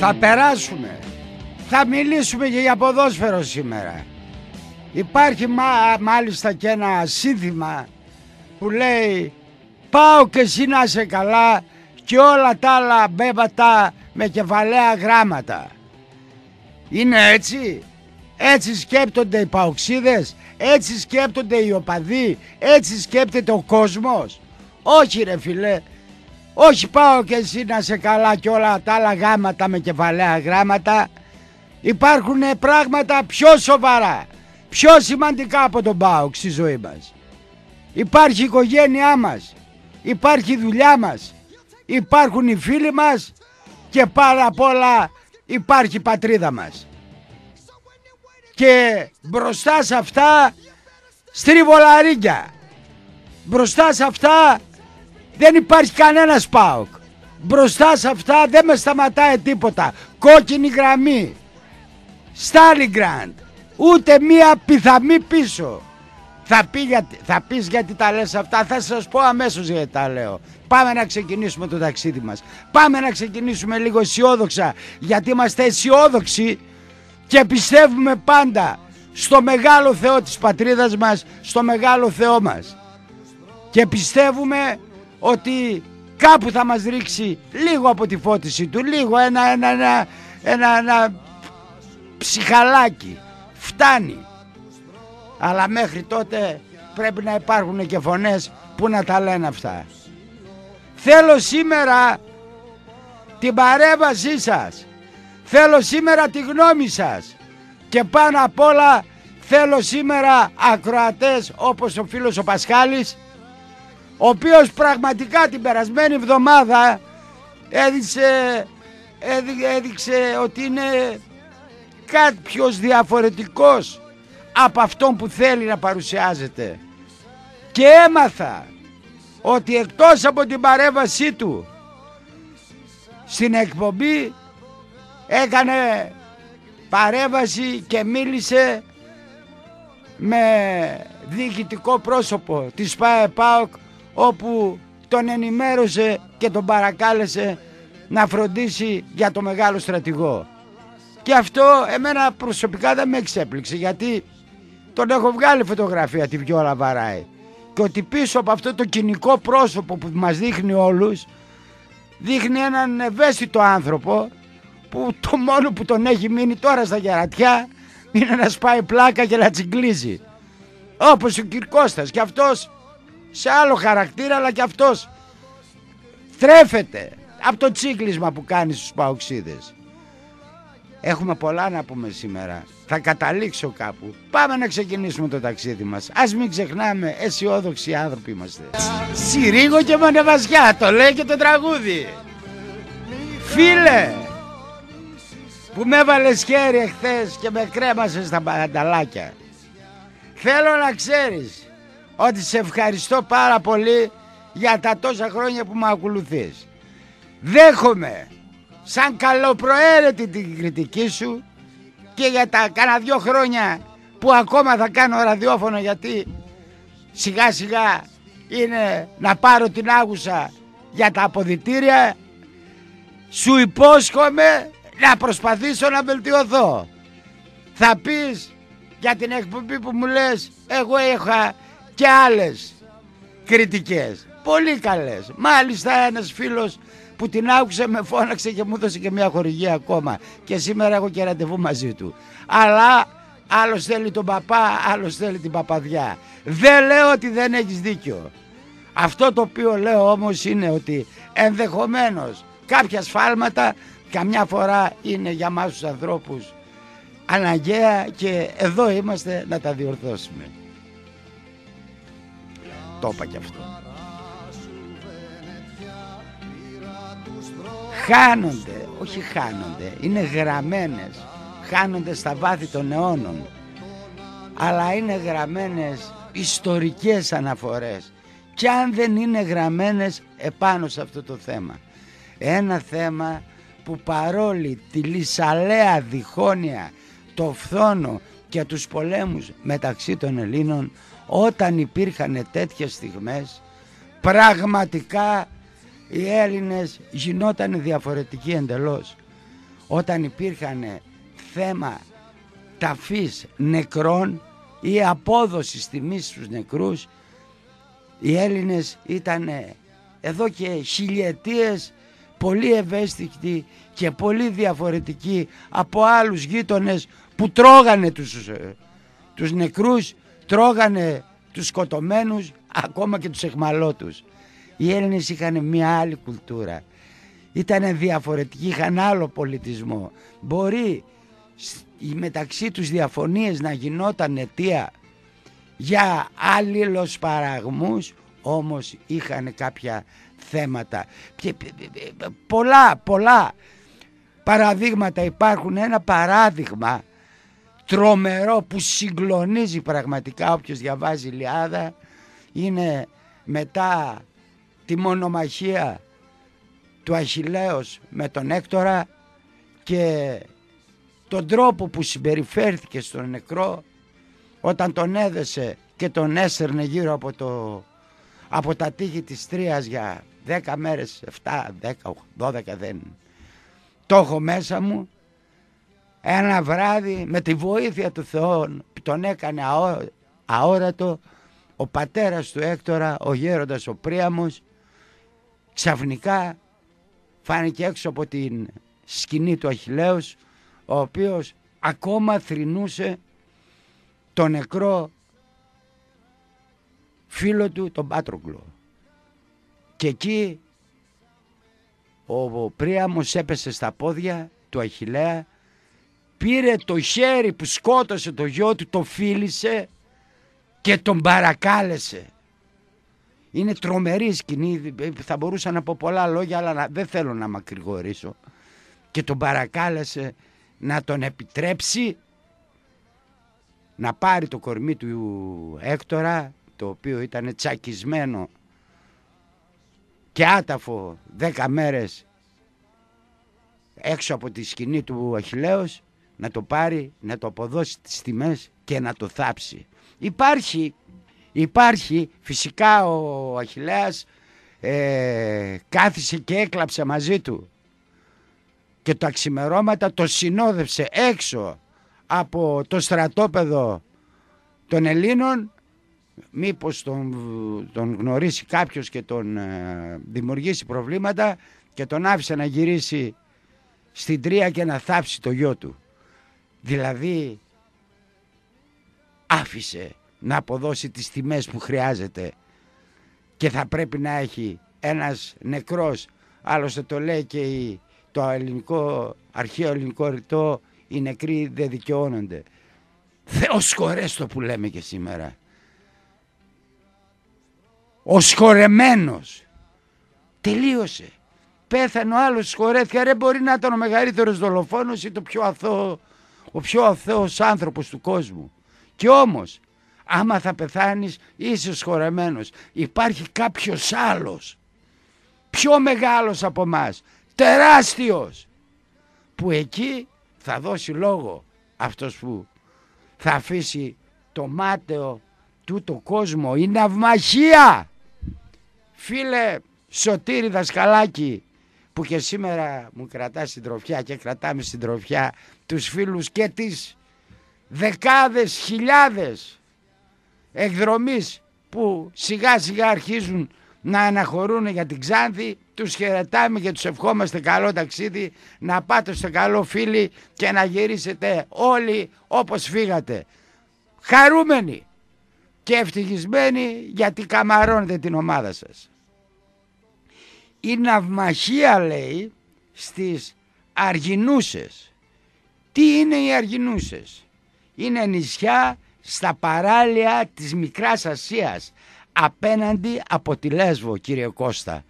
Θα περάσουμε. Θα μιλήσουμε και για ποδόσφαιρο σήμερα. Υπάρχει μάλιστα και ένα σύνθημα που λέει πάω και εσύ να είσαι καλά και όλα τα άλλα μπέμπατα με κεφαλαία γράμματα. Είναι έτσι; Έτσι σκέπτονται οι παοξίδες, έτσι σκέπτονται οι οπαδοί, έτσι σκέπτεται ο κόσμος; Όχι ρε φιλέ, όχι πάω και εσύ να σε καλά και όλα τα άλλα γάματα με κεφαλαία γράμματα. Υπάρχουν πράγματα πιο σοβαρά, πιο σημαντικά από τον ΠΑΟΚ στη ζωή μας. Υπάρχει η οικογένειά μας, υπάρχει η δουλειά μας, υπάρχουν οι φίλοι μας και πάρα απ' όλα υπάρχει η πατρίδα μας. Και μπροστά σε αυτά στριβολαρίκια. Μπροστά σε αυτά δεν υπάρχει κανένας ΠΑΟΚ. Μπροστά σε αυτά δεν με σταματάει τίποτα. Κόκκινη γραμμή. Στάλιγκραντ. Ούτε μία πιθαμή πίσω. Θα, πει θα πεις γιατί τα λες αυτά, θα σας πω αμέσως γιατί τα λέω. Πάμε να ξεκινήσουμε το ταξίδι μας. Πάμε να ξεκινήσουμε λίγο αισιόδοξα, γιατί είμαστε αισιόδοξοι και πιστεύουμε πάντα στο μεγάλο Θεό της πατρίδας μας, στο μεγάλο Θεό μας. Και πιστεύουμε ότι κάπου θα μας ρίξει λίγο από τη φώτιση του, λίγο ένα, ένα, ένα, ένα, ένα ψυχαλάκι. Φτάνει. Αλλά μέχρι τότε πρέπει να υπάρχουν και φωνές που να τα λένε αυτά. Θέλω σήμερα την παρέμβασή σας. Θέλω σήμερα τη γνώμη σας. Και πάνω απ' όλα θέλω σήμερα ακροατές όπως ο φίλος ο Πασχάλης ο οποίος πραγματικά την περασμένη εβδομάδα έδειξε, έδειξε ότι είναι κάποιος διαφορετικός από αυτόν που θέλει να παρουσιάζεται. Και έμαθα ότι εκτός από την παρέμβασή του στην εκπομπή έκανε παρέμβαση και μίλησε με διοικητικό πρόσωπο της ΠΑΕΠΑΟΚ όπου τον ενημέρωσε και τον παρακάλεσε να φροντίσει για το μεγάλο στρατηγό. Και αυτό εμένα προσωπικά δεν με εξέπληξε γιατί τον έχω βγάλει φωτογραφία τη Βιόλα Βαράη. Και ότι πίσω από αυτό το κοινικό πρόσωπο που μας δείχνει όλους δείχνει έναν ευαίσθητο άνθρωπο που το μόνο που τον έχει μείνει τώρα στα γερατιά είναι να σπάει πλάκα και να τσιγκλίζει. Όπως ο Κυρκώστας και αυτός σε άλλο χαρακτήρα αλλά και αυτός θρέφεται από το τσίκλισμα που κάνει στους παοξίδες. Έχουμε πολλά να πούμε σήμερα. Θα καταλήξω κάπου. Πάμε να ξεκινήσουμε το ταξίδι μας. Ας μην ξεχνάμε, αισιόδοξοι άνθρωποι είμαστε. Συρίγω και Μονεβασιά, το λέει και το τραγούδι. Φίλε, που με έβαλες χέρι εχθές και με κρέμασες στα πανταλάκια. Θέλω να ξέρεις ότι σε ευχαριστώ πάρα πολύ για τα τόσα χρόνια που με ακολουθείς. Δέχομαι σαν καλοπροαίρετη την κριτική σου και για τα κάνα δυο χρόνια που ακόμα θα κάνω ραδιόφωνο γιατί σιγά σιγά είναι να πάρω την άγουσα για τα αποδητήρια σου υπόσχομαι να προσπαθήσω να βελτιωθώ. Θα πεις για την εκπομπή που μου λες εγώ είχα και άλλες κριτικές. Πολύ καλές. Μάλιστα ένας φίλος που την άκουσε με φώναξε και μου έδωσε και μια χορηγία ακόμα. Και σήμερα έχω και ραντεβού μαζί του. Αλλά άλλος θέλει τον παπά, άλλος θέλει την παπαδιά. Δεν λέω ότι δεν έχεις δίκιο. Αυτό το οποίο λέω όμως είναι ότι ενδεχομένως κάποια σφάλματα καμιά φορά είναι για μας τους ανθρώπους αναγκαία και εδώ είμαστε να τα διορθώσουμε. Το είπα και αυτό. Χάνονται, όχι χάνονται, είναι γραμμένες. Χάνονται στα βάθη των αιώνων. Αλλά είναι γραμμένες ιστορικές αναφορές. Και αν δεν είναι γραμμένες επάνω σε αυτό το θέμα. Ένα θέμα που παρόλη τη λυσαλέα διχόνοια, το φθόνο και τους πολέμους μεταξύ των Ελλήνων όταν υπήρχαν τέτοιες στιγμές πραγματικά οι Έλληνες γινόταν διαφορετικοί εντελώς. όταν υπήρχαν θέμα ταφής νεκρών ή απόδοσης τιμής στους νεκρούς οι Έλληνες ήταν εδώ και χιλιετίες πολύ ευαίσθητοι και πολύ διαφορετικοί από άλλους γείτονες που τρώγανε τους, ε, τους νεκρούς, τρώγανε τους σκοτωμένους, ακόμα και τους εχμαλώτους. Οι Έλληνες είχαν μια άλλη κουλτούρα. Ήταν διαφορετικοί, είχαν άλλο πολιτισμό. Μπορεί μεταξύ τους διαφωνίες να γινόταν αιτία για άλληλος παραγμούς όμως είχαν κάποια θέματα πολλά πολλά παραδείγματα υπάρχουν ένα παράδειγμα τρομερό που συγκλονίζει πραγματικά όποιος διαβάζει Λιάδα. Είναι μετά τη μονομαχία του Αχιλέως με τον Έκτορα και τον τρόπο που συμπεριφέρθηκε στον νεκρό όταν τον έδεσε και τον έσερνε γύρω από, το, από τα τείχη της Τρίας για 10 μέρες, 7, 10, 12 δεν. Το έχω μέσα μου ένα βράδυ με τη βοήθεια του Θεού που τον έκανε αόρατο ο πατέρας του Έκτορα, ο γέροντας ο Πρίαμος ξαφνικά φάνηκε έξω από την σκηνή του Αχιλέους ο οποίος ακόμα θρυνούσε το νεκρό φίλο του τον Πάτροκλο. Και εκεί ο Πρίαμος έπεσε στα πόδια του Αχιλέα, πήρε το χέρι που σκότωσε το γιο του, το φίλησε και τον παρακάλεσε. Είναι τρομερή σκηνή, θα μπορούσα να πω πολλά λόγια αλλά δεν θέλω να μακρηγορήσω. Και τον παρακάλεσε να τον επιτρέψει να πάρει το κορμί του Έκτορα το οποίο ήταν τσακισμένο και άταφο δέκα μέρες έξω από τη σκηνή του Αχιλέως να το πάρει, να το αποδώσει τις τιμές και να το θάψει. Υπάρχει, υπάρχει φυσικά ο Αχιλέας ε, κάθισε και έκλαψε μαζί του και τα ξημερώματα το συνόδευσε έξω από το στρατόπεδο των Ελλήνων μήπως τον, τον γνωρίσει κάποιος και τον ε, δημιουργήσει προβλήματα και τον άφησε να γυρίσει στην Τρία και να θάψει το γιο του. Δηλαδή άφησε να αποδώσει τις τιμές που χρειάζεται και θα πρέπει να έχει ένας νεκρός άλλωστε το λέει και η το ελληνικό, αρχαίο ελληνικό ρητό, οι νεκροί δεν δικαιώνονται. Θεός σκορέστο που λέμε και σήμερα. Ο σκορεμένος τελείωσε. Πέθανε ο άλλος σκορέθηκε. Ρε μπορεί να ήταν ο μεγαλύτερος δολοφόνος ή το πιο αθώο, ο πιο αθώος άνθρωπος του κόσμου. Και όμως άμα θα πεθάνεις είσαι σκορεμένος. Υπάρχει κάποιος άλλος πιο μεγάλος από μας τεράστιος που εκεί θα δώσει λόγο αυτός που θα αφήσει το μάταιο του το κόσμο η ναυμαχία φίλε Σωτήρη Δασκαλάκη που και σήμερα μου κρατά στην τροφιά και κρατάμε στην τροφιά τους φίλους και τις δεκάδες χιλιάδες εκδρομής που σιγά σιγά αρχίζουν να αναχωρούν για την Ξάνθη. Τους χαιρετάμε και τους ευχόμαστε καλό ταξίδι να πάτε στο καλό φίλοι και να γυρίσετε όλοι όπως φύγατε. Χαρούμενοι και ευτυχισμένοι γιατί καμαρώνετε την ομάδα σας η ναυμαχία λέει στις Αργινούσες. Τι είναι οι Αργινούσες; Είναι νησιά στα παράλια της Μικράς Ασίας απέναντι από τη Λέσβο κύριε Κώστα.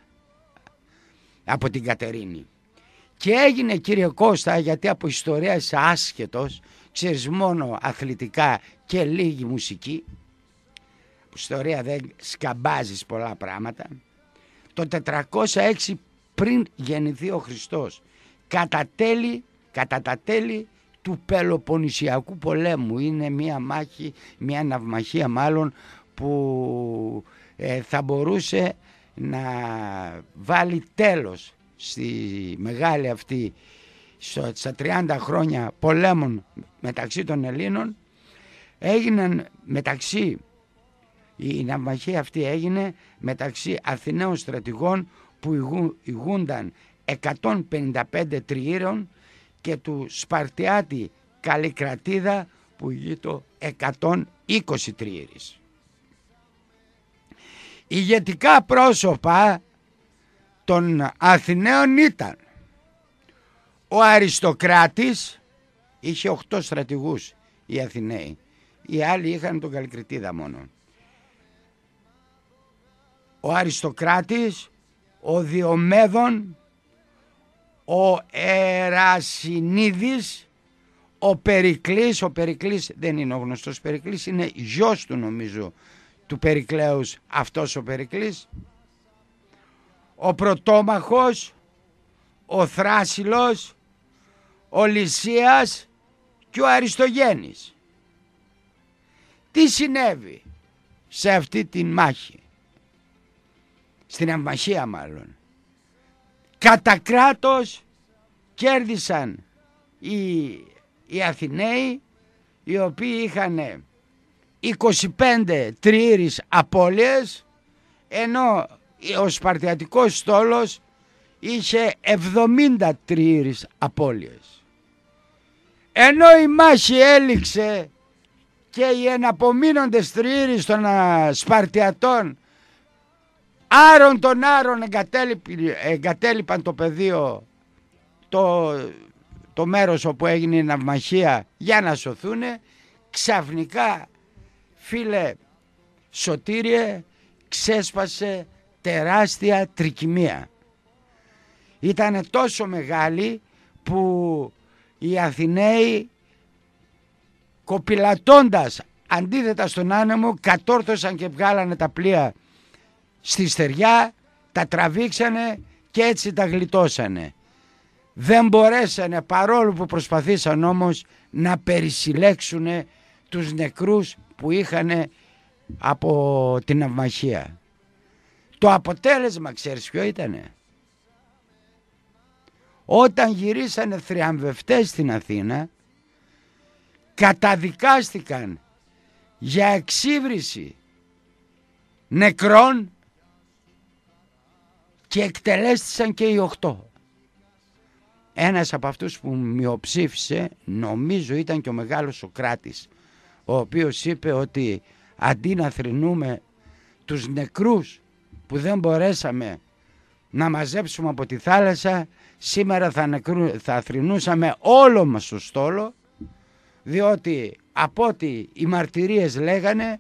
Από την Κατερίνη. Και έγινε κύριε Κώστα γιατί από ιστορία είσαι άσχετος ξέρεις μόνο αθλητικά και λίγη μουσική. Που ιστορία δεν σκαμπάζεις πολλά πράγματα το 406 πριν γεννηθεί ο Χριστός κατά, τέλη, κατά τα τέλη του Πελοποννησιακού πολέμου. Είναι μια μάχη, μια ναυμαχία μάλλον που ε, θα μπορούσε να βάλει τέλος στη μεγάλη αυτή στα 30 χρόνια πολέμων μεταξύ των Ελλήνων. Έγιναν μεταξύ η ναυμαχία αυτή έγινε μεταξύ Αθηναίων στρατηγών που ηγούνταν 155 τριήρων και του Σπαρτιάτη Καλικρατίδα που ηγείτο 120 τριήρης. Ηγετικά πρόσωπα των Αθηναίων ήταν ο Αριστοκράτης, είχε 8 στρατηγούς οι Αθηναίοι, οι άλλοι είχαν τον Καλικριτίδα μόνο. Ο Αριστοκράτης, ο Διομέδων, ο Ερασινίδης, ο Περικλής, ο Περικλής δεν είναι ο γνωστός Περικλής, είναι γιος του νομίζω του Περικλέους αυτός ο Περικλής, ο Πρωτόμαχος, ο Θράσιλος, ο Λυσίας και ο Αριστογένης. Τι συνέβη σε αυτή την μάχη, στην αμμαχία μάλλον. Κατά κράτος κέρδισαν οι, οι Αθηναίοι οι οποίοι είχαν 25 τριήρης απώλειες ενώ ο Σπαρτιατικός στόλος είχε 70 τριήρης απώλειες. Ενώ η μάχη έληξε και οι εναπομείνοντες τριήρης των Σπαρτιατών άρον των άρων εγκατέλειπαν το πεδίο το, το μέρος όπου έγινε η ναυμαχία για να σωθούν ξαφνικά φίλε Σωτήριε ξέσπασε τεράστια τρικυμία. Ήταν τόσο μεγάλη που οι Αθηναίοι κοπηλατώντας αντίθετα στον άνεμο κατόρθωσαν και βγάλανε τα πλοία στη στεριά, τα τραβήξανε και έτσι τα γλιτώσανε. Δεν μπορέσανε παρόλο που προσπαθήσαν όμως να περισυλλέξουν τους νεκρούς που είχαν από την αυμαχία. Το αποτέλεσμα ξέρεις ποιο ήτανε; Όταν γυρίσανε θριαμβευτές στην Αθήνα καταδικάστηκαν για εξύβριση νεκρών και εκτελέστησαν και οι οχτώ. Ένας από αυτούς που μειοψήφισε νομίζω ήταν και ο μεγάλος Σοκράτης ο οποίος είπε ότι αντί να θρυνούμε τους νεκρούς που δεν μπορέσαμε να μαζέψουμε από τη θάλασσα σήμερα θα, νεκρού, θα θρυνούσαμε όλο μας το στόλο διότι από ό,τι οι μαρτυρίες λέγανε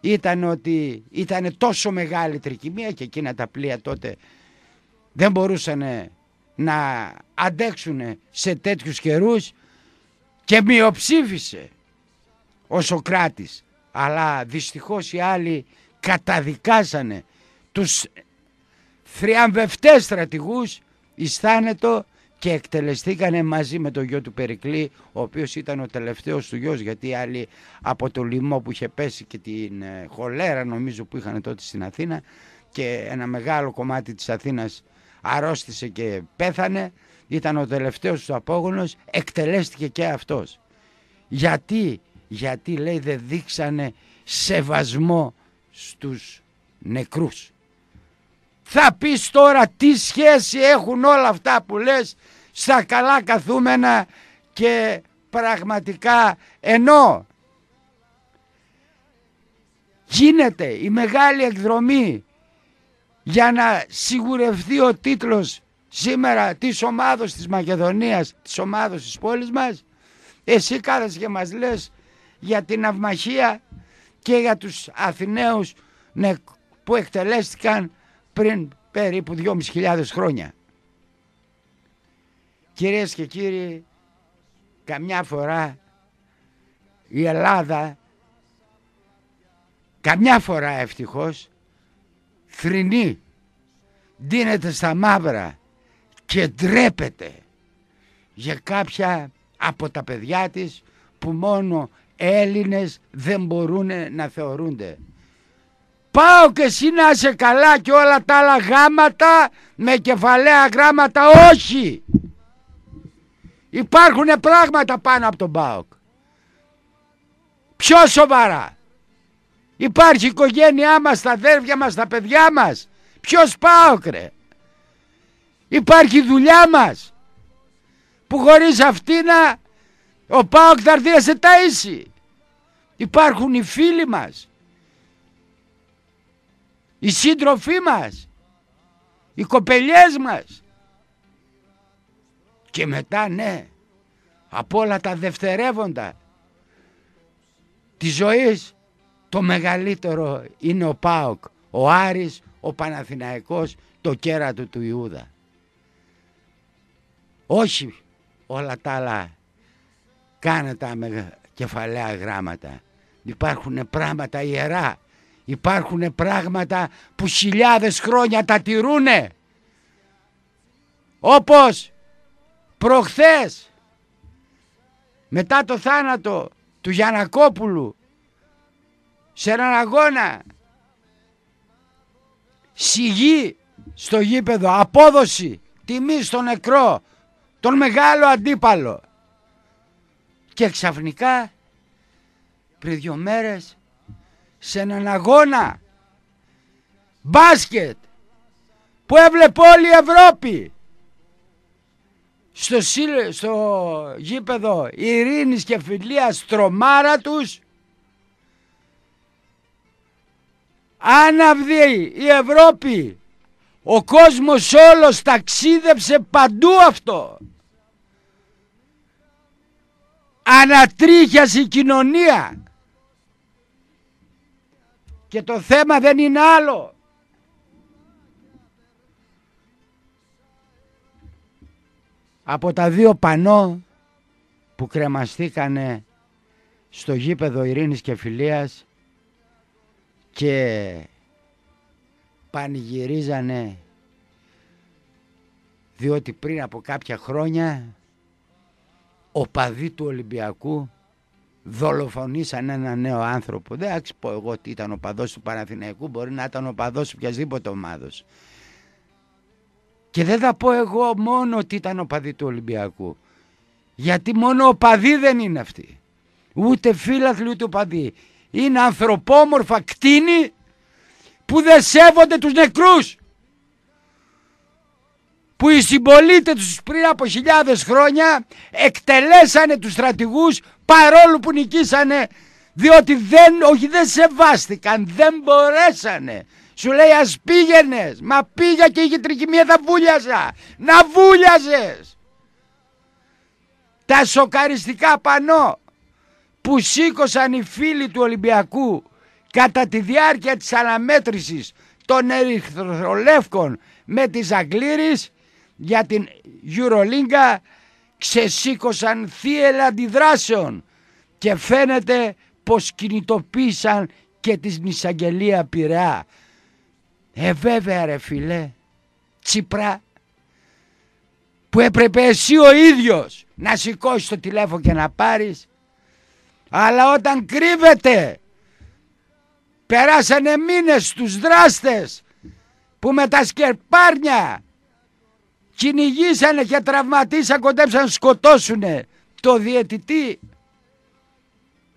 ήταν ότι ήταν τόσο μεγάλη τρικυμία και εκείνα τα πλοία τότε δεν μπορούσαν να αντέξουν σε τέτοιους καιρούς και μειοψήφισε ο Σοκράτης. Αλλά δυστυχώς οι άλλοι καταδικάσανε τους θριαμβευτές στρατηγούς εις θάνετο και εκτελεστήκανε μαζί με τον γιο του Περικλή ο οποίος ήταν ο τελευταίος του γιος γιατί οι άλλοι από το λοιμό που είχε πέσει και την ε, χολέρα νομίζω που είχαν τότε στην Αθήνα και ένα μεγάλο κομμάτι της Αθήνας αρρώστησε και πέθανε ήταν ο τελευταίος του απόγονος εκτελέστηκε και αυτός γιατί γιατί λέει δεν δείξανε σεβασμό στους νεκρούς. Θα πεις τώρα τι σχέση έχουν όλα αυτά που λες στα καλά καθούμενα και πραγματικά ενώ γίνεται η μεγάλη εκδρομή για να σιγουρευτεί ο τίτλος σήμερα της ομάδος της Μακεδονίας, της ομάδος της πόλης μας, εσύ κάθεσαι και μας λες για την αυμαχία και για τους Αθηναίους ναι, που εκτελέστηκαν πριν περίπου 2.500 χρόνια. Κυρίες και κύριοι, καμιά φορά η Ελλάδα, καμιά φορά ευτυχώς, θρηνεί, δίνεται στα μαύρα και ντρέπεται για κάποια από τα παιδιά της που μόνο Έλληνες δεν μπορούν να θεωρούνται. Πάω και εσύ να είσαι καλά και όλα τα άλλα γάματα με κεφαλαία γράμματα όχι. Υπάρχουν πράγματα πάνω από τον ΠΑΟΚ. Πιο σοβαρά. Υπάρχει η οικογένειά μας, τα αδέρφια μας, τα παιδιά μας. Ποιος ΠΑΟΚ ρε. Υπάρχει η δουλειά μας. Που χωρίς αυτήν ο ΠΑΟΚ θα έρθει να σε ταΐσει. Υπάρχουν οι φίλοι μας. Οι σύντροφοί μας. Οι κοπελιές μας. Και μετά ναι, από όλα τα δευτερεύοντα της ζωής το μεγαλύτερο είναι ο ΠΑΟΚ, ο Άρης, ο Παναθηναϊκός, το κέρατο του Ιούδα. Όχι όλα τα άλλα κάνε τα με κεφαλαία γράμματα. Υπάρχουν πράγματα ιερά. Υπάρχουν πράγματα που χιλιάδες χρόνια τα τηρούνε. Όπως προχθές μετά το θάνατο του Γιανακόπουλου σε έναν αγώνα σιγή στο γήπεδο, απόδοση, τιμή στο νεκρό, τον μεγάλο αντίπαλο. Και ξαφνικά πριν δύο μέρες σε έναν αγώνα μπάσκετ που έβλεπε όλη η Ευρώπη στο, στο γήπεδο ειρήνης και φιλίας τρομάρα τους άναυδη η Ευρώπη ο κόσμος όλος ταξίδεψε παντού αυτό. Ανατρίχιασε η κοινωνία. Και το θέμα δεν είναι άλλο. Από τα δύο πανό που κρεμαστήκανε στο γήπεδο ειρήνης και φιλίας και πανηγυρίζανε διότι πριν από κάποια χρόνια ο παδί του Ολυμπιακού δολοφονήσαν ένα νέο άνθρωπο. Δεν θα πω εγώ ότι ήταν ο παδός του Παναθηναϊκού, μπορεί να ήταν ο παδός οποιασδήποτε ομάδος. Και δεν θα πω εγώ μόνο ότι ήταν ο παδί του Ολυμπιακού. Γιατί μόνο ο παδί δεν είναι αυτοί. Ούτε φίλαθλοι ούτε παδί. Είναι ανθρωπόμορφα κτίνη που δεν σέβονται τους νεκρούς. Που οι συμπολίτε τους πριν από χιλιάδες χρόνια εκτελέσανε τους στρατηγούς παρόλο που νικήσανε διότι δεν, όχι δεν σεβάστηκαν, δεν μπορέσανε σου λέει ας πήγαινες. Μα πήγα και είχε τρικυμία θα βούλιαζα. Να βούλιαζες. Τα σοκαριστικά πανό που σήκωσαν οι φίλοι του Ολυμπιακού κατά τη διάρκεια της αναμέτρησης των ερυθρολεύκων με τις Αγγλίρης για την Eurolinga ξεσήκωσαν θύελα αντιδράσεων και φαίνεται πως κινητοποίησαν και της νησαγγελία Πειραιά ε βέβαια ρε φίλε, Τσίπρα, που έπρεπε εσύ ο ίδιος να σηκώσεις το τηλέφωνο και να πάρεις. Αλλά όταν κρύβεται, περάσανε μήνες τους δράστες που με τα σκερπάρνια κυνηγήσανε και τραυματίσαν, κοντέψαν να σκοτώσουνε το διαιτητή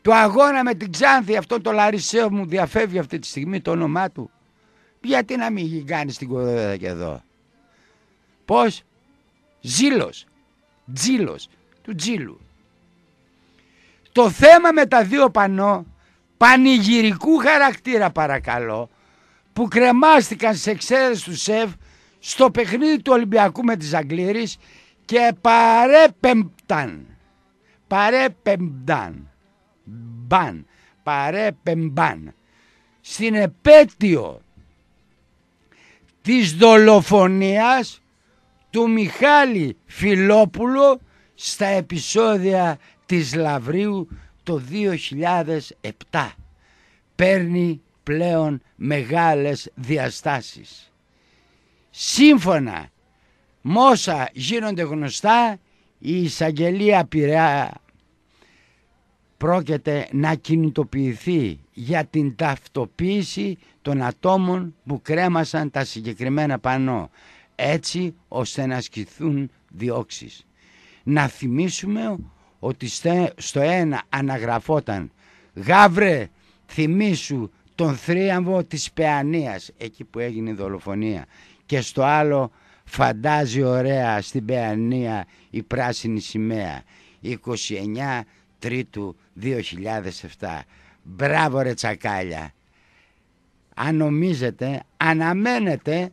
του αγώνα με την Ξάνθη, αυτό το Λαρισαίο μου διαφεύγει αυτή τη στιγμή το όνομά του. Γιατί να μην κάνει την κοροϊδά και εδώ; Πώς; Ζήλος. Τζίλος. Του τζίλου. Το θέμα με τα δύο πανό πανηγυρικού χαρακτήρα παρακαλώ που κρεμάστηκαν σε εξαίρεση του ΣΕΒ στο παιχνίδι του Ολυμπιακού με τις Αγγλίρες και παρέπεμπταν. Παρέπεμπταν. Μπαν. Παρέπεμπαν. Στην επέτειο της δολοφονίας του Μιχάλη Φιλόπουλου στα επεισόδια της Λαβρίου το 2007. Παίρνει πλέον μεγάλες διαστάσεις. Σύμφωνα με όσα γίνονται γνωστά η εισαγγελία Πειραιά πρόκειται να κινητοποιηθεί για την ταυτοποίηση των ατόμων που κρέμασαν τα συγκεκριμένα πανό έτσι ώστε να ασκηθούν διώξεις. Να θυμίσουμε ότι στο ένα αναγραφόταν «Γάβρε, θυμίσου τον θρίαμβο της Παιανίας» εκεί που έγινε η δολοφονία. Και στο άλλο φαντάζει ωραία στην Παιανία η πράσινη σημαία 29 Τρίτου 2007 Μπράβο ρε τσακάλια. Αν νομίζετε αναμένετε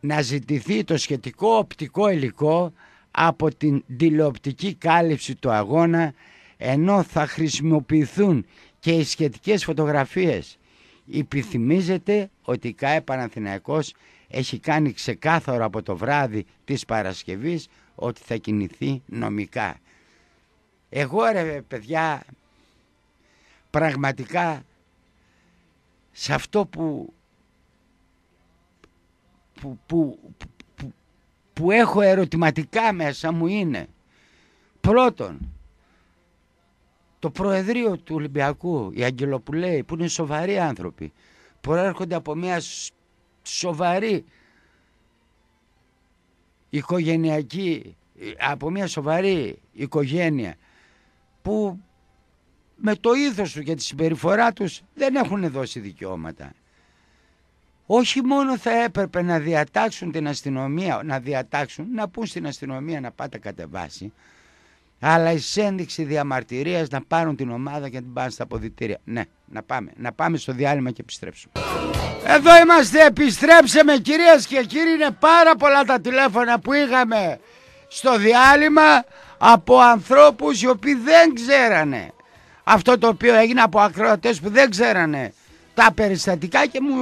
να ζητηθεί το σχετικό οπτικό υλικό από την τηλεοπτική κάλυψη του αγώνα ενώ θα χρησιμοποιηθούν και οι σχετικές φωτογραφίες. Υπηθυμίζεται ότι η ΚΑΕ Παναθηναϊκός έχει κάνει ξεκάθαρο από το βράδυ της Παρασκευής ότι θα κινηθεί νομικά. Εγώ ρε παιδιά πραγματικά σε αυτό που που, που, που, που έχω ερωτηματικά μέσα μου είναι πρώτον το Προεδρείο του Ολυμπιακού, οι Αγγελοπουλέοι που είναι σοβαροί άνθρωποι, προέρχονται από μια σοβαρή οικογενειακή, από μια σοβαρή οικογένεια που με το ήθος τους και τη συμπεριφορά τους δεν έχουν δώσει δικαιώματα. Όχι μόνο θα έπρεπε να διατάξουν την αστυνομία, να διατάξουν, να πούν στην αστυνομία να πάτε κατεβάσει, αλλά η ένδειξη διαμαρτυρίας να πάρουν την ομάδα και να την πάνε στα αποδητήρια. Ναι, να πάμε, να πάμε στο διάλειμμα και επιστρέψουμε. Εδώ είμαστε, επιστρέψαμε κυρίες και κύριοι, είναι πάρα πολλά τα τηλέφωνα που είχαμε στο διάλειμμα από ανθρώπους οι οποίοι δεν ξέρανε αυτό το οποίο έγινε από ακροατές που δεν ξέρανε τα περιστατικά και μου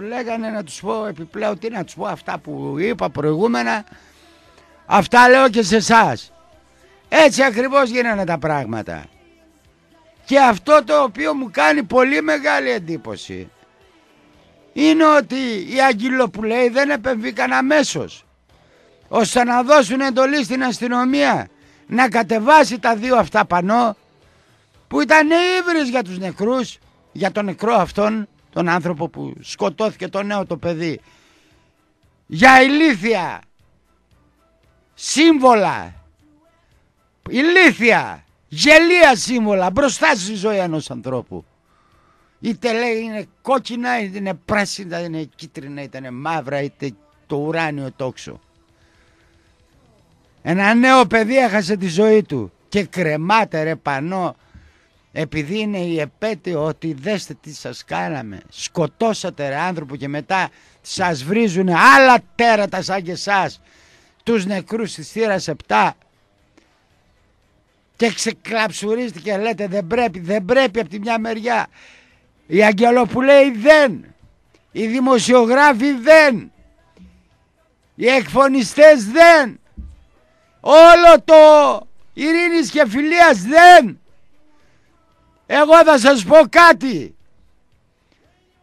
λέγανε να τους πω επιπλέον τι να τους πω αυτά που είπα προηγούμενα αυτά λέω και σε εσάς. έτσι ακριβώς γίνανε τα πράγματα και αυτό το οποίο μου κάνει πολύ μεγάλη εντύπωση είναι ότι οι αγγυλοπουλέοι δεν επεμβήκαν αμέσως ώστε να δώσουν εντολή στην αστυνομία να κατεβάσει τα δύο αυτά πανό που ήταν ύβρις για τους νεκρούς, για τον νεκρό αυτόν, τον άνθρωπο που σκοτώθηκε το νέο το παιδί. Για ηλίθια, σύμβολα, ηλίθια, γελία σύμβολα μπροστά στη ζωή ενός ανθρώπου. Είτε λέει είναι κόκκινα, είτε είναι πράσινα, είτε είναι κίτρινα, είτε είναι μαύρα, είτε το ουράνιο τόξο. Ένα νέο παιδί έχασε τη ζωή του και κρεμάται ρε πανώ επειδή είναι η επέτειο ότι δέστε τι σας κάναμε. Σκοτώσατε ρε άνθρωπο και μετά σας βρίζουν άλλα τέρατα σαν και εσάς. Τους νεκρούς της θύρας 7 και ξεκλαψουρίζετε και λέτε δεν πρέπει, δεν πρέπει από τη μια μεριά. Η Αγγελοπουλέη δεν. Οι δημοσιογράφοι δεν. Οι εκφωνιστές δεν. Όλο το ειρήνης και φιλίας δεν εγώ θα σας πω κάτι.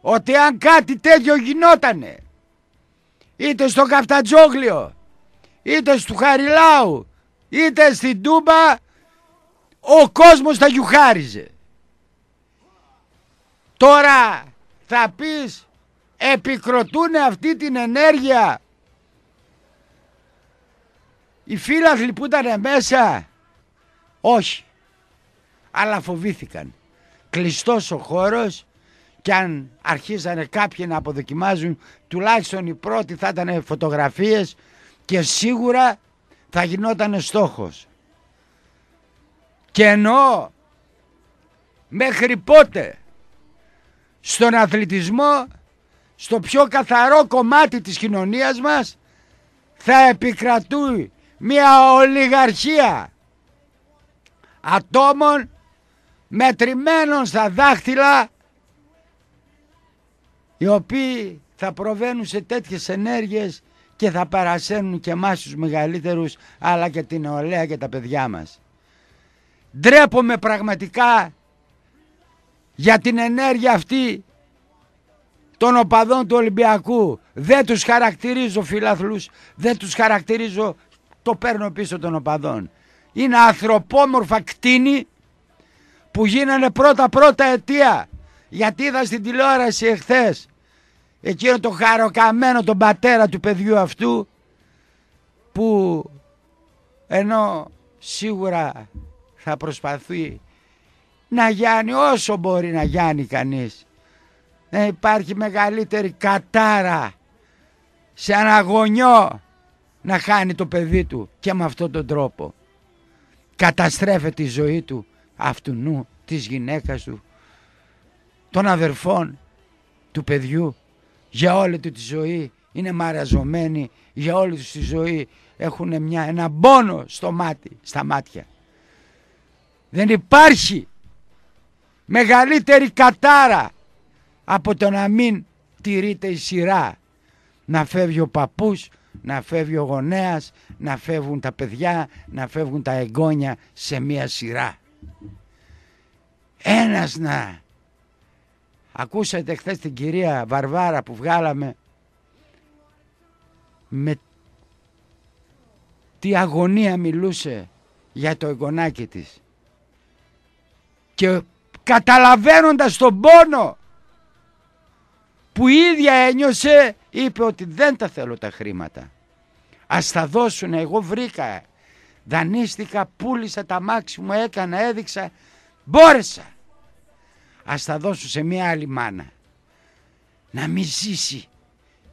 Ότι αν κάτι τέτοιο γινότανε είτε στο Καφτατζόγλιο είτε στο Χαριλάου είτε στην Τούμπα ο κόσμος θα γιουχάριζε. Τώρα θα πεις επικροτούν αυτή την ενέργεια. Οι φίλαθλοι που ήταν μέσα όχι. Αλλά φοβήθηκαν κλειστός ο χώρος και αν αρχίζανε κάποιοι να αποδοκιμάζουν τουλάχιστον οι πρώτοι θα ήταν φωτογραφίες και σίγουρα θα γινόταν στόχος. Και ενώ μέχρι πότε; Στον αθλητισμό, στο πιο καθαρό κομμάτι της κοινωνίας μας θα επικρατούν μια ολιγαρχία ατόμων μετρημένων στα δάχτυλα οι οποίοι θα προβαίνουν σε τέτοιες ενέργειες και θα παρασένουν και εμάς τους μεγαλύτερους αλλά και την νεολαία και τα παιδιά μας. Ντρέπομαι πραγματικά για την ενέργεια αυτή των οπαδών του Ολυμπιακού. Δεν τους χαρακτηρίζω φιλαθλούς, δεν τους χαρακτηρίζω, το παίρνω πίσω των οπαδών. Είναι ανθρωπόμορφα κτίνη που γίνανε πρώτα πρώτα αιτία. Γιατί είδα στην τηλεόραση εχθές εκείνο το χαροκαμένο τον πατέρα του παιδιού αυτού που ενώ σίγουρα θα προσπαθεί να γιάνει όσο μπορεί να γιάνει κανείς. Να υπάρχει μεγαλύτερη κατάρα σε ένα γονιό να χάνει το παιδί του και με αυτόν τον τρόπο. Καταστρέφεται η ζωή του αυτού νου, της γυναίκας του, των αδερφών του παιδιού για όλη του τη ζωή είναι μαραζωμένοι για όλη τους τη ζωή έχουν μια, ένα πόνο στο μάτι, στα μάτια. Δεν υπάρχει μεγαλύτερη κατάρα από το να μην τηρείται η σειρά. Να φεύγει ο παππούς να φεύγει ο γονέας να φεύγουν τα παιδιά να φεύγουν τα εγγόνια σε μια σειρά ένας να. Ακούσατε χθες την κυρία Βαρβάρα που βγάλαμε με τι αγωνία μιλούσε για το εγγονάκι της. Και καταλαβαίνοντας τον πόνο που η ίδια ένιωσε είπε ότι δεν τα θέλω τα χρήματα. Ας τα δώσουν εγώ βρήκα δανείστηκα πούλησα τα μάξι μου έκανα έδειξα. Μπόρεσα. Ας τα δώσω σε μια άλλη μάνα. Να μην ζήσει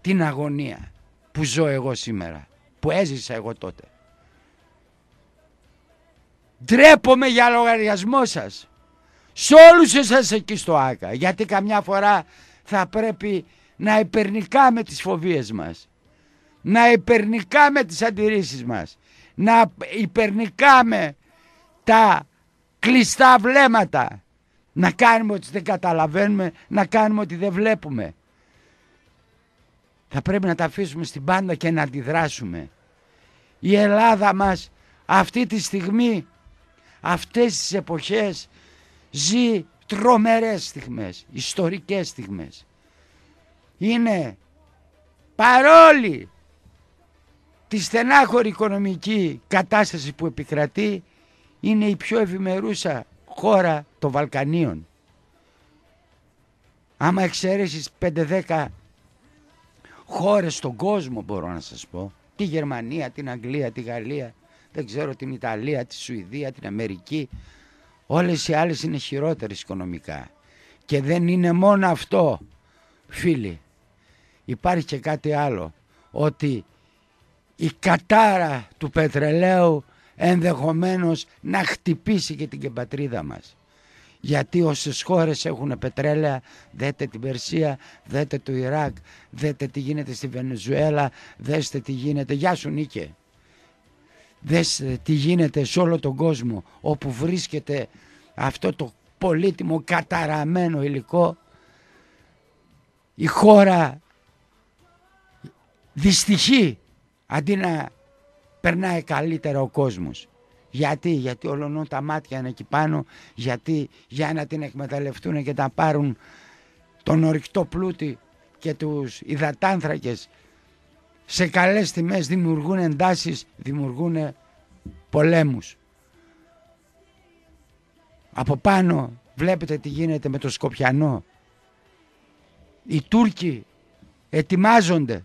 την αγωνία που ζω εγώ σήμερα που έζησα εγώ τότε. Ντρέπομαι για λογαριασμό σας. Σε όλους εσάς εκεί στο ΆΚΑ γιατί καμιά φορά θα πρέπει να υπερνικάμε τις φοβίες μας. Να υπερνικάμε τις αντιρρήσεις μας να υπερνικάμε τα κλειστά βλέμματα να κάνουμε ότι δεν καταλαβαίνουμε, να κάνουμε ότι δεν βλέπουμε. Θα πρέπει να τα αφήσουμε στην πάντα και να αντιδράσουμε. Η Ελλάδα μας αυτή τη στιγμή, αυτές τις εποχές ζει τρομερές στιγμές, ιστορικές στιγμές. Είναι παρόλη τη στενάχωρη οικονομική κατάσταση που επικρατεί είναι η πιο ευημερούσα χώρα των Βαλκανίων. Άμα εξαιρέσεις 5-10 χώρες στον κόσμο μπορώ να σας πω, τη Γερμανία, την Αγγλία, τη Γαλλία, δεν ξέρω την Ιταλία, τη Σουηδία, την Αμερική, όλες οι άλλες είναι χειρότερες οικονομικά. Και δεν είναι μόνο αυτό, φίλοι. Υπάρχει και κάτι άλλο, ότι η κατάρα του πετρελαίου ενδεχομένως να χτυπήσει και την πατρίδα μας. Γιατί όσες χώρες έχουν πετρέλαια, δέτε την Περσία, δέτε το Ιράκ, δέτε τι γίνεται στη Βενεζουέλα, δέστε τι γίνεται, γεια σου Νίκε. Δέστε τι γίνεται σε όλο τον κόσμο όπου βρίσκεται αυτό το πολύτιμο καταραμένο υλικό. Η χώρα δυστυχεί αντί να περνάει καλύτερα ο κόσμος. Γιατί, γιατί όλο τα μάτια είναι εκεί πάνω, γιατί για να την εκμεταλλευτούν και να πάρουν τον ορυκτό πλούτη και τους υδατάνθρακες σε καλές τιμές δημιουργούν εντάσεις, δημιουργούν πολέμους. Από πάνω βλέπετε τι γίνεται με το Σκοπιανό. Οι Τούρκοι ετοιμάζονται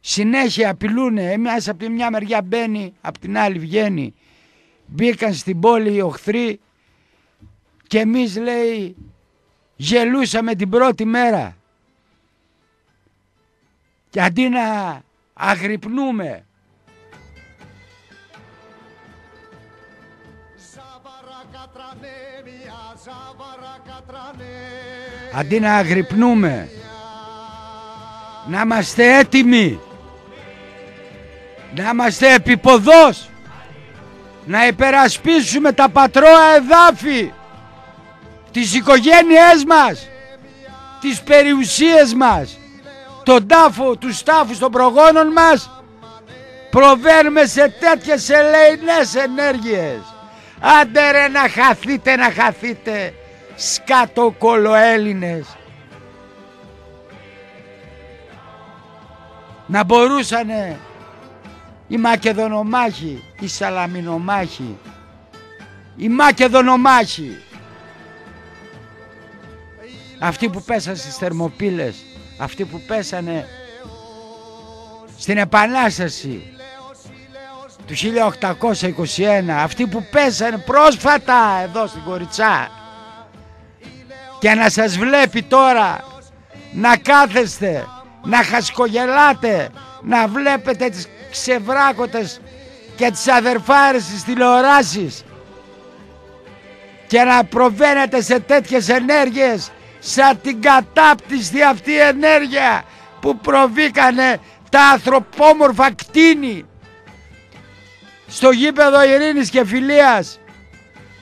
Συνέχεια απειλούνε, εμείς από τη μια μεριά μπαίνει, από την άλλη βγαίνει. Μπήκαν στην πόλη οι οχθροί και εμείς λέει γελούσαμε την πρώτη μέρα. Και αντί να αγρυπνούμε Αντί να αγρυπνούμε Να είμαστε έτοιμοι να είμαστε επιποδός. Να υπερασπίσουμε τα πατρώα εδάφη τις οικογένειές μας τις περιουσίες μας. Τον τάφο, τους τάφους των προγόνων μας προβαίνουμε σε τέτοιες ελεηνές ενέργειες. Άντε ρε να χαθείτε να χαθείτε σκάτω κολοέλληνες να μπορούσανε οι Μακεδονομάχοι, οι Σαλαμινομάχοι, οι Μακεδονομάχοι. Αυτοί που πέσαν στις Θερμοπύλες, αυτοί που πέσανε στην Επανάσταση του 1821 αυτοί που πέσανε πρόσφατα εδώ στην Κοριτσά και να σας βλέπει τώρα να κάθεστε να χασκογελάτε να βλέπετε τις ξεβράκωτες και τις αδερφάρες στις τηλεοράσεις και να προβαίνετε σε τέτοιες ενέργειες σαν την κατάπτυστη αυτή ενέργεια που προβήκανε τα ανθρωπόμορφα κτίνη στο γήπεδο ειρήνης και φιλίας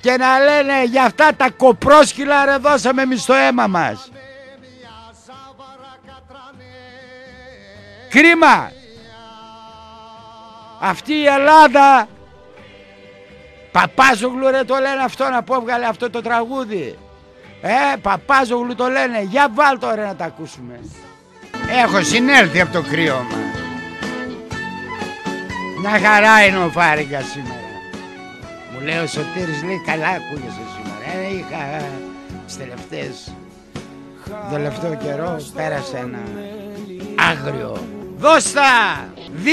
και να λένε για αυτά τα κοπρόσκυλα ρε δώσαμε εμείς το αίμα μας. Κρίμα. Αυτή η Ελλάδα Παπάζογλου ρε το λένε αυτό να πω βγάλε αυτό το τραγούδι. Ε, Παπάζογλου το λένε. Για βάλ το ρε να τα ακούσουμε. Έχω συνέλθει από το κρύωμα. Μια χαρά είναι ο Φάριγκας σήμερα. Μου λέει ο Σωτήρης λέει καλά ακούγεσαι σήμερα. Ε, είχα τις τελευταίες το τελευταίο καιρό πέρασε ένα άγριο. Δώστα! 2.31.0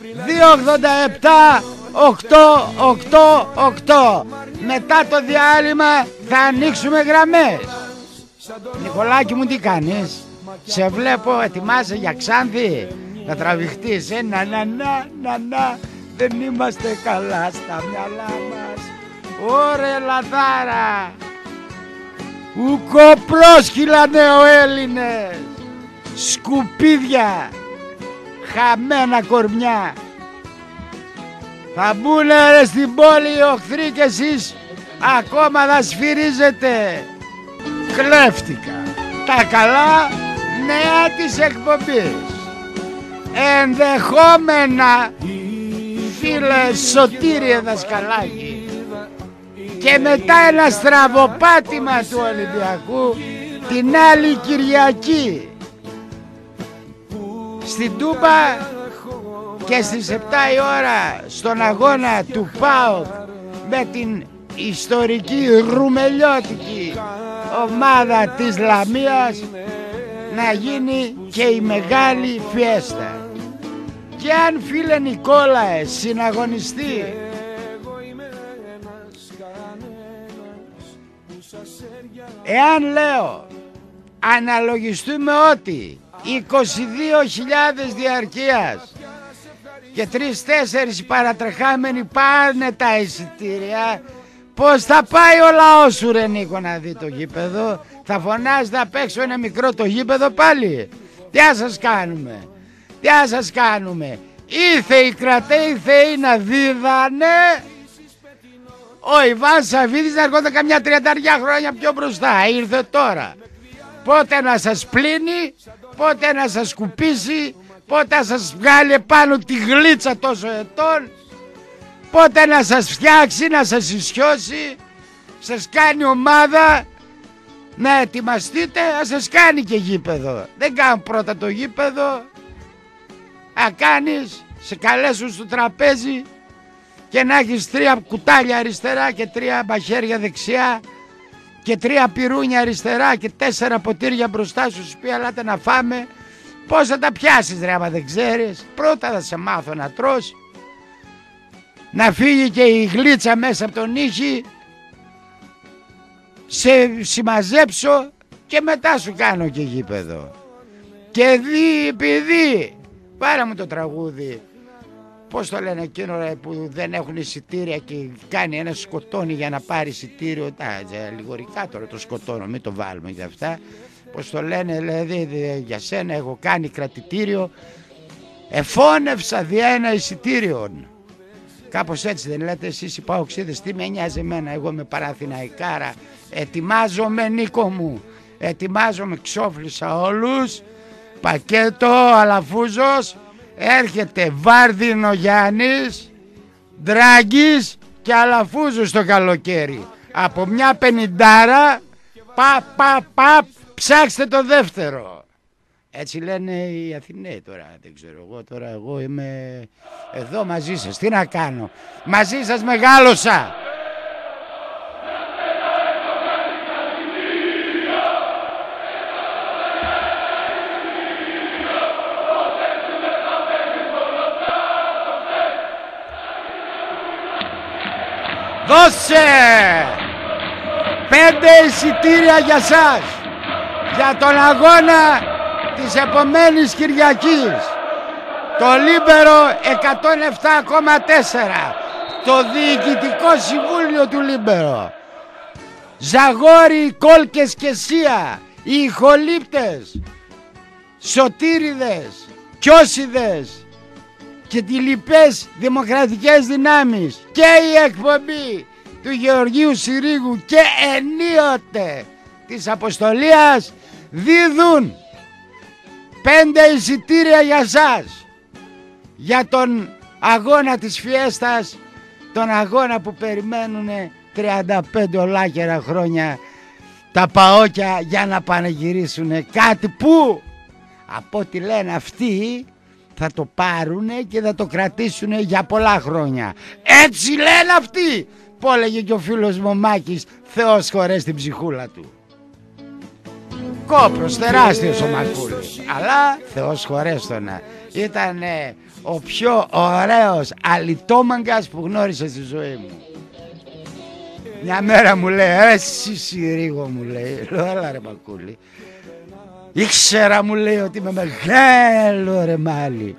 287 888 Μετά το διάλειμμα θα ανοίξουμε γραμμές. Νικολάκη μου τι κάνεις; Σε βλέπω ετοιμάσαι για Ξάνθη; Να τραβηχτείς ε, να, να, να, να, να. Δεν είμαστε καλά στα μυαλά μας. Ωρε λαδάρα. Ουκοπρόσχυλα νεοέλληνες Σκουπίδια χαμένα κορμιά. Θα μπουνε ρε στην πόλη οι οχθροί και εσείς ακόμα θα σφυρίζετε. Κλέφτηκα. Τα καλά νέα της εκπομπής. Ενδεχόμενα φίλε Σωτήριε Δασκαλάκη και μετά ένα στραβοπάτημα του Ολυμπιακού την άλλη Κυριακή στην Τούμπα και στις 7 η ώρα στον αγώνα του ΠΑΟΚ με την ιστορική ρουμελιώτικη ομάδα της Λαμίας να γίνει και η μεγάλη φιέστα. Και αν φίλε Νικόλαε συναγωνιστεί εάν λέω αναλογιστούμε ότι 22.000 διαρκείας. Και 3-4 παρατρεχάμενοι πάνε τα εισιτήρια. Πώς θα πάει ο λαός σου ρε Νίκο να δει το γήπεδο; Θα φωνάζει να παίξω ένα μικρό το γήπεδο πάλι; Τι σας κάνουμε; Τι σας κάνουμε; Ήθε οι κρατέοι θεοί να δίδανε. Ο Ιβάν Σαββίδης να έρχονται καμιά τριανταριά χρόνια πιο μπροστά. Ήρθε τώρα. Πότε να σας πλύνει; Πότε να σας σκουπίσει, πότε να σας βγάλει πάνω τη γλίτσα τόσο ετών, πότε να σας φτιάξει, να σας ισιώσει, σας κάνει ομάδα, να ετοιμαστείτε, να σας κάνει και γήπεδο. Δεν κάνω πρώτα το γήπεδο, να κάνεις, σε καλέσουν στο τραπέζι και να έχεις τρία κουτάλια αριστερά και τρία μπαχέρια δεξιά και τρία πυρούνια αριστερά και τέσσερα ποτήρια μπροστά σου σου πει αλάτε να φάμε πώς θα τα πιάσεις ρε άμα δεν ξέρεις; Πρώτα θα σε μάθω να τρως. Να φύγει και η γλίτσα μέσα από τον ήχη σε συμμαζέψω και μετά σου κάνω και γήπεδο. Και δι επειδή πάρε μου το τραγούδι πώς το λένε εκείνο ρε, που δεν έχουν εισιτήρια και κάνει ένα σκοτώνει για να πάρει εισιτήριο, τα λιγορικά τώρα το σκοτώνω, μην το βάλουμε για αυτά. Πώς το λένε, δηλαδή για σένα έχω κάνει κρατητήριο, εφώνευσα δια ένα εισιτήριο. Κάπως έτσι δεν λέτε εσείς οι παοξίδες, τι με νοιάζει εμένα, εγώ είμαι παραθυναϊκάρα, ετοιμάζομαι Νίκο μου, ετοιμάζομαι, ξόφλησα όλους, πακέτο, αλαφούζος, έρχεται Βάρδινο Γιάννης, Δράγκης και Αλαφούζου στο καλοκαίρι. Από μια πενιντάρα, πα, πα, πα, ψάξτε το δεύτερο. Έτσι λένε οι Αθηναίοι τώρα, δεν ξέρω εγώ τώρα, εγώ είμαι εδώ μαζί σας, τι να κάνω. Μαζί σας μεγάλωσα. Δώσε! Πέντε εισιτήρια για σας για τον αγώνα της επομένης Κυριακής. Το Λίμπερο 107,4. Το Διοικητικό Συμβούλιο του Λίμπερο. Ζαγόρι, Κόλκες και Σία. Οι ηχολήπτες. Σωτήριδες. Κιόσιδες. Και τι λοιπές δημοκρατικές δυνάμεις. Και η εκπομπή του Γεωργίου Συρίγου και ενίοτε της Αποστολίας δίδουν πέντε εισιτήρια για σας για τον αγώνα της Φιέστας τον αγώνα που περιμένουν 35 ολάκερα χρόνια τα παόκια για να πανεγυρίσουν κάτι που από ό,τι λένε αυτοί θα το πάρουν και θα το κρατήσουν για πολλά χρόνια. Έτσι λένε αυτοί που έλεγε και ο φίλος μου Μάκης Θεός χωρές την ψυχούλα του. Κόπρος, τεράστιος ο Μακούλης. Αλλά Θεός χωρέστονα. Ήταν ο πιο ωραίος αλιτόμαγκας που γνώρισε στη ζωή μου. Μια μέρα μου λέει, εσύ Συρίγο μου λέει, λέω έλα ρε Μακούλη. Ήξερα μου λέει ότι είμαι μεγάλο ρε μάλι.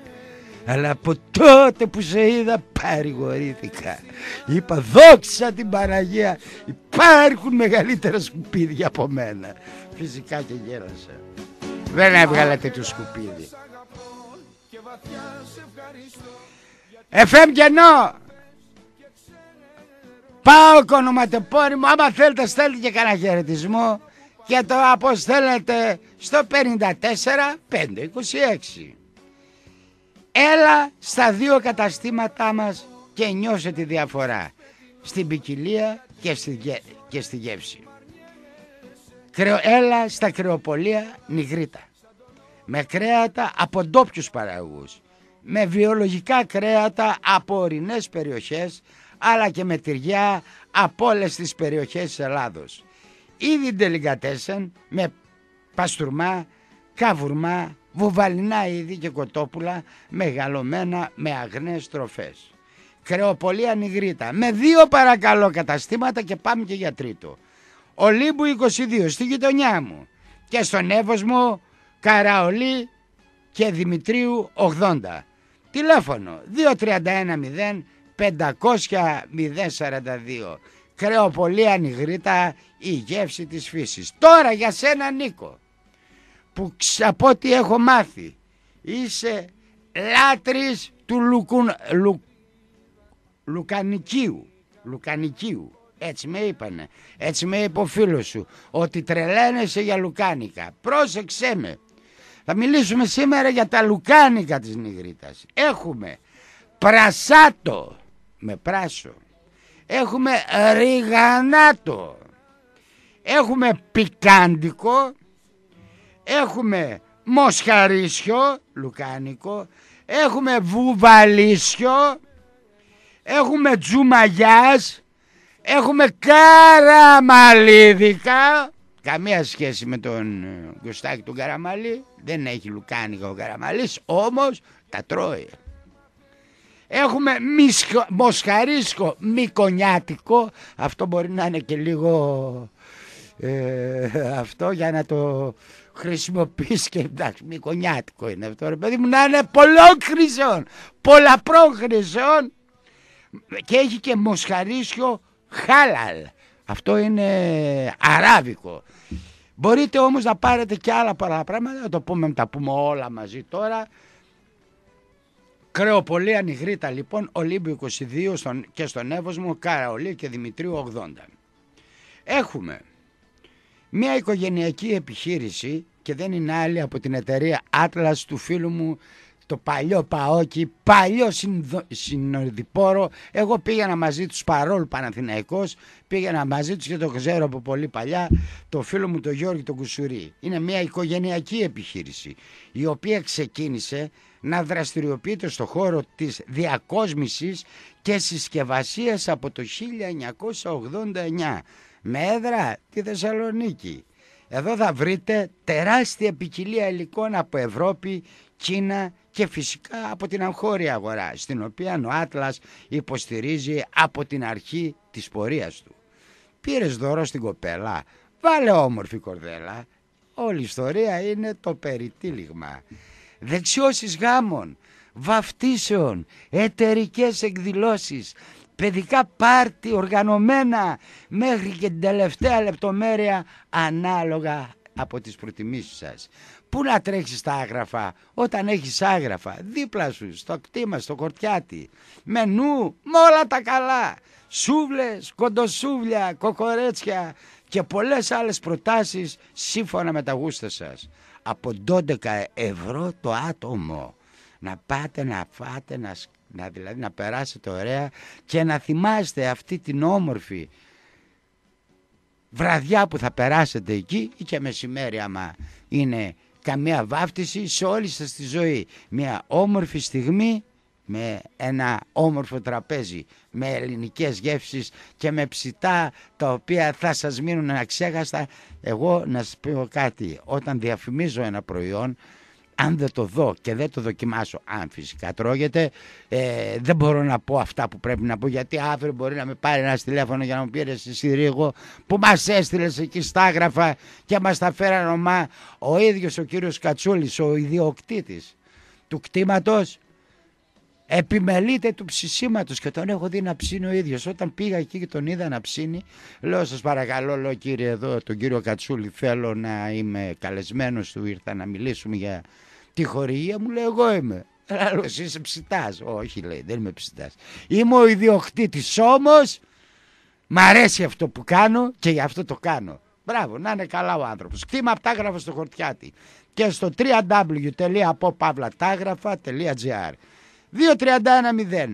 Αλλά από τότε που σε είδα παρηγορήθηκα. Είπα δόξα την Παναγία υπάρχουν μεγαλύτερα σκουπίδια από μένα. Φυσικά και γέλασα. Δεν έβγαλα τέτοιο σκουπίδι. FM κενό. Πάω κονοματεπόρη άμα θέλετε στέλνετε και κανένα χαιρετισμό και το αποστέλλετε στο 54 526. Έλα στα δύο καταστήματά μας και νιώσε τη διαφορά στην ποικιλία και στη, και στη γεύση. Έλα στα κρεοπολία νιγρίτα με κρέατα από ντόπιους παραγωγούς με βιολογικά κρέατα από ορεινές περιοχές αλλά και με τυριά από όλες τις περιοχές της Ελλάδος. Ήδη τελικατέσεν με παστούρμα, καβουρμά, βουβαλινά είδη και κοτόπουλα μεγαλωμένα με αγνές τροφές. Κρεοπολία Νιγρίτα με δύο παρακαλώ καταστήματα και πάμε και για τρίτο. Ολύμπου 22 στη γειτονιά μου και στον Εύωσμο Καραολί και Δημητρίου 80. Τηλέφωνο 2310 500 042. Κρεοπολία Νιγρίτα η γεύση της φύσης. Τώρα για σένα Νίκο που από ό,τι έχω μάθει είσαι λάτρης του Λουκουν, Λου, Λουκανικίου. Λουκανικίου. Έτσι με είπανε. Έτσι με είπε ο φίλος σου. Ότι τρελαίνεσαι για λουκάνικα. Πρόσεξέ με. Θα μιλήσουμε σήμερα για τα λουκάνικα της Νιγρίτας. Έχουμε πρασάτο με πράσο. Έχουμε ριγανάτο. Έχουμε πικάντικο. Έχουμε μοσχαρίσιο, λουκάνικο, έχουμε βουβαλίσιο, έχουμε τζουμαγιάς, έχουμε καραμαλίδικα, καμία σχέση με τον Γκουστάκη ε, του Καραμαλή, δεν έχει λουκάνικο ο Καραμαλής, όμως τα τρώει. Έχουμε μισχο, μοσχαρίσκο μικονιάτικο, αυτό μπορεί να είναι και λίγο ε, αυτό για να το χρησιμοποιήσει και εντάξει μικονιάτικο είναι αυτό ρε παιδί μου να είναι πολλών χρυσών πολλαπρών χρυσών. Και έχει και μοσχαρίσιο χάλαλ. Αυτό είναι αράβικο. Μπορείτε όμως να πάρετε και άλλα πολλά πράγματα να το πούμε, τα πούμε όλα μαζί τώρα Κρεοπολία Νιγρίτα λοιπόν Ολύμπιο 22 στον, και στον Εύωσμο Καραολί και Δημητρίου 80 έχουμε μια οικογενειακή επιχείρηση και δεν είναι άλλη από την εταιρεία Atlas του φίλου μου το παλιό Παόκι, παλιό συνοδοιπόρο. Εγώ πήγαινα μαζί τους παρόλου Παναθηναϊκός, πήγαινα μαζί τους και το ξέρω από πολύ παλιά, το φίλο μου το Γιώργη τον Κουσουρί. Είναι μια οικογενειακή επιχείρηση, η οποία ξεκίνησε να δραστηριοποιείται στο χώρο της διακόσμησης και συσκευασίας από το 1989 με έδρα τη Θεσσαλονίκη. Εδώ θα βρείτε τεράστια ποικιλία υλικών από Ευρώπη, Κίνα και φυσικά από την αγχώρια αγορά στην οποία ο Άτλας υποστηρίζει από την αρχή της πορείας του. Πήρες δώρο στην κοπέλα, βάλε όμορφη κορδέλα. Όλη η ιστορία είναι το περιτύλιγμα. Δεξιώσεις γάμων, βαφτίσεων, εταιρικές εκδηλώσεις, παιδικά πάρτι οργανωμένα μέχρι και την τελευταία λεπτομέρεια ανάλογα από τις προτιμήσεις σας. Πού να τρέξεις τα άγραφα όταν έχεις άγραφα; Δίπλα σου στο κτήμα, στο κορτιάτι. Μενού με όλα τα καλά. Σούβλες, κοντοσούβλια, κοκορέτσια και πολλές άλλες προτάσεις σύμφωνα με τα γούστα σας. Από 12 ευρώ το άτομο. Να πάτε να φάτε, να, να, δηλαδή να περάσετε ωραία και να θυμάστε αυτή την όμορφη βραδιά που θα περάσετε εκεί ή και μεσημέρι άμα είναι καμία βάφτιση σε όλη σας τη ζωή. Μια όμορφη στιγμή με ένα όμορφο τραπέζι, με ελληνικές γεύσεις και με ψητά τα οποία θα σας μείνουν αξέχαστα. Εγώ να σας πω κάτι, όταν διαφημίζω ένα προϊόν αν δεν το δω και δεν το δοκιμάσω, αν φυσικά τρώγεται, ε, δεν μπορώ να πω αυτά που πρέπει να πω. Γιατί αύριο μπορεί να με πάρει ένα τηλέφωνο για να μου πει εσύ Ρίγο που μας έστειλες εκεί στα άγραφα και μας τα φέραν ομά ο ίδιος ο κύριος Κατσούλης, ο ιδιοκτήτης του κτήματος. Επιμελείται του ψησίματος και τον έχω δει να ψήνει ο ίδιος. Όταν πήγα εκεί και τον είδα να ψήνει, λέω σας παρακαλώ, λέω κύριε εδώ, τον κύριο Κατσούλη, θέλω να είμαι καλεσμένος του, ήρθα να μιλήσουμε για τη χορηγία μου λέει εγώ είμαι. Άλλο είσαι ψητάς. Όχι λέει δεν είμαι ψητάς. Είμαι ο ιδιοκτήτης όμως μ' αρέσει αυτό που κάνω και γι' αυτό το κάνω. Μπράβο, να είναι καλά ο άνθρωπος. Κτήμα απ' τάγραφα στο χορτιάτι και στο www.apopavlatagραφα.gr 2-31-0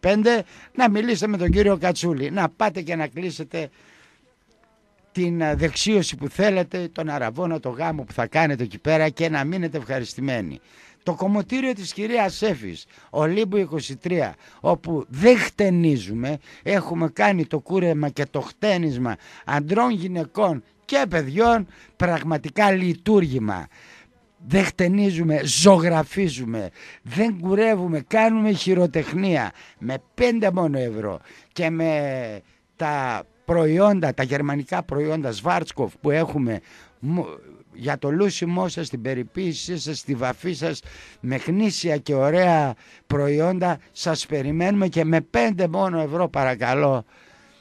622-705 να μιλήσετε με τον κύριο Κατσούλη να πάτε και να κλείσετε την ε, δεξίωση που θέλετε, τον αραβόνα, το γάμο που θα κάνετε εκεί πέρα και να μείνετε ευχαριστημένοι. Το κομμωτήριο της κυρίας Σέφης, Ολύμπου 23, όπου δεν χτενίζουμε, έχουμε κάνει το κούρεμα και το χτένισμα αντρών, γυναικών και παιδιών, πραγματικά λειτουργήμα. Δεν χτενίζουμε, ζωγραφίζουμε, δεν κουρεύουμε, κάνουμε χειροτεχνία με πέντε μόνο ευρώ και με τα προϊόντα, τα γερμανικά προϊόντα Σβάρτσκοφ που έχουμε για το λούσιμό σας, την περιποίησή σας, τη βαφή σας με γνήσια και ωραία προϊόντα σας περιμένουμε και με πέντε μόνο ευρώ παρακαλώ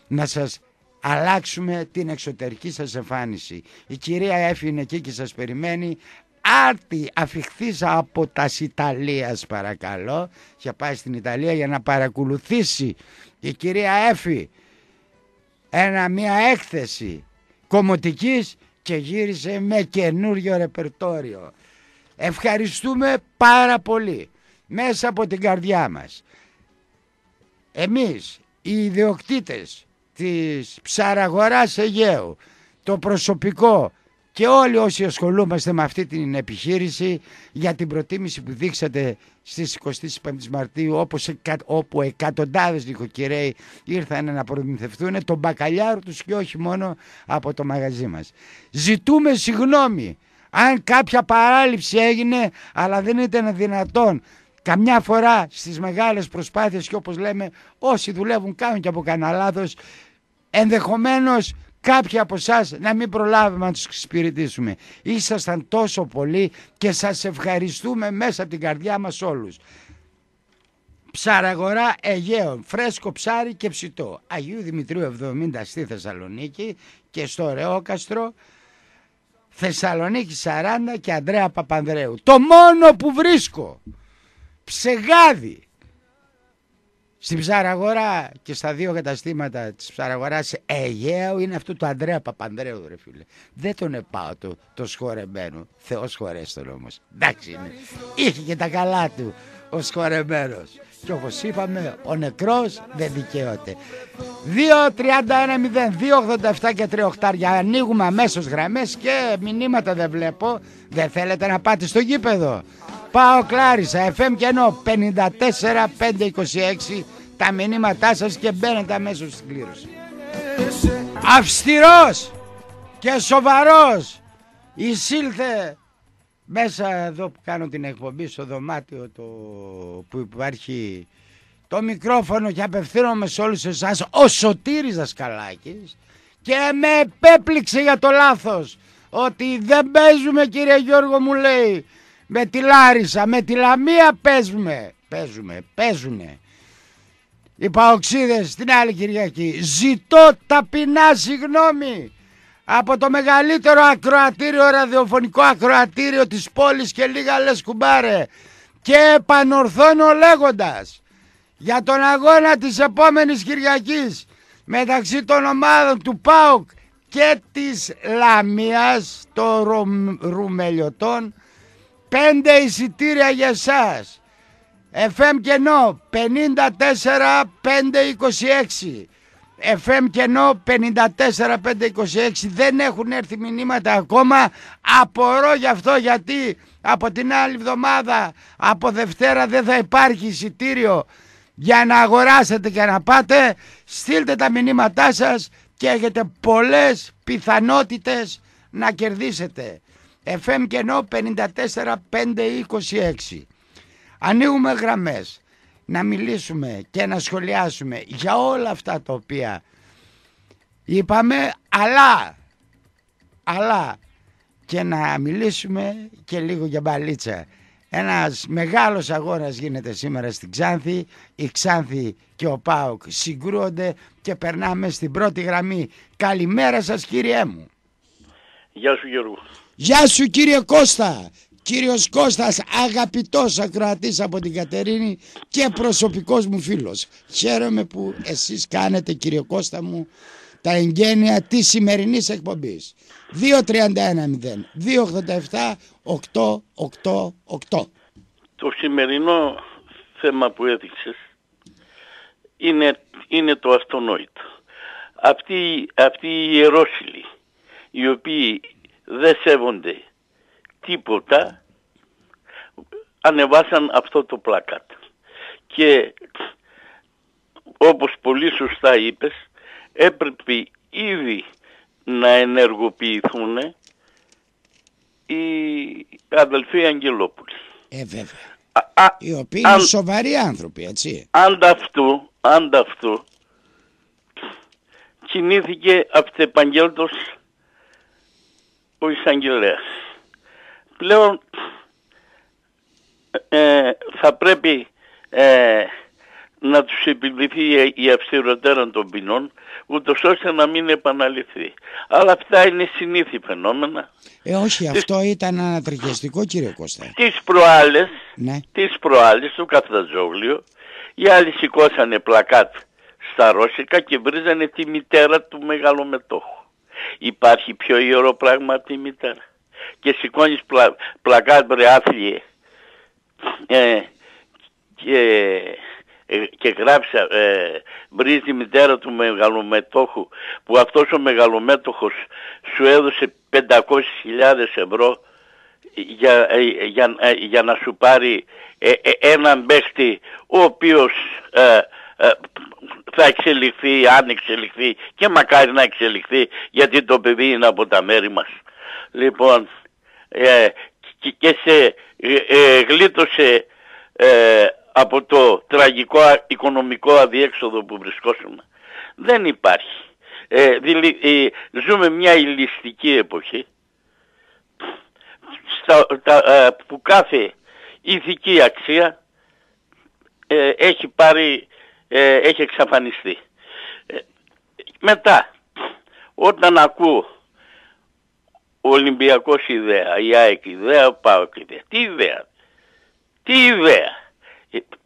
να σας αλλάξουμε την εξωτερική σας εμφάνιση. Η κυρία Έφη είναι εκεί και σας περιμένει. Άρτη αφιχθήσα από τας Ιταλίας παρακαλώ και πάει στην Ιταλία για να παρακολουθήσει η κυρία Έφη ένα, μια έκθεση κομμωτικής και γύρισε με καινούριο ρεπερτόριο. Ευχαριστούμε πάρα πολύ μέσα από την καρδιά μας. Εμείς οι ιδιοκτήτες της ψαραγοράς Αιγαίου, το προσωπικό και όλοι όσοι ασχολούμαστε με αυτή την επιχείρηση για την προτίμηση που δείξατε στις 25 Μαρτίου όπως, όπου εκατοντάδες νοικοκυρέοι ήρθαν να προμηθευτούν τον μπακαλιάρο τους και όχι μόνο από το μαγαζί μας. Ζητούμε συγγνώμη αν κάποια παράληψη έγινε αλλά δεν ήταν δυνατόν καμιά φορά στις μεγάλες προσπάθειες και όπως λέμε όσοι δουλεύουν κάνουν και από κανένα λάθος ενδεχομένως κάποιοι από εσάς να μην προλάβουμε να τους εξυπηρετήσουμε. Ήσασταν τόσο πολλοί και σας ευχαριστούμε μέσα από την καρδιά μας όλους. Ψαραγορά Αιγαίων, φρέσκο ψάρι και ψητό. Αγίου Δημητρίου 70 στη Θεσσαλονίκη και στο Ρεόκαστρο Θεσσαλονίκη 40 και Ανδρέα Παπανδρέου. Το μόνο που βρίσκω ψεγάδι στην ψαραγορά και στα δύο καταστήματα της ψαραγοράς Αιγαίου είναι αυτό το Ανδρέα Παπανδρέου, ρε φίλε. Δεν τον επάω το, το σχορεμένο. Θεός χωρέστον όμως. Εντάξει είναι. Είχε και τα καλά του ο σχορεμένος. Και όπως είπαμε, ο νεκρός δεν δικαιώται. 2-31-0, 2-87 και 3 οκτάρια. Ανοίγουμε αμέσως γραμμές και μηνύματα δεν βλέπω. Δεν θέλετε να πάτε στο γήπεδο. Πάω Κλάρισα, FM κενό 54-526 τα μηνύματά σας και μπαίνετε αμέσως στην κλήρωση. Αυστηρός και σοβαρός εισήλθε μέσα εδώ που κάνω την εκπομπή στο δωμάτιο το, που υπάρχει το μικρόφωνο και απευθύνομαι σε όλους εσάς ο Σωτήρης Δασκαλάκης και με επέπληξε για το λάθος ότι δεν παίζουμε κύριε Γιώργο μου λέει με τη Λάρισα, με τη Λαμία παίζουμε, παίζουμε, παίζουνε. Οι παοξίδες την άλλη Κυριακή. Ζητώ ταπεινά συγγνώμη από το μεγαλύτερο ακροατήριο, ραδιοφωνικό ακροατήριο της πόλης και λίγα λες κουμπάρε. Και επανορθώνω λέγοντας για τον αγώνα της επόμενης Κυριακής μεταξύ των ομάδων του ΠΑΟΚ και της Λαμίας των Ρουμελιωτών πέντε εισιτήρια για εσάς. FM κενό 54 526 FM κενό 54 526 δεν έχουν έρθει μηνύματα ακόμα. Απορώ γι' αυτό γιατί από την άλλη εβδομάδα από Δευτέρα δεν θα υπάρχει εισιτήριο για να αγοράσετε και να πάτε. Στείλτε τα μηνύματά σας και έχετε πολλές πιθανότητες να κερδίσετε FM κενό 54 526 ανοίγουμε γραμμές να μιλήσουμε και να σχολιάσουμε για όλα αυτά τα οποία είπαμε αλλά αλλά και να μιλήσουμε και λίγο για μπαλίτσα ένας μεγάλος αγώνας γίνεται σήμερα στην Ξάνθη. Η Ξάνθη και ο Πάοκ συγκρούονται και περνάμε στην πρώτη γραμμή. Καλημέρα σας κύριέ μου. Γεια σου Γιώργο. Γεια σου κύριε Κώστα. Κύριος Κώστας αγαπητός ακροατής από την Κατερίνη και προσωπικός μου φίλος. Χαίρομαι που εσείς κάνετε κύριε Κώστα μου τα εγγένεια της σημερινής εκπομπής. 2.31.0 2.87 8.8.8 Το σημερινό θέμα που έδειξες είναι, είναι το αυτονόητο. Αυτοί, αυτοί οι ιερόσιλοι οι οποίοι δεν σέβονται τίποτα ανεβάσαν αυτό το πλάκατ. Και όπως πολύ σωστά είπες έπρεπε ήδη να ενεργοποιηθούν οι αδελφοί Αγγελόπουλοι. Ε, βέβαια. Α, οι οποίοι είναι σοβαροί άνθρωποι, έτσι. Ανταυτού, ανταυτού κινήθηκε αυτεπαγγέλτος ο εισαγγελέας. Πλέον ε, θα πρέπει ε, να τους επιβληθεί η αυστηροτέρα των ποινών ούτως ώστε να μην επαναληφθεί. Αλλά αυτά είναι συνήθι φαινόμενα. Ε όχι, αυτό ήταν ανατριχιαστικό κύριε Κώστα. Τις προάλλες, ναι. τις προάλλες του Καφταζόγλιο οι άλλοι σηκώσανε πλακάτ στα Ρώσικα και βρίζανε τη μητέρα του μεγαλομετόχου. Υπάρχει πιο ιερό πράγμα από τη μητέρα. Και σηκώνεις πλα, πλακάτ μπρε άθλιε. Ε, και ε, και γράψα ε, βρίζει τη μητέρα του μεγαλομετόχου που αυτός ο μεγαλομέτοχος σου έδωσε 500.000 ευρώ για, ε, για, ε, για να σου πάρει έναν παίχτη ο οποίος θα εξελιχθεί, αν εξελιχθεί και μακάρι να εξελιχθεί γιατί το παιδί είναι από τα μέρη μας. Λοιπόν, και, σε γλίτωσε από το τραγικό οικονομικό αδιέξοδο που βρισκόσουμε. Δεν υπάρχει. Ε, ε, ζούμε μια ηλιστική εποχή στα, ε, που κάθε ηθική αξία ε, έχει πάρει, έχει εξαφανιστεί. μετά, όταν ακούω ο Ολυμπιακός ιδέα, η ΑΕΚ ιδέα, ο ΠΑΟΚ ιδέα, τι ιδέα, τι ιδέα,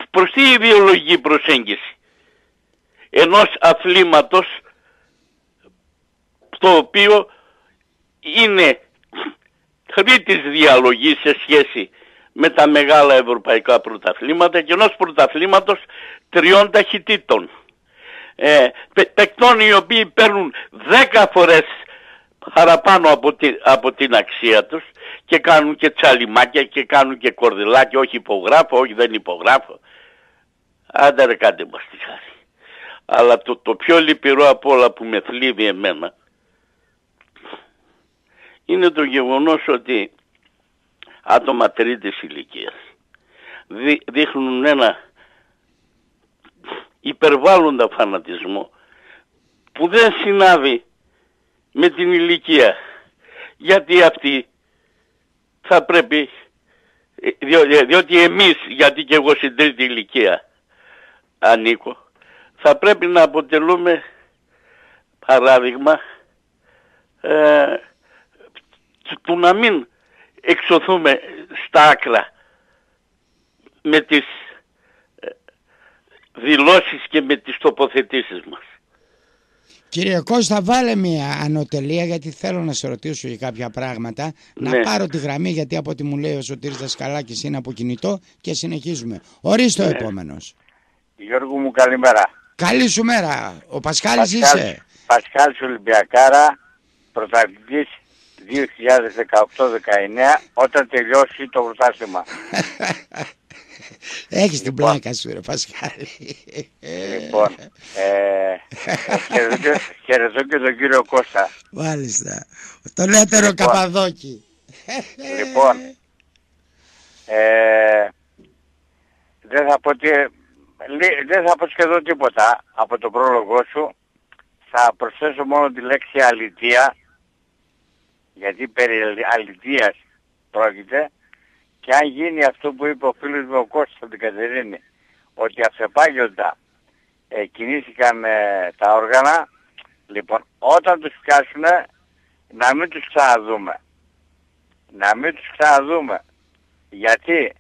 προς τι ιδεολογική προσέγγιση ενός αθλήματος το οποίο είναι χρήτης διαλογής σε σχέση με τα μεγάλα ευρωπαϊκά πρωταθλήματα και ενός πρωταθλήματος τριών ταχυτήτων. Ε, παικτών οι οποίοι παίρνουν δέκα φορές παραπάνω από, τη, από την αξία τους και κάνουν και τσαλιμάκια και κάνουν και κορδιλάκια, όχι υπογράφω, όχι δεν υπογράφω. Άντε ρε κάντε μας τη χάρη. Αλλά το, το πιο λυπηρό από όλα που με θλίβει εμένα είναι το γεγονός ότι άτομα τρίτης ηλικίας. δείχνουν ένα υπερβάλλοντα φανατισμό που δεν συνάδει με την ηλικία. Γιατί αυτοί θα πρέπει, διότι εμείς, γιατί και εγώ στην τρίτη ηλικία ανήκω, θα πρέπει να αποτελούμε παράδειγμα ε, του να μην εξωθούμε στα άκρα με τις ε, δηλώσεις και με τις τοποθετήσεις μας. Κύριε Κώστα βάλε μια ανωτελεία γιατί θέλω να σε ρωτήσω για κάποια πράγματα να ναι. πάρω τη γραμμή γιατί από ό,τι μου λέει ο Σωτήρης Δασκαλάκης είναι από κινητό και συνεχίζουμε. Ορίστε ο ναι. επόμενος. Γιώργο μου καλημέρα. Καλή σου μέρα. Ο Πασχάλης είσαι; Πασχάλης Ολυμπιακάρα, πρωταθλητής 2018-19 όταν τελειώσει το πρωτάθλημα. Έχεις την λοιπόν. πλάκα σου ρε Πασχάλη. Λοιπόν, ε, χαιρετώ και τον κύριο Κώστα. Μάλιστα. Το λέτερο λοιπόν, Καπαδόκι. Λοιπόν, ε, δεν θα πω τι, δεν θα πω σχεδόν τίποτα από το πρόλογο σου. Θα προσθέσω μόνο τη λέξη αλητία, γιατί περί αλητίας πρόκειται, και αν γίνει αυτό που είπε ο φίλος μου ο Κώστας από την Κατερίνη, ότι αυσεπάγιοντα ε, κινήθηκαν ε, τα όργανα, λοιπόν όταν τους πιάσουν να μην τους ξαναδούμε. Να μην τους ξαναδούμε. Γιατί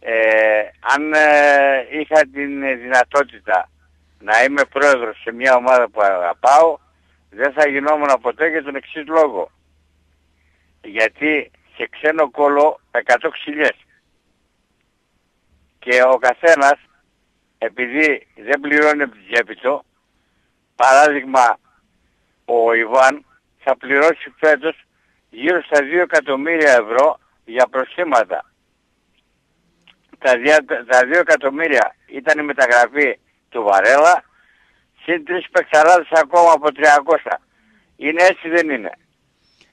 ε, αν ε, είχα την δυνατότητα να είμαι πρόεδρος σε μια ομάδα που αγαπάω, δεν θα γινόμουν ποτέ για τον εξής λόγο. Γιατί σε ξένο κόλλο 100 ξυλιές. Και ο καθένας, επειδή δεν πληρώνει από τη παράδειγμα ο Ιβάν θα πληρώσει φέτος γύρω στα 2 εκατομμύρια ευρώ για προσήματα τα 2 εκατομμύρια ήταν η μεταγραφή του Βαρέλα, συν τρεις παιχταράδες ακόμα από 300. Είναι έτσι δεν είναι.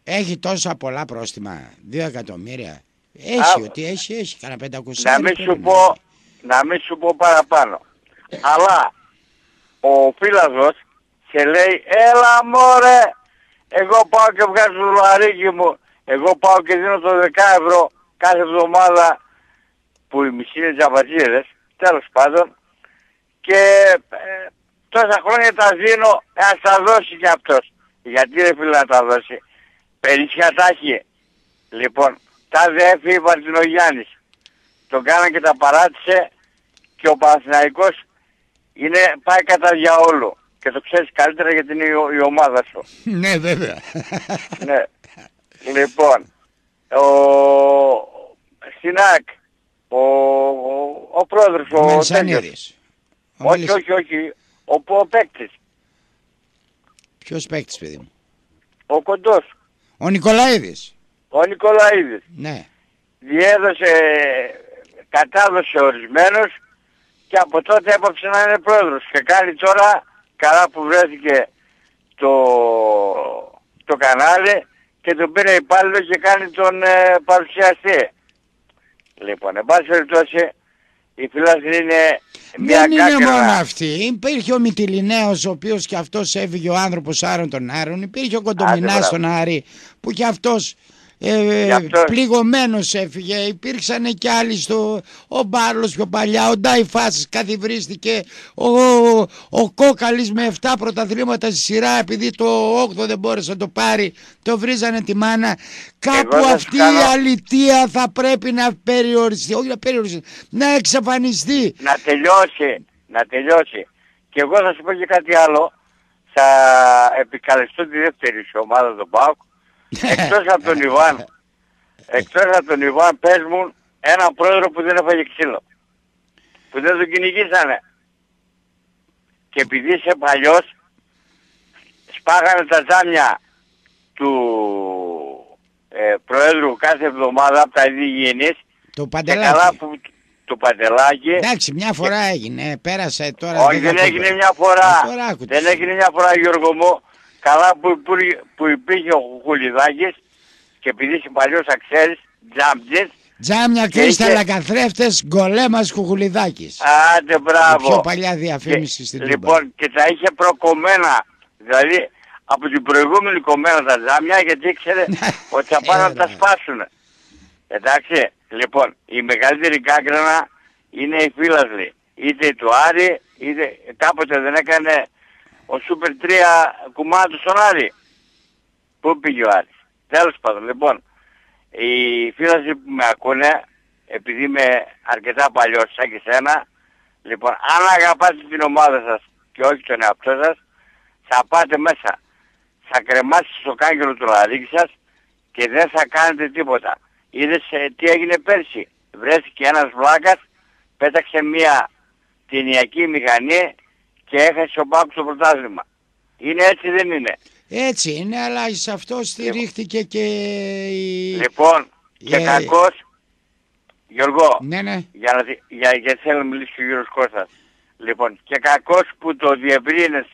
Έχει τόσα πολλά πρόστιμα, 2 εκατομμύρια. Έχει, ότι έχει, έχει, κανένα 500. Να μην σου πω, να μην σου πω παραπάνω. Αλλά ο φύλαδος σε λέει, έλα μωρέ, εγώ πάω και βγάζω το λαρίκι μου, εγώ πάω και δίνω το 10 ευρώ κάθε εβδομάδα που οι μισοί είναι τζαμπατζίδες, τέλος πάντων, και ε, τόσα χρόνια τα δίνω, ε, ας τα δώσει κι αυτός. Γιατί δεν φίλε να τα δώσει. Περίσσια τα έχει. Λοιπόν, τα δε η Παρτινογιάννης. Τον κάναν και τα παράτησε και ο Παναθηναϊκός είναι, πάει κατά διαόλου. Και το ξέρεις καλύτερα γιατί είναι η, η ομάδα σου. ναι βέβαια. ναι. Λοιπόν, ο Σινάκ ο, ο, ο πρόεδρος, ο Μενσανίδης. Όχι, όχι, όχι, ο, ο παίκτης. Ποιος παίκτης, παιδί μου; Ο κοντός. Ο Νικολαίδης. Ο Νικολαίδης. Ναι. Διέδωσε, κατάδοσε ορισμένος και από τότε έπαψε να είναι πρόεδρος. Και κάνει τώρα, καλά που βρέθηκε το, το κανάλι και τον πήρε υπάλληλο και κάνει τον ε, παρουσιαστή. Λοιπόν, εν πάση περιπτώσει, η φυλάκη είναι μια Δεν είναι μόνο αυτή. Υπήρχε ο Μητυλινέος ο οποίος και αυτός έφυγε ο άνθρωπος Άρων των Άρων. Υπήρχε ο Κοντομινάς τον Άρη που και αυτός ε, πληγωμένος έφυγε. Υπήρξαν και άλλοι στο ο Μπάρλος πιο παλιά ο Ντάιφας καθιβρίστηκε. Ο, ο, ο Κόκαλης με 7 πρωταθλήματα στη σειρά επειδή το 8 δεν μπόρεσε να το πάρει το βρίζανε τη μάνα. Κάπου αυτή η αλητία θα πρέπει να περιοριστεί όχι να περιοριστεί να εξαφανιστεί. Να τελειώσει να τελειώσει. Και εγώ θα σου πω και κάτι άλλο. Θα επικαλεστώ τη δεύτερη ομάδα του ΠΑΟΚ Εκτός από τον Ιβάν, εκτός από τον Ιβάν πες μου έναν πρόεδρο που δεν έφαγε ξύλο. Που δεν τον κυνηγήσανε. Και επειδή είσαι παλιός, σπάγανε τα τζάμια του ε, Προέδρου κάθε εβδομάδα από τα υγιεινής το παντελάκι. Που, το παντελάκι. Εντάξει, μια φορά και... έγινε, πέρασε τώρα. Όχι, δεν έγινε μια φορά. Δεν έγινε μια φορά, Γιώργο μου. Καλά που, που, που υπήρχε ο Χουλιδάκης και επειδή είσαι παλιός θα ξέρεις, τζάμπτζες. Τζάμια κρίσταλα είχε... καθρέφτες, γκολέμας κουκουλιδάκης. Άντε μπράβο. Η πιο παλιά διαφήμιση στην Λοιπόν και τα είχε προκομμένα. Δηλαδή από την προηγούμενη κομμένα τα τζάμια γιατί ήξερε ότι θα πάνε να τα σπάσουν. Εντάξει, λοιπόν, η μεγαλύτερη κάγκρανα είναι η φύλασλη. Είτε του Άρη, είτε κάποτε δεν έκανε ο Σούπερ 3 κουμάντου στον Άρη. Πού πήγε ο Άρης; Τέλος πάντων, λοιπόν, οι φίλοι που με ακούνε, επειδή είμαι αρκετά παλιός σαν και σένα, λοιπόν, αν αγαπάτε την ομάδα σας και όχι τον εαυτό σας, θα πάτε μέσα. Θα κρεμάσετε στο κάγκελο του λαρίκι σας και δεν θα κάνετε τίποτα. Είδες ε, τι έγινε πέρσι. Βρέθηκε ένας βλάκας, πέταξε μια ταινιακή μηχανή και έχασε ο Μπάκου το πρωτάθλημα. Είναι έτσι δεν είναι; Έτσι είναι, αλλά σε αυτό στηρίχτηκε και η... Λοιπόν, και ε... κακός, Γιώργο, ναι, ναι. για, να, για, για θέλω να μιλήσει ο Γιώργος Κώστας. Λοιπόν, και κακός που το διευρύνες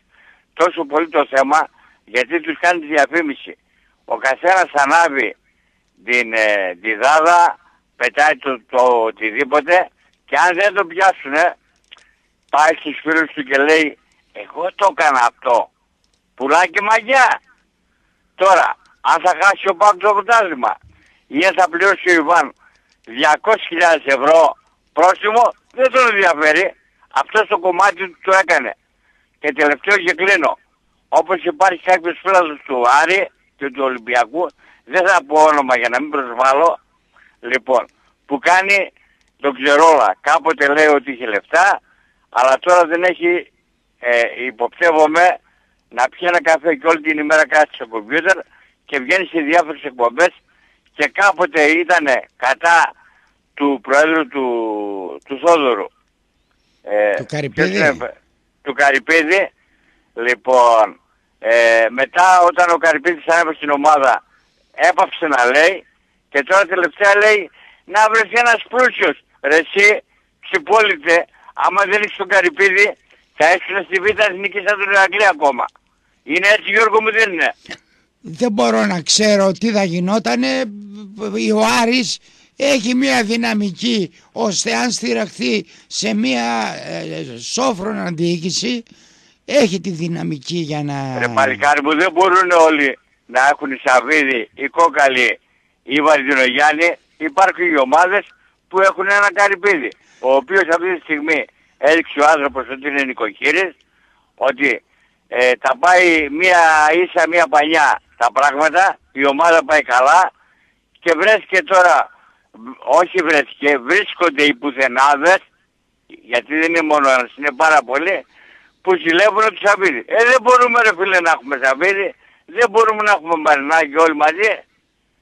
τόσο πολύ το θέμα, γιατί τους κάνεις τη διαφήμιση. Ο καθένας ανάβει την ε, τη δάδα, πετάει το, το οτιδήποτε και αν δεν το πιάσουνε, πάει στους φίλους του και λέει εγώ το έκανα αυτό. Πουλάκι μαγιά. Τώρα, αν θα χάσει ο Πάκ το πρωτάθλημα ή αν θα πληρώσει ο Ιβάν 200.000 ευρώ πρόστιμο, δεν τον ενδιαφέρει. Αυτό το κομμάτι του το έκανε. Και τελευταίο και κλείνω. Όπως υπάρχει κάποιος φίλος του Άρη και του Ολυμπιακού, δεν θα πω όνομα για να μην προσβάλλω, λοιπόν, που κάνει τον ξερόλα. Κάποτε λέει ότι είχε λεφτά, αλλά τώρα δεν έχει, ε, υποψεύομαι, να πιει ένα καφέ και όλη την ημέρα κάτσει στο κομπιούτερ και βγαίνει σε διάφορες εκπομπές και κάποτε ήταν κατά του Προέδρου του, του Θόδωρου. Ε, του Καρυπίδη; του Καρυπίδη. Λοιπόν, ε, μετά όταν ο Καρυπίδης ανέβασε στην ομάδα έπαψε να λέει και τώρα τελευταία λέει να βρεθεί ένας πλούσιος. Ρε εσύ, ξυπόλυτε, άμα δεν έχεις τον Καρυπίδη θα έστειλε στη Β' Εθνική σαν τον Ηρακλή ακόμα. Είναι έτσι Γιώργο μου δεν είναι. Δεν μπορώ να ξέρω τι θα γινότανε. Ο Άρης έχει μια δυναμική ώστε αν στηραχθεί σε μια ε, σόφρονα αντίοικηση έχει τη δυναμική για να... Ρε παλικάρι μου δεν μπορούν όλοι να έχουν η Σαββίδη, η Κόκαλη, η Βαρδινογιάννη. Υπάρχουν οι ομάδες που έχουν ένα καρυπίδι. Ο οποίος αυτή τη στιγμή έδειξε ο άνθρωπος ότι είναι νοικοκύρης, ότι ε, τα πάει μία ίσα μία πανιά τα πράγματα, η ομάδα πάει καλά και βρέθηκε τώρα, όχι βρέθηκε, βρίσκονται οι πουθενάδες, γιατί δεν είναι μόνο ένας, είναι πάρα πολλοί, που ζηλεύουν τους Σαββίδη. Ε, δεν μπορούμε ρε φίλε να έχουμε Σαββίδη, δεν μπορούμε να έχουμε Μαρινάκη όλοι μαζί.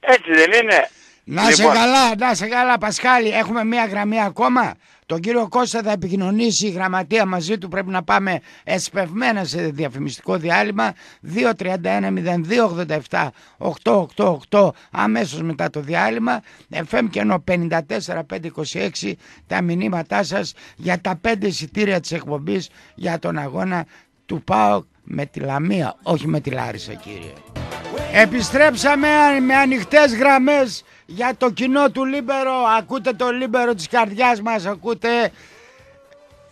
Έτσι δεν είναι. Να σε λοιπόν. καλά, να σε καλά Πασχάλη, έχουμε μία γραμμή ακόμα. Τον κύριο Κώστα θα επικοινωνήσει η γραμματεία μαζί του. Πρέπει να πάμε εσπευμένα σε διαφημιστικό διάλειμμα. 231-0287-888 αμέσως μετά το διάλειμμα. FM και ενώ 54-526 τα μηνύματά σας για τα πέντε εισιτήρια της εκπομπής για τον αγώνα του ΠΑΟΚ με τη Λαμία, όχι με τη Λάρισα κύριε. Επιστρέψαμε με ανοιχτές γραμμές για το κοινό του Λίμπερο. Ακούτε το Λίμπερο της καρδιάς μας, ακούτε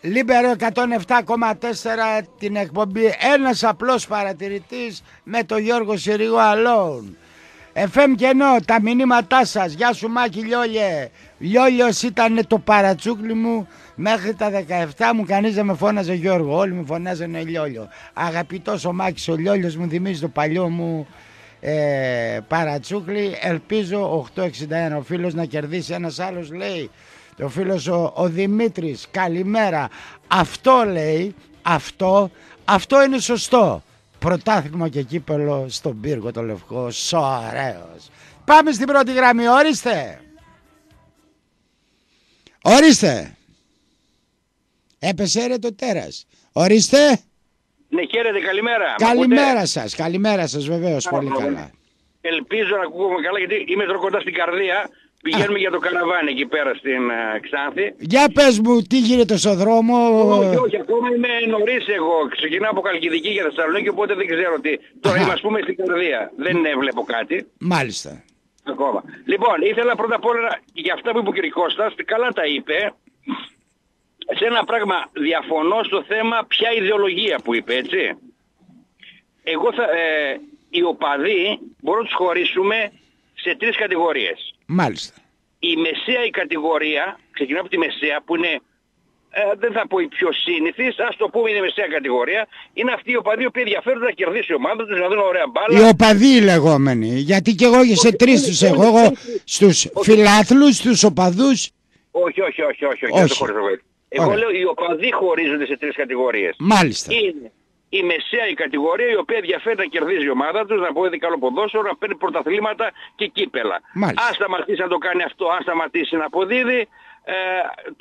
Λίμπερο 107,4 την εκπομπή. Ένας απλός παρατηρητής με το Γιώργο Συρίγο Αλόν. FM κενό, τα μηνύματά σας. Γεια σου Μάκη Λιόλιε. Λιόλιος ήταν το παρατσούκλι μου μέχρι τα 17 μου κανείς δεν με φώναζε Γιώργο. Όλοι μου φωνάζανε Λιόλιο. Αγαπητός ο Μάκης ο Λιόλιος μου θυμίζει το παλιό μου ε, παρατσούκλι. Ελπίζω 861 ο φίλος να κερδίσει. Ένας άλλος λέει, ο φίλος ο, ο Δημήτρης, καλημέρα. Αυτό λέει, αυτό, αυτό είναι σωστό. Πρωτάθλημα και κύπελο στον πύργο το λευκό, ωραίος. Πάμε στην πρώτη γραμμή, ορίστε. Ορίστε. Έπεσε ρε το τέρας. Ορίστε. Ναι, χαίρετε, καλημέρα. Καλημέρα σας, καλημέρα σας, βεβαίως. Πολύ καλά. Ελπίζω να ακούγομαι καλά γιατί είμαι εδώ κοντά στην καρδία. Πηγαίνουμε για το καραβάνι εκεί πέρα στην uh, Ξάνθη. Για πες μου, τι γίνεται στο δρόμο; Όχι, όχι, ακόμα είμαι νωρίς εγώ. Ξεκινάω από Καλκιδική για Θεσσαλονίκη, οπότε δεν ξέρω τι. Τώρα είμαστε πούμε στην καρδία. Δεν βλέπω κάτι. Μάλιστα. Ακόμα. Λοιπόν, ήθελα πρώτα απ' όλα για αυτά που είπε ο κ. Κώστας, καλά τα είπε. Σε ένα πράγμα διαφωνώ στο θέμα ποια ιδεολογία που είπε, έτσι. Εγώ θα, ε, οι οπαδοί μπορούμε να τους χωρίσουμε σε τρεις κατηγορίες. Μάλιστα. Η μεσαία η κατηγορία, ξεκινάω από τη μεσαία που είναι ε, δεν θα πω η πιο σύνηθις, ας το πούμε είναι μεσαία κατηγορία, είναι αυτοί οι οπαδοί που ενδιαφέρονται να κερδίσει η ομάδα τους, να δουν ωραία μπάλα. Οι οπαδοί οι λεγόμενοι, γιατί και εγώ σε τρεις τους έχω, εγώ στους φιλάθλους, στους οπαδούς. Όχι, όχι, όχι, όχι, όχι, όχι. όχι. Εγώ λέω οι οπαδοί χωρίζονται σε τρεις κατηγορίες. Μάλιστα. Είναι η μεσαία η κατηγορία η οποία ενδιαφέρει να κερδίζει η ομάδα τους, να πω καλό ποδόσφαιρο, να παίρνει πρωταθλήματα και κύπελα. Μάλιστα. Αν σταματήσει να το κάνει αυτό, αν σταματήσει να αποδίδει, ε,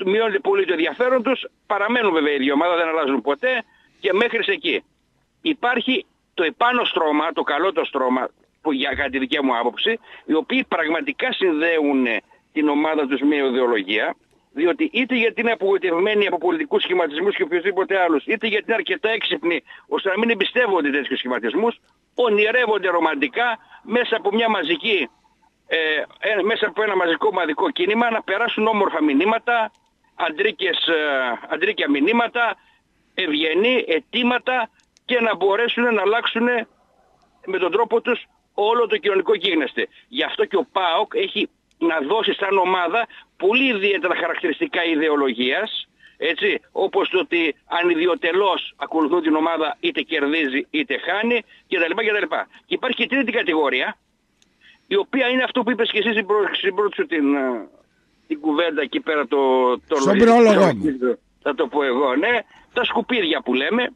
μειώνεται πολύ το ενδιαφέρον τους, παραμένουν βέβαια οι δύο ομάδα, δεν αλλάζουν ποτέ και μέχρι εκεί. Υπάρχει το επάνω στρώμα, το καλό το στρώμα, που για κατά τη δική μου άποψη, οι οποίοι πραγματικά συνδέουν την ομάδα τους με ιδεολογία, διότι είτε γιατί είναι απογοητευμένοι από πολιτικούς σχηματισμούς και οποιοδήποτε άλλους, είτε γιατί είναι αρκετά έξυπνοι ώστε να μην εμπιστεύονται τέτοιους σχηματισμούς, ονειρεύονται ρομαντικά μέσα από μια μαζική ε, ε, μέσα από ένα μαζικό μαδικό κίνημα να περάσουν όμορφα μηνύματα, αντρίκες, ε, αντρίκια μηνύματα, ευγενή, αιτήματα και να μπορέσουν να αλλάξουν με τον τρόπο τους όλο το κοινωνικό γίγνεσθε. Γι' αυτό και ο ΠΑΟΚ έχει να δώσει σαν ομάδα πολύ ιδιαίτερα χαρακτηριστικά ιδεολογίας, έτσι, όπως το ότι ανιδιοτελώς ακολουθούν την ομάδα είτε κερδίζει είτε χάνει κτλ. κτλ. Και υπάρχει και τρίτη κατηγορία, η οποία είναι αυτό που είπες και εσύ στην πρώτη σου την, ε, την κουβέντα εκεί πέρα το, το Στον πρόλογο Θα το πω εγώ, ναι. Τα σκουπίδια που λέμε,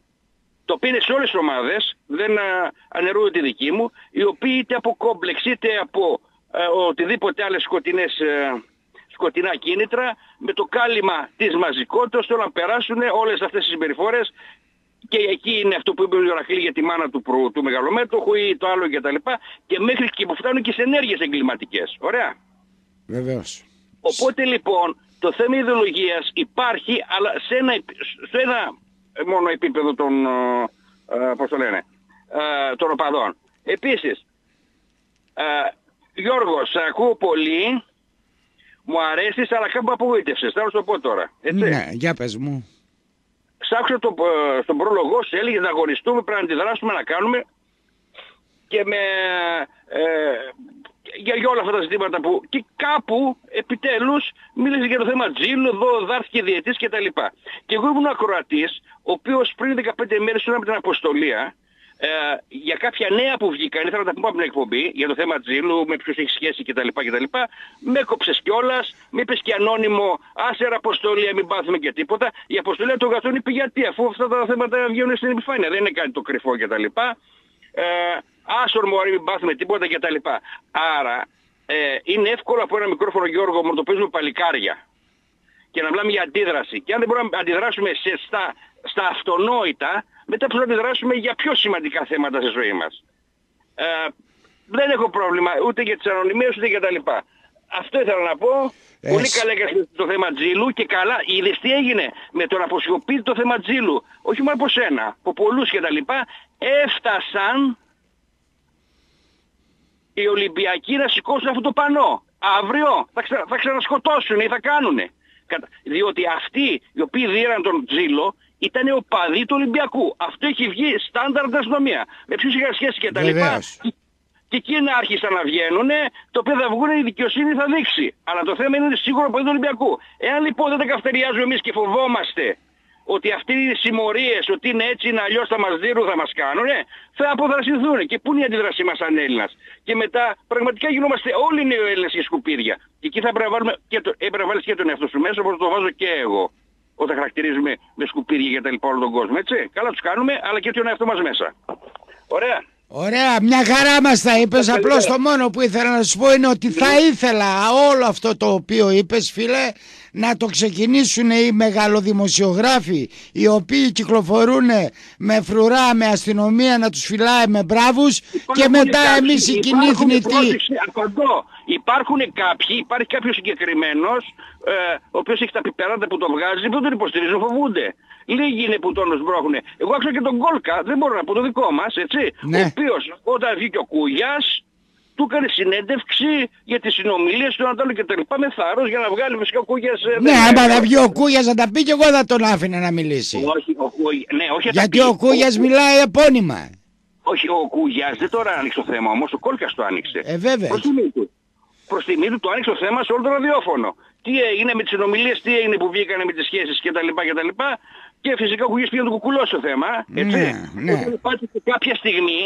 το οποίο είναι σε όλες τις ομάδες, δεν ε, αναιρούν τη δική μου, οι οποίοι είτε από κόμπλεξ είτε από ε, οτιδήποτε άλλες σκοτεινές, ε, σκοτεινά κίνητρα, με το κάλυμα της μαζικότητας θέλουν να περάσουν όλες αυτές τις συμπεριφορές και εκεί είναι αυτό που είπε ο Ιωρακλή για τη μάνα του, προ, του μεγαλομέτωχου ή το άλλο κτλ. Και, και μέχρι και που φτάνουν και σε ενέργειες εγκληματικές. Ωραία. Βεβαίως. Οπότε λοιπόν το θέμα ιδεολογίας υπάρχει αλλά σε ένα, σε ένα μόνο επίπεδο των, ε, πώς το λένε, ε, των οπαδών. Επίσης, ε, Γιώργος, σε ακούω πολύ, μου αρέσεις αλλά κάπου απογοήτευσες, θα σου το πω τώρα. Έτσι. Ναι, για πες μου. Σ' άκουσα το, ε, στον πρόλογο σου, έλεγε να αγωνιστούμε, πρέπει να αντιδράσουμε, να κάνουμε και με, ε, για, για όλα αυτά τα ζητήματα που και κάπου επιτέλους μίλησε για το θέμα Τζίλου, εδώ δάρθηκε διετής και τα λοιπά. Και εγώ ήμουν ακροατής, ο οποίος πριν 15 μέρες ήμουν με την αποστολία ε, για κάποια νέα που βγήκαν, ήθελα να τα πούμε από την εκπομπή, για το θέμα Τζίλου, με ποιους έχει σχέση κτλ. κτλ. Με κόψες κιόλας, με είπες και ανώνυμο, άσε αποστολή, μην πάθουμε και τίποτα. Η αποστολή του Γαστόν είπε γιατί, αφού αυτά τα θέματα βγαίνουν στην επιφάνεια, δεν είναι κάτι το κρυφό κτλ. Ε, άσορ μωρή, μην πάθουμε τίποτα κτλ. Άρα, ε, είναι εύκολο από ένα μικρόφωνο Γιώργο μου να το παίζουμε παλικάρια και να μιλάμε για αντίδραση. Και αν δεν μπορούμε να αντιδράσουμε σε, στα, στα αυτονόητα, μετά πρέπει να αντιδράσουμε για πιο σημαντικά θέματα στη ζωή μας. Ε, δεν έχω πρόβλημα ούτε για τις ανωνυμίες ούτε για τα λοιπά. Αυτό ήθελα να πω. Πολύ καλά έκανε το θέμα Τζίλου και καλά είδες τι έγινε με τον αποσιωπή το θέμα Τζίλου. Όχι μόνο από σένα, από πολλούς και τα λοιπά. Έφτασαν οι Ολυμπιακοί να σηκώσουν αυτό το πανό. Αύριο θα, ξα... θα ξανασκοτώσουν ή θα κάνουνε. Διότι αυτοί οι οποίοι δίραν τον Τζίλο ήταν ο παδί του Ολυμπιακού. Αυτό έχει βγει στάνταρ αστυνομία. Με ποιους είχαν σχέση και τα λοιπά. Και εκείνα άρχισαν να βγαίνουν, το οποίο θα βγουν η δικαιοσύνη θα δείξει. Αλλά το θέμα είναι σίγουρο παδί του Ολυμπιακού. Εάν λοιπόν δεν τα καυτεριάζουμε εμείς και φοβόμαστε ότι αυτοί οι συμμορίες, ότι είναι έτσι, είναι αλλιώς θα μας δίνουν, θα μας κάνουν, θα αποδρασινθούν. Και πού είναι η αντίδρασή μας σαν Έλληνας; Και μετά πραγματικά γινόμαστε όλοι νεοέλληνες και σκουπίδια. Και εκεί θα πρέπει να, και το, έπρεπε να βάλεις και τον εαυτό σου μέσα, όπως το βάζω και εγώ όταν χαρακτηρίζουμε με σκουπίδια για τα λοιπά όλο τον κόσμο, έτσι. Καλά τους κάνουμε, αλλά και τον εαυτό μας μέσα. Ωραία. Ωραία, μια χαρά μας τα είπες, απλώς το μόνο που ήθελα να σου πω είναι ότι θα ήθελα όλο αυτό το οποίο είπες φίλε να το ξεκινήσουν οι μεγαλοδημοσιογράφοι οι οποίοι κυκλοφορούν με φρουρά, με αστυνομία να τους φυλάει με μπράβους και μετά εμείς οι κοινοί θνητοί. Υπάρχουν κάποιοι, υπάρχει κάποιος συγκεκριμένος ε, ο οποίος έχει τα πιπεράτα που τον βγάζει που τον υποστηρίζουν, φοβούνται. Λίγοι είναι που τον σμπρώχνουν. Εγώ άκουσα και τον Κόλκα, δεν μπορώ να πω το δικό μας, έτσι. Ναι. Ο οποίος όταν βγήκε ο Κούγιας του έκανε συνέντευξη για τις συνομιλίες του Ανατόλου και τα λοιπά με θάρρος για να βγάλει φυσικά ο Κούγιας. ε, Ναι, δεν- άμα θα βγει ο Κούγιας να τα πει και εγώ θα τον άφηνα να μιλήσει. Όχι, ο, Κούγι- ναι, όχι, θα Γιατί πει. ο Κούγιας μιλάει επώνυμα. Όχι, ο Κούγιας δεν τώρα άνοιξε το θέμα όμως, ο Κόλκας το άνοιξε. Ε, βέβαια. Προς τιμή του. Προς τιμή του το άνοιξε το θέμα σε όλο το ραδιόφωνο. Τι έγινε με τις συνομιλίες, τι έγινε που βγήκανε με τις σχέσεις κτλ. κτλ. Και φυσικά ο Κούγιας πήγε να το κουκουλώσει το θέμα. Έτσι. Ναι, ναι. Όταν υπάρχει και κάποια στιγμή,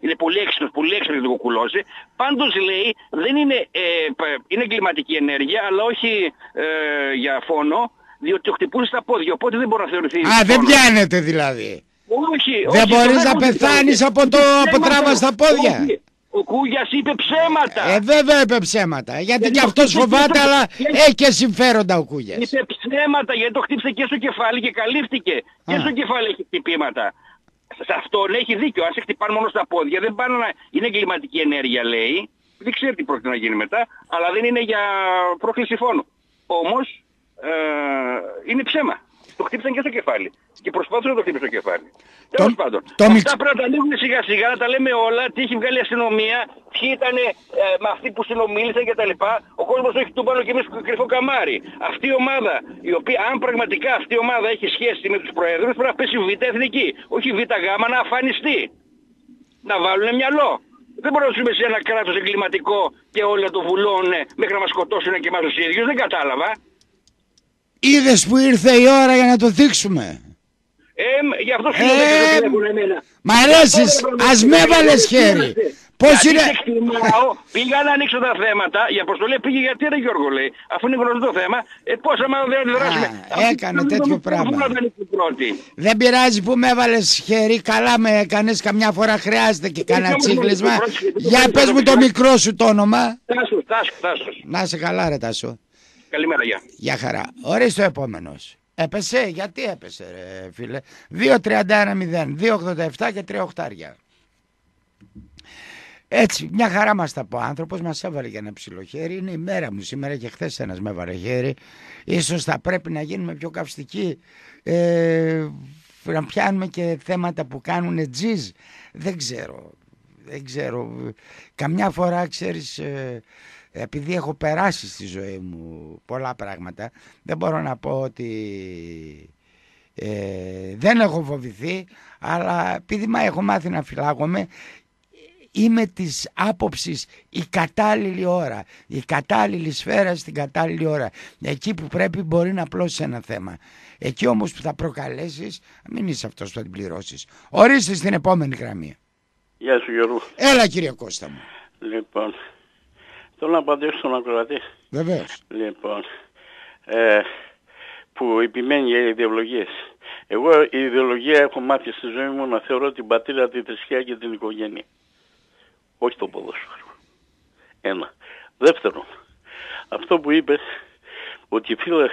είναι πολύ έξυπνος, πολύ έξυπνος να το κουκουλώσει, πάντως λέει δεν είναι, ε, π- είναι κλιματική ενέργεια, αλλά όχι ε, για φόνο, διότι το χτυπούσε στα πόδια, οπότε δεν μπορεί να θεωρηθεί Α, δεν φόνος. πιάνεται δηλαδή. Όχι, Δεν όχι, μπορείς το να δέχονται πεθάνεις δηλαδή. από το- από Ψέματα. τραύμα στα πόδια. Όχι, Ο Κούγιας είπε ψέματα. Ε, βέβαια είπε ψέματα. Γιατί Γιατί και το αυτός χτύπησε φοβάται, και- αλλά και- έχει και συμφέροντα ο Κούγιας. Είπε ψέματα γιατί το χτύπησε και στο κεφάλι και καλύφθηκε. Και Α. στο κεφάλι έχει χτυπήματα. Σε αυτό λέει έχει δίκιο. Αν σε χτυπάνε μόνο στα πόδια δεν πάνε να... Είναι εγκληματική ενέργεια λέει. Δεν ξέρει τι πρόκειται να γίνει μετά. Αλλά δεν είναι για πρόκληση φόνου. Όμως ε, είναι ψέμα. Το χτύπησαν και στο κεφάλι. Και προσπάθησαν να το χτύπησαν στο κεφάλι. Τέλος πάντων. το Αυτά μιξ- πρέπει να τα ανοίγουμε σιγά σιγά, να τα λέμε όλα, τι έχει βγάλει η αστυνομία, ποιοι ήταν ε, με αυτοί που συνομίλησαν κτλ. Ο κόσμος έχει τούμπανο και εμείς κρυφό καμάρι. Αυτή η ομάδα, η οποία αν πραγματικά αυτή η ομάδα έχει σχέση με τους προέδρους, πρέπει να πέσει β' εθνική. Όχι β' γάμα να αφανιστεί. Να βάλουν μυαλό. Δεν μπορούμε να ζούμε σε ένα κράτος εγκληματικό και όλοι να το βουλώνουν μέχρι να μας σκοτώσουν και εμάς τους ίδιους. Δεν κατάλαβα. Είδες που ήρθε η ώρα για να το δείξουμε; Ε, γι' αυτό σου Ε, λέω δεν το τηλέφωνο εμένα. Μ' αρέσεις, ας με έβαλες χέρι. Πώς Γιατί είναι... σε εκτιμάω, πήγα να ανοίξω τα θέματα, η αποστολή πήγε γιατί ρε Γιώργο λέει, αφού είναι γνωστό το θέμα, ε, πώς άμα δεν αντιδράσουμε. Α, Αυτοί έκανε θέλουν τέτοιο να πράγμα. θέλουν να ανοίξουν πρώτοι. Δεν πειράζει που με έβαλες χέρι, καλά με έκανες, καμιά φορά χρειάζεται και κανένα όμως τσίχλισμα. το πρώτο- το Για πρώτο- πες το μου το πρώτο- μικρό σου το όνομα. Τάσος, Τάσος, Τάσος. Να είσαι καλά ρε Τάσο. Καλημέρα, γεια. Γεια χαρά. Ορίστε ο επόμενος. Έπεσε, γιατί έπεσε ρε φίλε; 2.31.0, 2.87 και 3 οχτάρια. Έτσι, μια χαρά μας τα πω. Ο άνθρωπος μας έβαλε για ένα ψηλό χέρι. Είναι η μέρα μου σήμερα και χθες ένας με έβαλε χέρι. Ίσως θα πρέπει να γίνουμε πιο καυστικοί. Ε, να πιάνουμε και θέματα που κάνουν τζιζ. Δεν ξέρω. Δεν ξέρω. Καμιά φορά ξέρεις... ε, επειδή έχω περάσει στη ζωή μου πολλά πράγματα δεν μπορώ να πω ότι ε, δεν έχω φοβηθεί αλλά επειδή μα έχω μάθει να φυλάγομαι είμαι της άποψης η κατάλληλη ώρα η κατάλληλη σφαίρα στην κατάλληλη ώρα. Εκεί που πρέπει μπορεί να πλώσει ένα θέμα. Εκεί όμως που θα προκαλέσεις μην είσαι αυτός που θα την πληρώσεις. Ορίστε στην επόμενη γραμμή. Γεια σου Γιώργο. έλα κύριε Κώστα μου. Λοιπόν, θέλω να απαντήσω στον ακροατή. βεβαίως Λοιπόν, ε, που επιμένει για ιδεολογίες. Εγώ η ιδεολογία έχω μάθει στη ζωή μου να θεωρώ την πατρίδα, τη θρησκεία και την οικογένεια. Όχι το ποδόσφαιρο. Ένα. Δεύτερον, αυτό που είπες ότι, φίλε,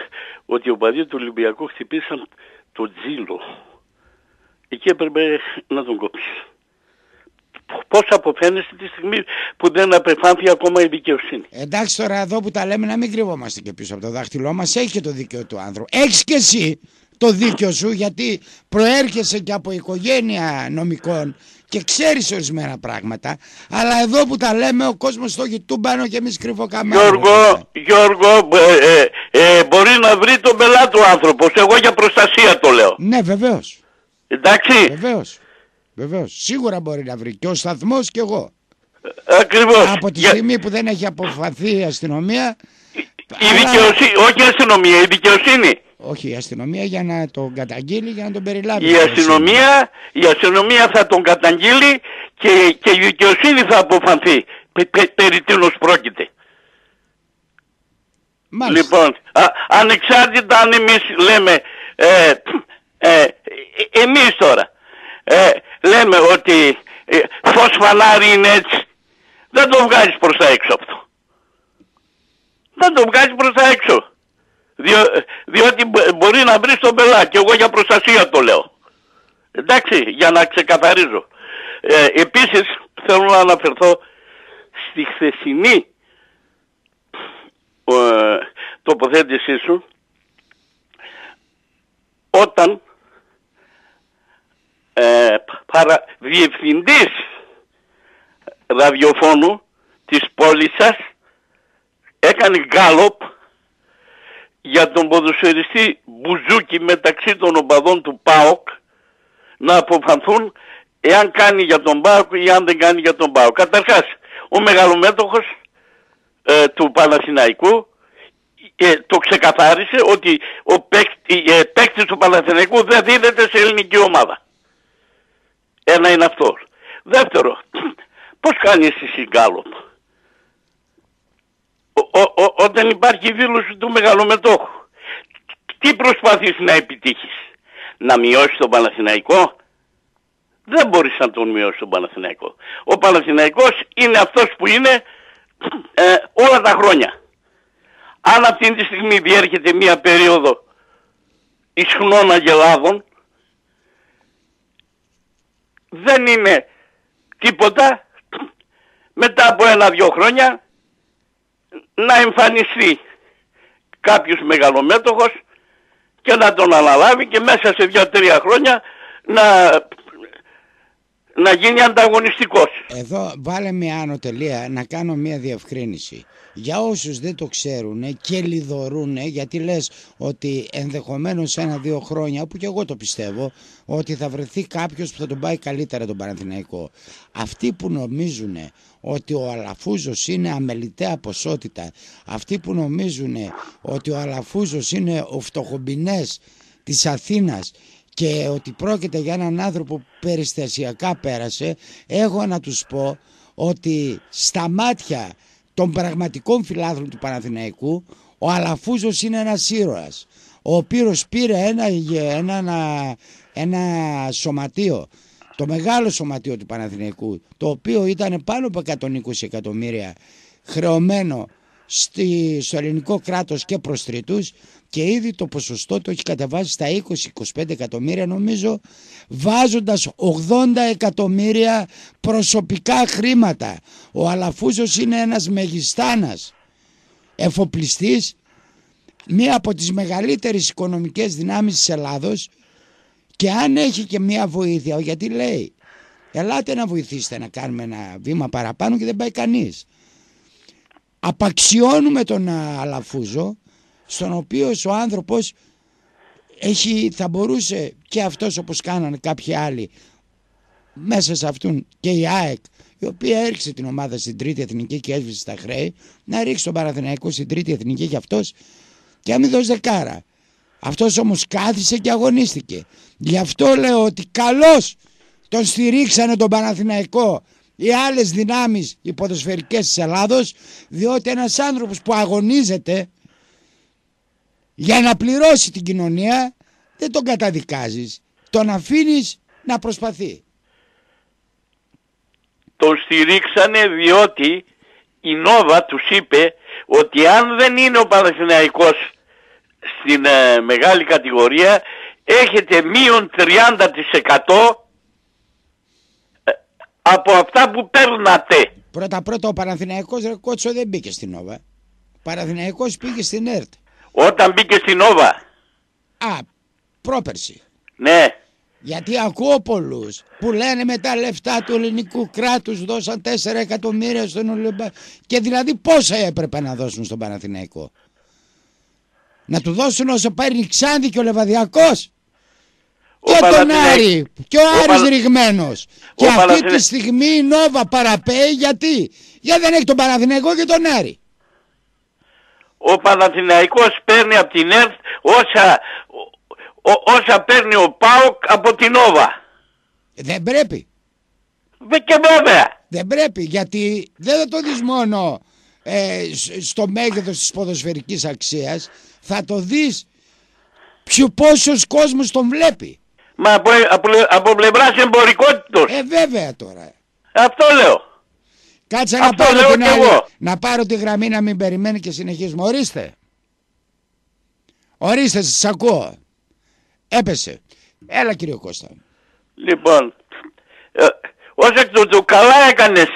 ότι ο παδί του Ολυμπιακού χτυπήσαν το τζίλο. Εκεί έπρεπε να τον κόψεις. Πώς αποφαίνεσαι τη στιγμή που δεν απεφάνθη ακόμα η δικαιοσύνη. Εντάξει τώρα εδώ που τα λέμε να μην κρυβόμαστε και πίσω από το δάχτυλό μας έχει και το δίκαιο του άνθρωπου. Έχεις και εσύ το δίκιο σου γιατί προέρχεσαι και από οικογένεια νομικών και ξέρεις ορισμένα πράγματα αλλά εδώ που τα λέμε ο κόσμος το έχει τούμπανο και εμείς κρυβοκαμμένοι. Γιώργο, Γιώργο ε, ε, ε, μπορεί να βρει τον πελάτη ο άνθρωπος. Εγώ για προστασία το λέω. Ναι βεβαίως, Εντάξει, βεβαίως, βεβαίως. Σίγουρα μπορεί να βρει και ο σταθμός και εγώ. ακριβώς. Από τη Για- στιγμή που δεν έχει αποφαθεί η αστυνομία Η αλλά- δικαιοσύνη, όχι η αστυνομία, η δικαιοσύνη. Όχι η αστυνομία για να τον καταγγείλει για να τον περιλάβει. Η αστυνομία, η αστυνομία θα τον καταγγείλει και, και η δικαιοσύνη θα αποφανθεί. Πε- πε- περί τίνος πρόκειται. Μάλιστα. Λοιπόν, α, ανεξάρτητα αν εμείς λέμε, ε, ε, ε, εμείς τώρα, ε, λέμε ότι ε, φως φανάρι είναι έτσι, δεν το βγάζεις προς τα έξω αυτό. Δεν το βγάζεις προς τα έξω. Διό, διότι μπο- μπορεί να βρεις τον πελά και εγώ για προστασία το λέω. Εντάξει, για να ξεκαθαρίζω. Ε, επίσης θέλω να αναφερθώ στη χθεσινή ε, τοποθέτησή σου όταν ε, παρα, διευθυντής ραδιοφώνου της πόλης σας έκανε γκάλοπ για τον ποδοσφαιριστή Μπουζούκι μεταξύ των οπαδών του ΠΑΟΚ να αποφανθούν εάν κάνει για τον ΠΑΟΚ ή αν δεν κάνει για τον ΠΑΟΚ. Καταρχάς, ο μεγαλομέτωχος ε, του Παναθηναϊκού ε, το ξεκαθάρισε ότι ο παίκτη, ε, παίκτης του Παναθηναϊκού δεν δίδεται σε ελληνική ομάδα. Ένα είναι αυτό. Δεύτερο, πώς κάνεις εσύ συγκάλωπ. Όταν υπάρχει δήλωση του μεγαλομετόχου, τι προσπαθείς να επιτύχεις; Να μειώσεις τον Παναθηναϊκό; Δεν μπορείς να τον μειώσεις τον Παναθηναϊκό. Ο Παναθηναϊκός είναι αυτός που είναι ε, όλα τα χρόνια. Αν αυτή τη στιγμή διέρχεται μία περίοδο ισχνών αγελάδων, δεν είναι τίποτα μετά από ένα-δυο χρόνια να εμφανιστεί κάποιος μεγαλομέτωχος και να τον αναλάβει και μέσα σε δύο-τρία χρόνια να να γίνει ανταγωνιστικός. Εδώ βάλε μια άνω τελεία να κάνω μια διευκρίνηση. Για όσους δεν το ξέρουν και λιδωρούν γιατί λες ότι ενδεχομένως ένα-δύο χρόνια που και εγώ το πιστεύω ότι θα βρεθεί κάποιος που θα τον πάει καλύτερα τον Παναθηναϊκό. Αυτοί που νομίζουν ότι ο Αλαφούζος είναι αμεληταία ποσότητα, αυτοί που νομίζουν ότι ο Αλαφούζος είναι ο φτωχομπινές της Αθήνας και ότι πρόκειται για έναν άνθρωπο που περιστασιακά πέρασε έχω να τους πω ότι στα μάτια των πραγματικών φιλάθρων του Παναθηναϊκού ο Αλαφούζος είναι ένας ήρωας ο οποίος πήρε ένα, ένα, ένα σωματείο το μεγάλο σωματείο του Παναθηναϊκού το οποίο ήταν πάνω από 120 εκατομμύρια χρεωμένο στη, στο ελληνικό κράτος και προς τρίτους και ήδη το ποσοστό το έχει κατεβάσει στα 20-25 εκατομμύρια νομίζω βάζοντας 80 εκατομμύρια προσωπικά χρήματα. Ο Αλαφούζος είναι ένας μεγιστάνας εφοπλιστής μία από τις μεγαλύτερες οικονομικές δυνάμεις της Ελλάδος και αν έχει και μία βοήθεια γιατί λέει ελάτε να βοηθήσετε να κάνουμε ένα βήμα παραπάνω και δεν πάει κανείς απαξιώνουμε τον Αλαφούζο στον οποίο ο άνθρωπος έχει, θα μπορούσε και αυτός όπως κάνανε κάποιοι άλλοι μέσα σε αυτούν και η ΑΕΚ η οποία έριξε την ομάδα στην τρίτη εθνική και έσβησε τα χρέη να ρίξει τον Παραθυναϊκό στην τρίτη εθνική και αυτός και να μην δώσει δεκάρα. Αυτός όμως κάθισε και αγωνίστηκε. Γι' αυτό λέω ότι καλώς τον στηρίξανε τον Παναθηναϊκό οι άλλες δυνάμεις οι ποδοσφαιρικές της Ελλάδος διότι ένας άνθρωπος που αγωνίζεται για να πληρώσει την κοινωνία δεν τον καταδικάζεις. Τον αφήνεις να προσπαθεί. Τον στηρίξανε διότι η Νόβα τους είπε ότι αν δεν είναι ο Παναθηναϊκός στην ε, μεγάλη κατηγορία έχετε μείον 30% από αυτά που παίρνατε. Πρώτα πρώτα ο Παναθηναϊκός ρε κότσο δεν μπήκε στην Νόβα. Ο Παναθηναϊκός πήγε στην ΕΡΤ. Όταν μπήκε στην Νόβα. Α, πρόπερση. Ναι. Γιατί ακούω πολλούς που λένε με τα λεφτά του ελληνικού κράτους δώσαν 4 εκατομμύρια στον Ολυμπιακό. Και δηλαδή πόσα έπρεπε να δώσουν στον Παναθηναϊκό; Να του δώσουν όσο παίρνει Ξάνδη και ο Λεβαδιακός; Και τον Άρη και ο, ο Άρης Παλα... ρηγμένος. και αυτή τη στιγμή η Νόβα παραπέει γιατί; Γιατί δεν έχει τον Παναθηναϊκό και τον Άρη. Ο Παναθηναϊκός παίρνει από την ΕΡΤ όσα, ό, όσα παίρνει ο ΠΑΟΚ από την Νόβα. Δεν πρέπει. Και βέβαια. Δεν πρέπει γιατί δεν θα το δεις μόνο ε, στο μέγεθος της ποδοσφαιρικής αξίας θα το δεις ποιο πόσος κόσμος τον βλέπει Μα από, από, από πλευράς εμπορικότητος. Ε, βέβαια τώρα. Αυτό λέω. Κάτσε να πάρω, την άλλη, να πάρω τη γραμμή να μην περιμένει και συνεχίζουμε. Ορίστε. Ορίστε, σας ακούω. Έπεσε. Έλα κύριο Κώστα. Λοιπόν, ε, ως εκ τούτου καλά έκανες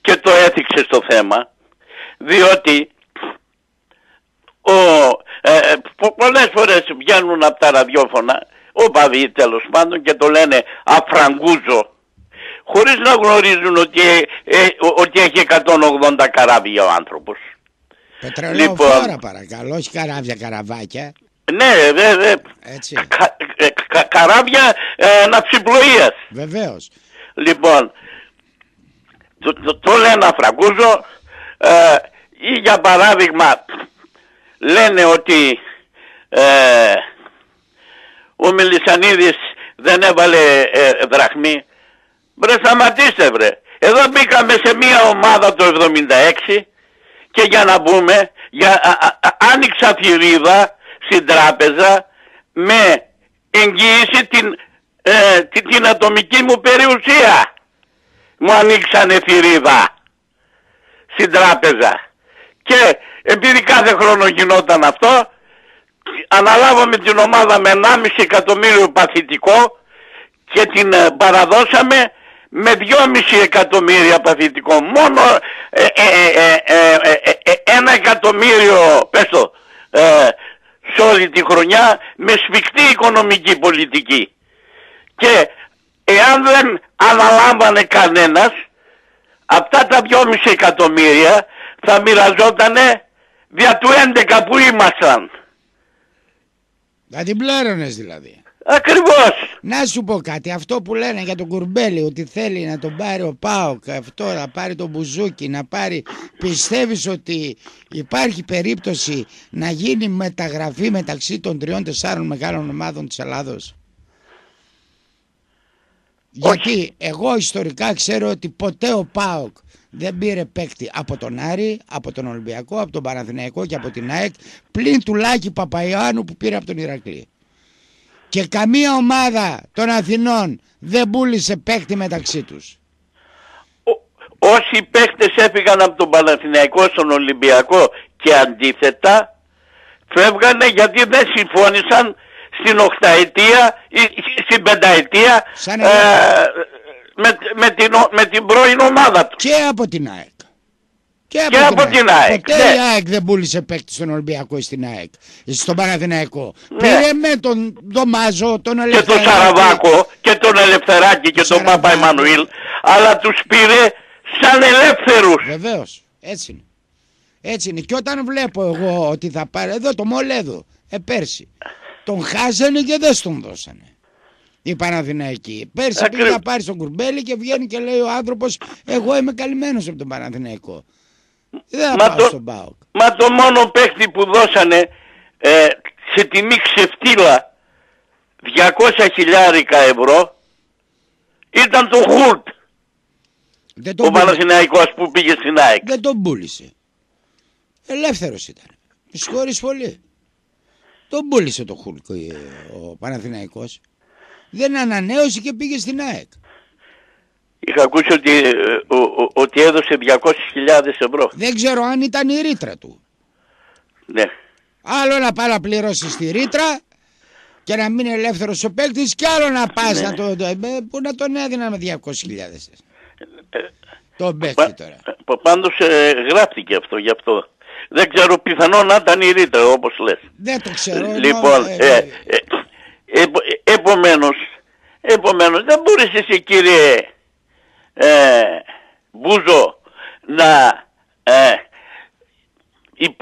και το έθιξες το θέμα, διότι ο, ε, ε πολλές φορές βγαίνουν από τα ραδιόφωνα οπαδοί τέλος πάντων και το λένε αφραγκούζο χωρίς να γνωρίζουν ότι, ε, ότι έχει 180 καράβια ο άνθρωπος. Πετρελαιοφόρα λοιπόν, παρακαλώ, όχι καράβια, καραβάκια. Ναι, βέβαια. Έτσι. Κα, κα, καράβια ε, ναυσιπλοείας. Βεβαίως. Λοιπόν, το, το, το λένε αφραγκούζο ε, ή για παράδειγμα λένε ότι ε, ο Μελισανίδης δεν έβαλε ε, δραχμή. Βρε σταματήστε βρε. Εδώ μπήκαμε σε μια ομάδα το 76 και για να μπούμε, για, άνοιξα θηρίδα στην τράπεζα με εγγύηση την, ε, την, την ατομική μου περιουσία. Μου ανοίξανε θηρίδα στην τράπεζα. Και επειδή κάθε χρόνο γινόταν αυτό, αναλάβαμε την ομάδα με 1,5 εκατομμύριο παθητικό και την ε, παραδώσαμε με 2,5 εκατομμύρια παθητικό. Μόνο ε, ε, ένα εκατομμύριο, πες το, σε όλη τη χρονιά με σφιχτή οικονομική πολιτική. Και εάν δεν αναλάμβανε κανένας, αυτά τα 2,5 εκατομμύρια θα μοιραζότανε δια του 11 που ήμασταν. Να την πλέρωνες δηλαδή. Ακριβώς. Να σου πω κάτι, αυτό που λένε για τον Κουρμπέλη ότι θέλει να τον πάρει ο Πάοκ, αυτό να πάρει τον Μπουζούκι, να πάρει... Πιστεύεις ότι υπάρχει περίπτωση να γίνει μεταγραφή μεταξύ των τριών τεσσάρων μεγάλων ομάδων της Ελλάδος; Γιατί εγώ ιστορικά ξέρω ότι ποτέ ο ΠΑΟΚ δεν πήρε παίκτη από τον Άρη, από τον Ολυμπιακό, από τον Παναθηναϊκό και από την ΑΕΚ πλην του Λάκη Παπαϊάνου που πήρε από τον Ηρακλή. Και καμία ομάδα των Αθηνών δεν πούλησε παίκτη μεταξύ τους. όσοι παίκτες έφυγαν από τον Παναθηναϊκό στον Ολυμπιακό και αντίθετα φεύγανε γιατί δεν συμφώνησαν στην οχταετία ή στην πενταετία ε, με, με, την, με την πρώην ομάδα τους. Και από την ΑΕΚ. Και από, και την, από την ΑΕΚ. Ποτέ ναι. η ΑΕΚ δεν πούλησε παίκτη στον Ολυμπιακό ή στην ΑΕΚ. Στον Παναθηναϊκό. Ναι. Πήρε με τον Ντομάζο, τον Ελευθεράκη. Και τον Σαραβάκο και τον Ελευθεράκη και τον Παπα Εμμανουήλ. Αλλά τους πήρε σαν ελεύθερους. Βεβαίως. Έτσι είναι. Έτσι είναι. Και όταν βλέπω εγώ ότι θα πάρει εδώ το Μολέδο, ε, πέρσι, τον χάσανε και δεν τον δώσανε. Η Παναθηναϊκή. Πέρσι πήγε να πάρει τον κουρμπέλι και βγαίνει και λέει ο άνθρωπος: Εγώ είμαι καλυμμένος από τον Παναθηναϊκό. Δεν θα μα πάω το, στον Πάοκ. Μα το μόνο παίχτη που δώσανε ε, σε τιμή ξεφτύλα 200 χιλιάρικα ευρώ ήταν το Χουλτ. ο Παναθηναϊκός που πήγε στην ΑΕΚ. Δεν τον πούλησε. Ελεύθερος ήταν. Με συγχωρείς πολύ. Τον πούλησε το Χουλτ ο Παναθηναϊκός. Δεν ανανέωσε και πήγε στην ΑΕΚ. Είχα ακούσει ότι, ε, ότι έδωσε 200.000 ευρώ. Δεν ξέρω αν ήταν η ρήτρα του. Ναι. Άλλο να πάει να πληρώσεις τη ρήτρα και να μείνει ελεύθερος ο παίκτης, και άλλο να πας ναι. να, το, ε, που να τον έδινα με 200.000. Ε, τον παίκτη τώρα. Πάντως ε, γράφτηκε αυτό γι' αυτό. Δεν ξέρω πιθανόν να ήταν η ρήτρα όπως λες. Δεν το ξέρω. Λοιπόν, ε, ε, ε, επομένως, επομένως δεν μπορείς εσύ κύριε ε, Μπούζο να ε,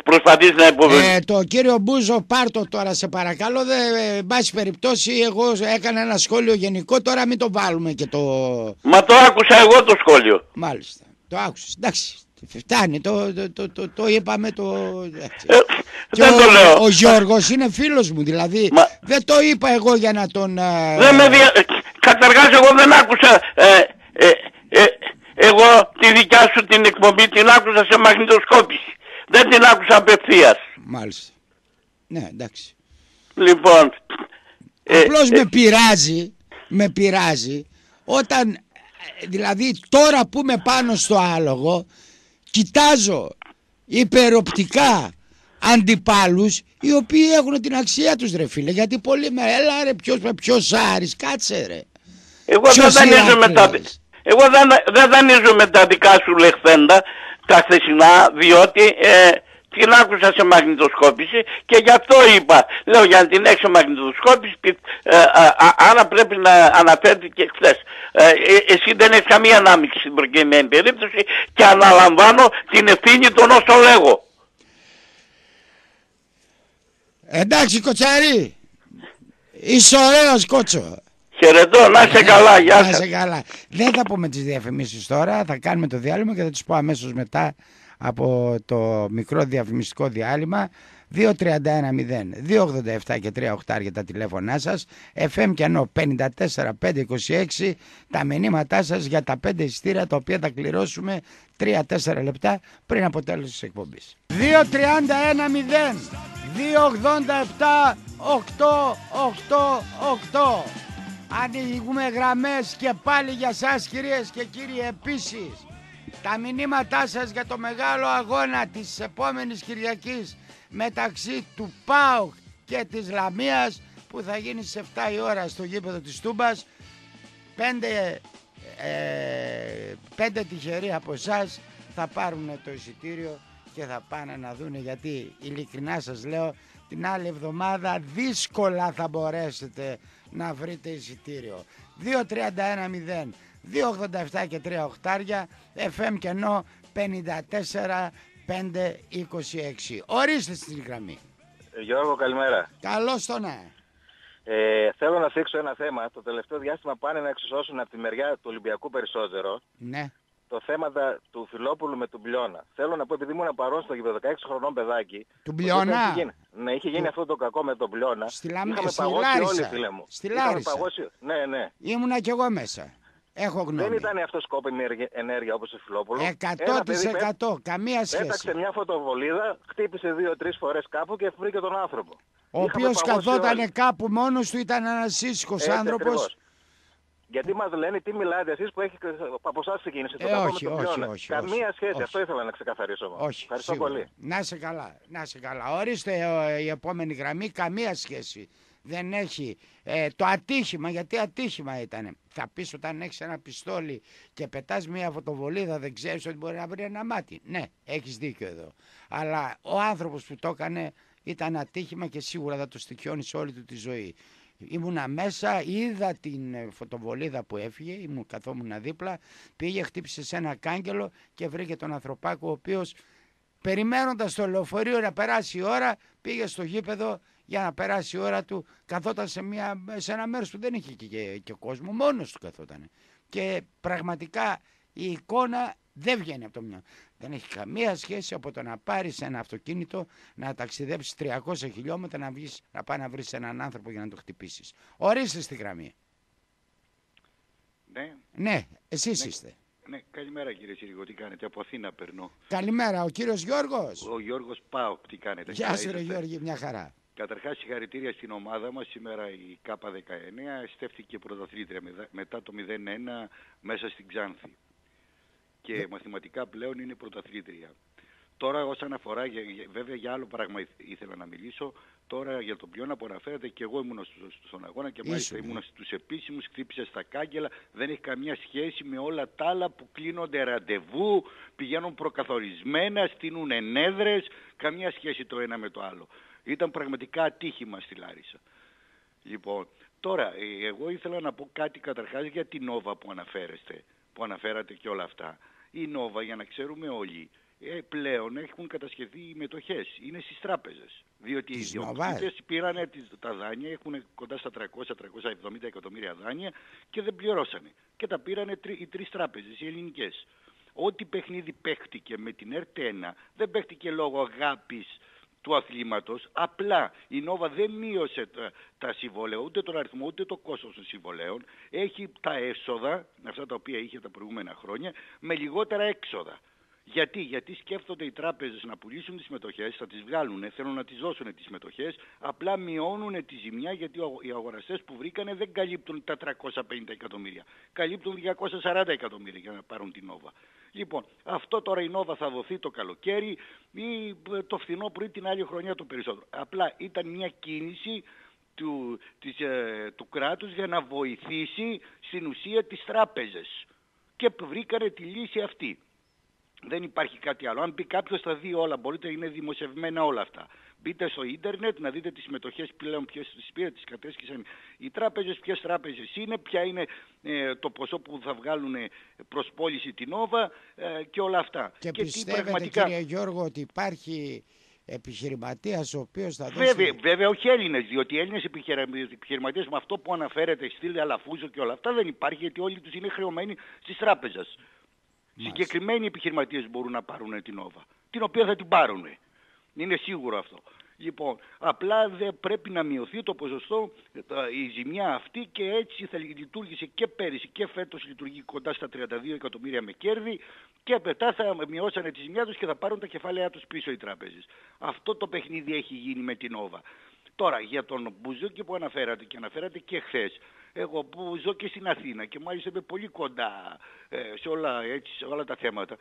προσπαθείς να υποβεβαιώσεις. Ε, το κύριο Μπούζο πάρτο τώρα σε παρακαλώ. Δεν, πάση περιπτώσει εγώ έκανα ένα σχόλιο γενικό τώρα μην το βάλουμε και το... Μα το άκουσα εγώ το σχόλιο. Μάλιστα. Το άκουσες. Εντάξει. Φτάνει, το, το, το, το, το είπαμε το... Ε, δεν ο, το λέω. Ο Γιώργος είναι φίλος μου, δηλαδή Μα... δεν το είπα εγώ για να τον... Ε, δεν με δια... Καταρχάς εγώ δεν άκουσα... Ε, ε, ε, εγώ τη δικιά σου την εκπομπή την άκουσα σε μαγνητοσκόπηση. Δεν την άκουσα απευθείας. Μάλιστα. Ναι, εντάξει. Λοιπόν... Ε, Απλώς με πειράζει, με πειράζει όταν, δηλαδή τώρα που είμαι πάνω στο άλογο κοιτάζω υπεροπτικά αντιπάλους οι οποίοι έχουν την αξία τους ρε φίλε γιατί πολύ με έλα ρε ποιος, ποιος Άρης κάτσε ρε εγώ δεν δανείζω με τα, εγώ δεν, δεν δανείζω με τα δικά σου λεχθέντα τα χθεσινά διότι ε, την άκουσα σε μαγνητοσκόπηση και γι' αυτό είπα. Λέω για να την έχει σε μαγνητοσκόπηση, ε, άρα πρέπει να αναφέρθηκε χθες. Ε, ε, εσύ δεν έχεις καμία ανάμειξη στην προκειμένη περίπτωση και αναλαμβάνω την ευθύνη των όσων λέγω. Εντάξει κοτσαρί, είσαι ωραίος κότσο. Χαιρετώ, να είσαι καλά, γεια σας. Να είσαι καλά. Δεν θα πούμε τις διαφημίσεις τώρα, θα κάνουμε το διάλειμμα και θα τους πω αμέσως μετά από το μικρό διαφημιστικό διάλειμμα 2.31.0 2.87 και 3 οχτάρια τα τηλέφωνά σας FM και ενώ 54 526 τα μηνύματά σας για τα 5 ειστήρια τα οποία θα κληρώσουμε 3-4 λεπτά πριν από τέλος της εκπομπής. 2.31.0 2.87 8 Ανοίγουμε γραμμές και πάλι για σας κυρίες και κύριοι επίσης. Τα μηνύματά σας για το μεγάλο αγώνα της επόμενης Κυριακής μεταξύ του ΠΑΟΚ και της Λαμίας που θα γίνει στις 7 η ώρα στο γήπεδο της Τούμπας πέντε, ε, πέντε τυχεροί από εσάς θα πάρουν το εισιτήριο και θα πάνε να δούνε γιατί ειλικρινά σας λέω την άλλη εβδομάδα δύσκολα θα μπορέσετε να βρείτε εισιτήριο 2.31.0 2.87 και 3 οχτάρια FM κενό 54 526. Ορίστε στην γραμμή. Ε, Γιώργο, καλημέρα. Καλώς το ναι. Ε, θέλω να θίξω ένα θέμα. Το τελευταίο διάστημα πάνε να εξισώσουν από τη μεριά του Ολυμπιακού περισσότερο. Ναι. Το θέμα του Φιλόπουλου με τον Μπλιώνα. Θέλω να πω, επειδή ήμουν παρόν στο γήπεδο 16 χρονών παιδάκι. Του Μπλιώνα; Ναι, είχε γίνει αυτό το κακό με τον Μπλιώνα. Στη Είχαμε στη παγώσει όλοι, φίλε μου. Στη Λάρισα. Παγώσει... Ναι, ναι. Ήμουνα κι εγώ μέσα. Έχω γνώμη. Δεν ήταν αυτός σκόπιμη ενέργεια όπως ο Φιλόπουλος. 100% καμία σχέση. Πέταξε μια φωτοβολίδα, χτύπησε δύο-τρεις φορές κάπου και βρήκε τον άνθρωπο. Ο οποίος καθόταν κάπου μόνος του ήταν ένας ήσυχος άνθρωπος. Γιατί μας λένε τι μιλάτε εσείς που έχει από εσάς ξεκίνησε το ε, όχι, όχι, όχι, Καμία σχέση, όχι. αυτό ήθελα να ξεκαθαρίσω. Όχι, Ευχαριστώ σίγουρα. πολύ. Να σε καλά, να σε καλά. Ορίστε η επόμενη γραμμή, καμία σχέση δεν έχει ε, το ατύχημα, γιατί ατύχημα ήταν. Θα πεις όταν έχεις ένα πιστόλι και πετάς μια φωτοβολίδα δεν ξέρεις ότι μπορεί να βρει ένα μάτι. Ναι, έχεις δίκιο εδώ. Αλλά ο άνθρωπος που το έκανε ήταν ατύχημα και σίγουρα θα το στοιχιώνεις σε όλη του τη ζωή. Ήμουνα μέσα, είδα την φωτοβολίδα που έφυγε, ήμουν καθόμουν δίπλα, πήγε, χτύπησε σε ένα κάγκελο και βρήκε τον ανθρωπάκο ο οποίος περιμένοντας το λεωφορείο να περάσει η ώρα πήγε στο γήπεδο για να περάσει η ώρα του καθόταν σε, μια, σε ένα μέρος που δεν είχε και, και, κόσμο, μόνος του καθόταν. Και πραγματικά η εικόνα δεν βγαίνει από το μυαλό. Δεν έχει καμία σχέση από το να πάρεις ένα αυτοκίνητο, να ταξιδέψεις 300 χιλιόμετρα, να, βγεις, να πάει να βρεις έναν άνθρωπο για να το χτυπήσεις. Ορίστε στη γραμμή. Ναι. Ναι, εσείς ναι. είστε. Ναι, καλημέρα κύριε Συρίγο, τι κάνετε, από Αθήνα περνώ. Καλημέρα, ο κύριος Γιώργος. Ο Γιώργος Πάοκ, τι κάνετε. Γεια σου ρε Γιώργη, μια χαρά. Καταρχάς συγχαρητήρια στην ομάδα μας, σήμερα η ΚΑΠΑ 19 στέφθηκε πρωταθλήτρια μετά το 0-1 μέσα στην Ξάνθη. Και ναι. μαθηματικά πλέον είναι πρωταθλήτρια. Τώρα όσον αφορά, βέβαια για άλλο πράγμα ήθελα να μιλήσω, τώρα για το ποιον που αναφέρατε και εγώ ήμουν στον αγώνα και μάλιστα ήμουν στους επίσημους, χτύπησε στα κάγκελα, δεν έχει καμία σχέση με όλα τα άλλα που κλείνονται ραντεβού, πηγαίνουν προκαθορισμένα, στείνουν ενέδρες, καμία σχέση το ένα με το άλλο. Ήταν πραγματικά ατύχημα στη Λάρισα. Λοιπόν, τώρα, ε, εγώ ήθελα να πω κάτι καταρχάς για την Νόβα που αναφέρεστε, που αναφέρατε και όλα αυτά. Η Νόβα, για να ξέρουμε όλοι, ε, πλέον έχουν κατασχεθεί οι μετοχές. Είναι στις τράπεζες. Διότι οι ιδιοκτήτες πήραν τα δάνεια, έχουν κοντά στα 300-370 εκατομμύρια δάνεια και δεν πληρώσανε. Και τα πήραν οι τρεις τράπεζες, οι ελληνικές. Ό,τι παιχνίδι παίχτηκε με την ΕΡΤ1 δεν παίχτηκε λόγω αγάπης του αθλήματος. Απλά η Νόβα δεν μείωσε τα, τα συμβόλαια, ούτε τον αριθμό, ούτε το κόστος των συμβολέων. Έχει τα έσοδα, αυτά τα οποία είχε τα προηγούμενα χρόνια, με λιγότερα έξοδα. Γιατί, γιατί σκέφτονται οι τράπεζες να πουλήσουν τις μετοχές, θα τις βγάλουν, θέλουν να τις δώσουν τις μετοχές, απλά μειώνουν τη ζημιά γιατί οι αγοραστές που βρήκανε δεν καλύπτουν τα 350 εκατομμύρια. Καλύπτουν 240 εκατομμύρια για να πάρουν την Νόβα. Λοιπόν, αυτό τώρα η Νόβα θα δοθεί το καλοκαίρι ή το φθινό πριν την άλλη χρονιά το περισσότερο. Απλά ήταν μια κίνηση του, της, ε, του κράτους για να βοηθήσει στην ουσία τις τράπεζες. Και βρήκανε τη λύση αυτή. Δεν υπάρχει κάτι άλλο. Αν πει κάποιος θα δει όλα, μπορείτε, είναι δημοσιευμένα όλα αυτά. Μπείτε στο ίντερνετ να δείτε τις συμμετοχές πλέον ποιες τις πήρε, τις κατέσχισαν οι τράπεζες, ποιες τράπεζες είναι, ποια είναι ε, το ποσό που θα βγάλουν προς πώληση την Όβα ε, και όλα αυτά. Και, και πιστεύετε πραγματικά... κύριε Γιώργο ότι υπάρχει επιχειρηματίας ο οποίος θα δώσει... Βέβαια, βέβαια όχι Έλληνες, διότι οι Έλληνες επιχειρηματίες με αυτό που αναφέρεται, στήλε Αλαφούζο και όλα αυτά δεν υπάρχει γιατί όλοι τους είναι χρεωμένοι στις τράπεζες. Συγκεκριμένοι επιχειρηματίες μπορούν να πάρουν την Όβα, την οποία θα την πάρουν. Είναι σίγουρο αυτό. Λοιπόν, απλά δεν πρέπει να μειωθεί το ποσοστό, η ζημιά αυτή και έτσι θα λειτουργήσε και πέρυσι και φέτος λειτουργεί κοντά στα 32 εκατομμύρια με κέρδη και μετά θα μειώσανε τη ζημιά τους και θα πάρουν τα κεφάλαια τους πίσω οι τράπεζες. Αυτό το παιχνίδι έχει γίνει με την Όβα. Τώρα για τον Μπουζούκι που αναφέρατε και αναφέρατε και χθες. Εγώ που ζω και στην Αθήνα και μάλιστα είμαι πολύ κοντά ε, σε, όλα, έτσι, σε όλα τα θέματα,